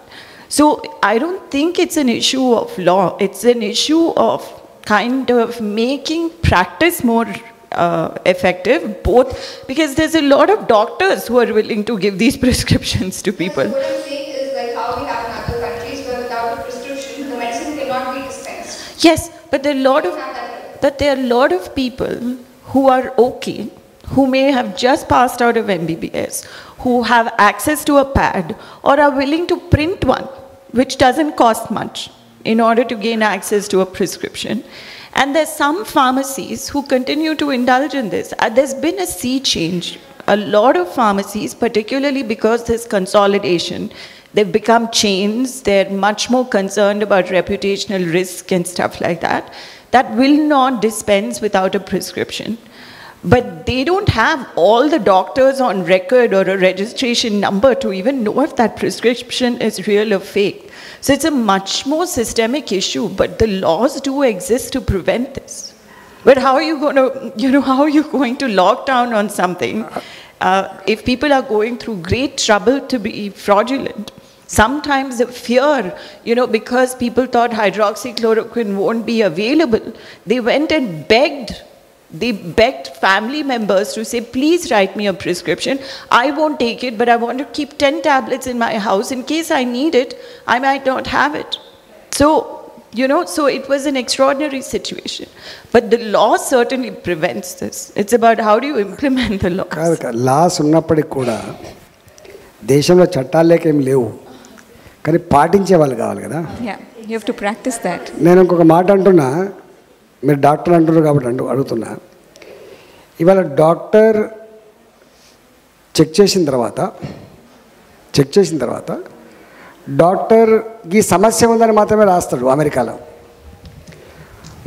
So I don't think it's an issue of law. It's an issue of kind of making practice more uh, effective, both because there's a lot of doctors who are willing to give these prescriptions to people. What I'm saying is like how we have in other countries where without a prescription, the medicine cannot be dispensed. Yes, but there are a lot of but there are a lot of people who are okay, who may have just passed out of MBBS, who have access to a pad or are willing to print one, which doesn't cost much, in order to gain access to a prescription. And there's some pharmacies who continue to indulge in this. Uh, There's been a sea change. A lot of pharmacies, particularly because there's consolidation, they've become chains. They're much more concerned about reputational risk and stuff like that. That will not dispense without a prescription. But they don't have all the doctors on record or a registration number to even know if that prescription is real or fake. So it's a much more systemic issue, but the laws do exist to prevent this. But how are you going to, you know, how are you going to lock down on something uh, if people are going through great trouble to be fraudulent? Sometimes the fear, you know, because people thought hydroxychloroquine won't be available, they went and begged they begged family members to say, please write me a prescription. I won't take it, but I want to keep 10 tablets in my house. In case I need it, I might not have it. So, you know, so it was an extraordinary situation. But the law certainly prevents this. It's about how do you implement the law. కాదు కాదు loss ఉన్నప్పటికి కూడా దేశంలో చట్టాలు లేక ఏం లేవు కానీ పాటించే వాళ్ళు కావాలి కదా Yeah, you have to practice that. నేను ఇంకొక మాట అంటున్నా మీరు డాక్టర్ అంటున్నారు కాబట్టి అంటూ అడుగుతున్నా. ఇవాళ డాక్టర్ చెక్ చేసిన తర్వాత చెక్ చేసిన తర్వాత డాక్టర్కి సమస్య ఉందని మాత్రమే రాస్తాడు అమెరికాలో.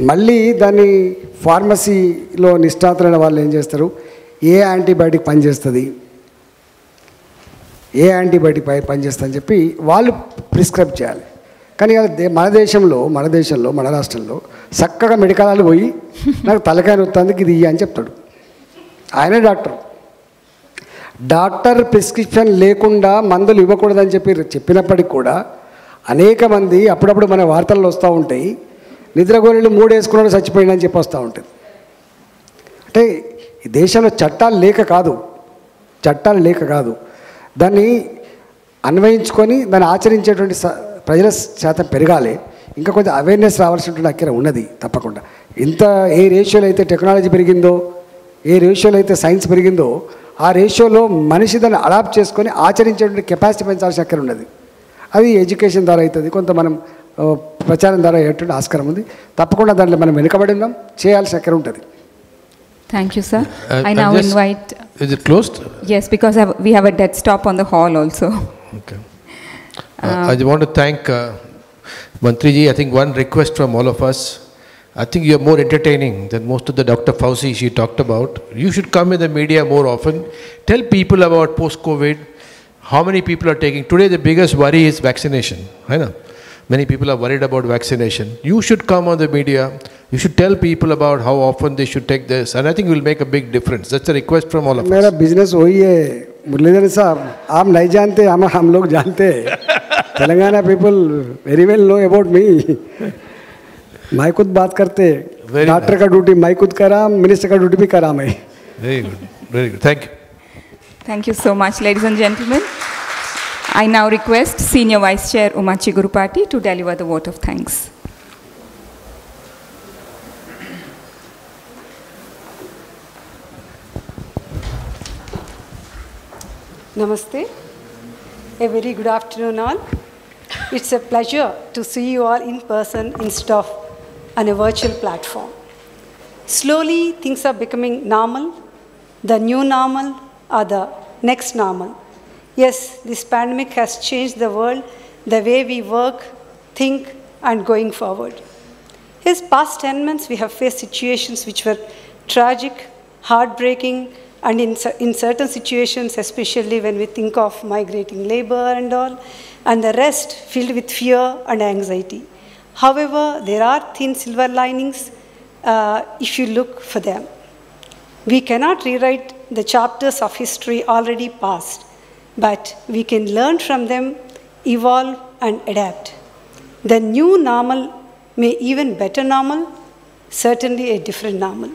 మళ్ళీ దాన్ని ఫార్మసీలో నిష్ణాతులైన వాళ్ళు ఏం చేస్తారు? ఏ యాంటీబయాటిక్ పనిచేస్తుంది? ఏ యాంటీబయాటిక్ పై పనిచేస్తుంది అని చెప్పి వాళ్ళు ప్రిస్క్రైబ్ చేయాలి. కానీ అది మన దేశంలో మన దేశంలో మన రాష్ట్రంలో చక్కగా మెడికలాలు పోయి నాకు తలకాయ నొత్తందుకు ఇది ఇయ్యి అని చెప్తాడు. ఆయనే డాక్టర్. డాక్టర్ ప్రిస్క్రిప్షన్ లేకుండా మందులు ఇవ్వకూడదని చెప్పి చెప్పినప్పటికి కూడా అనేక మంది అప్పుడప్పుడు మన వార్తల్లో వస్తూ ఉంటాయి నిద్రగోళీలు మూడు వేసుకున్నాడు చచ్చిపోయిందని చెప్పి వస్తూ ఉంటుంది అంటే ఈ దేశంలో చట్టాలు లేక కాదు చట్టాలు లేక కాదు. దాన్ని అన్వయించుకొని దాన్ని ఆచరించేటువంటి స- ప్రజల శాతం పెరగాలి ఇంకా కొంచెం అవేర్నెస్ రావాల్సినటువంటి అక్కర ఉన్నది తప్పకుండా ఇంత ఏ రేషియోలో అయితే టెక్నాలజీ పెరిగిందో ఏ రేషియోలో అయితే సైన్స్ పెరిగిందో ఆ రేషియోలో మనిషి దాన్ని అడాప్ట్ చేసుకొని ఆచరించేటువంటి కెపాసిటీ పెంచాల్సిన అక్కర ఉన్నది అది ఎడ్యుకేషన్ ద్వారా అవుతుంది కొంత మనం ప్రచారం ద్వారా అయ్యేటువంటి ఆస్కారం ఉంది తప్పకుండా దాంట్లో మనం వెనుకబడి ఉన్నాం చేయాల్సిన అక్కర ఉంటుంది Thank you, sir. Uh, I now just- invite. Is it closed? Yes, because we have a dead stop on the hall also. Okay. Uh, I want to thank uh, Mantriji. I think one request from all of us. I think you're more entertaining than most of the Dr. Fauci she talked about. You should come in the media more often. Tell people about post-COVID. How many people are taking? Today, the biggest worry is vaccination. I know. Many people are worried about vaccination. You should come on the media. You should tell people about how often they should take this. And I think it will make a big difference. That's a request from all of us. मेरा business वही है मुरलीधर साहब आप नहीं जानते हम हम लोग जानते हैं Telangana people very well know about me मैं खुद बात करते डॉक्टर का ड्यूटी मैं खुद करा मिनिस्टर का ड्यूटी भी करा मैं Very good. Very good. Thank you. Thank you so much, ladies and gentlemen. I now request Senior Vice Chair Umachi Gurupati to deliver the vote of thanks. Namaste. A very good afternoon, all. It's a pleasure to see you all in person instead of on a virtual platform. Slowly, things are becoming normal, the new normal or the next normal. Yes, this pandemic has changed the world, the way we work, think, and going forward. His past 10 months, we have faced situations which were tragic, heartbreaking, and in, in certain situations, especially when we think of migrating labor and all, and the rest filled with fear and anxiety. However, there are thin silver linings uh, if you look for them. We cannot rewrite the chapters of history already past, but we can learn from them, evolve, and adapt. The new normal may even better normal, certainly a different normal.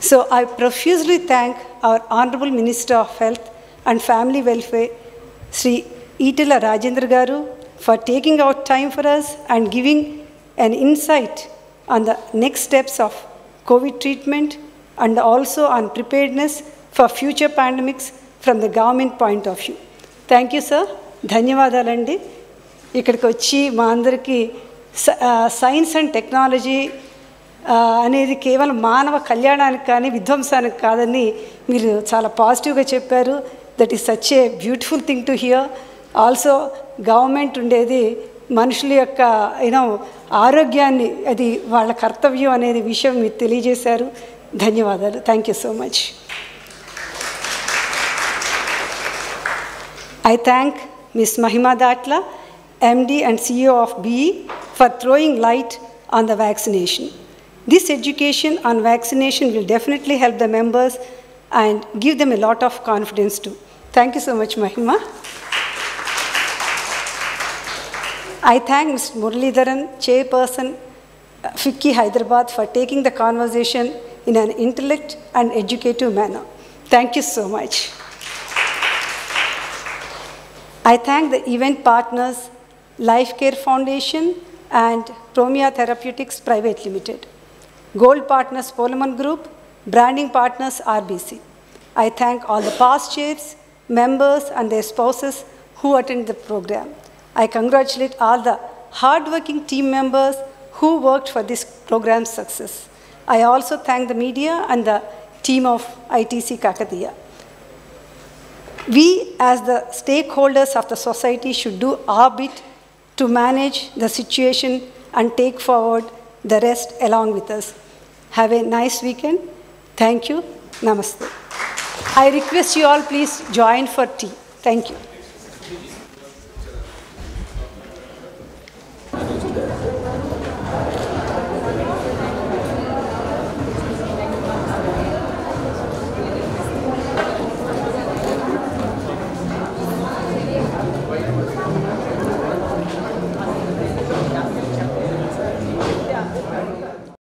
So I profusely thank our Honorable Minister of Health and Family Welfare, Sri Eatala Rajender Garu, for taking out time for us and giving an insight on the next steps of COVID treatment and also on preparedness for future pandemics from the government point of view. Thank you, sir. ధన్యవాదాలండి ఇక్కడికి వచ్చి science and technology అనేది కేవలం మానవ కళ్యాణానికి కానీ విధ్వంసానికి కాదని మీరు చాలా పాజిటివ్గా చెప్పారు. That is such a beautiful thing to hear also government ఉండేది మనుషుల యొక్క యూనో ఆరోగ్యాన్ని అది వాళ్ళ కర్తవ్యం అనేది విషయం మీరు తెలియజేశారు. ధన్యవాదాలు. Thank you so much I thank miss Mahima Datla MD and CEO of BE, for throwing light on the vaccination This education on vaccination will definitely help the members and give them a lot of confidence too. Thank you so much, Mahima. I thank Mr. Muralidharan, Chairperson, uh, FICCI Hyderabad, for taking the conversation in an intellect and educative manner. Thank you so much. I thank the event partners, Life Care Foundation and Promea Therapeutics Private Limited, Gold partners Polemon Group, branding partners RBC. I thank all the past chairs, members and their spouses who attended the program. I congratulate all the hardworking team members who worked for this program's success. I also thank the media and the team of ITC Kakatiya. We, as the stakeholders of the society, should do our bit to manage the situation and take forward the rest along with us. Have a nice weekend. Thank you. Namaste. I request you all please join for tea. Thank you.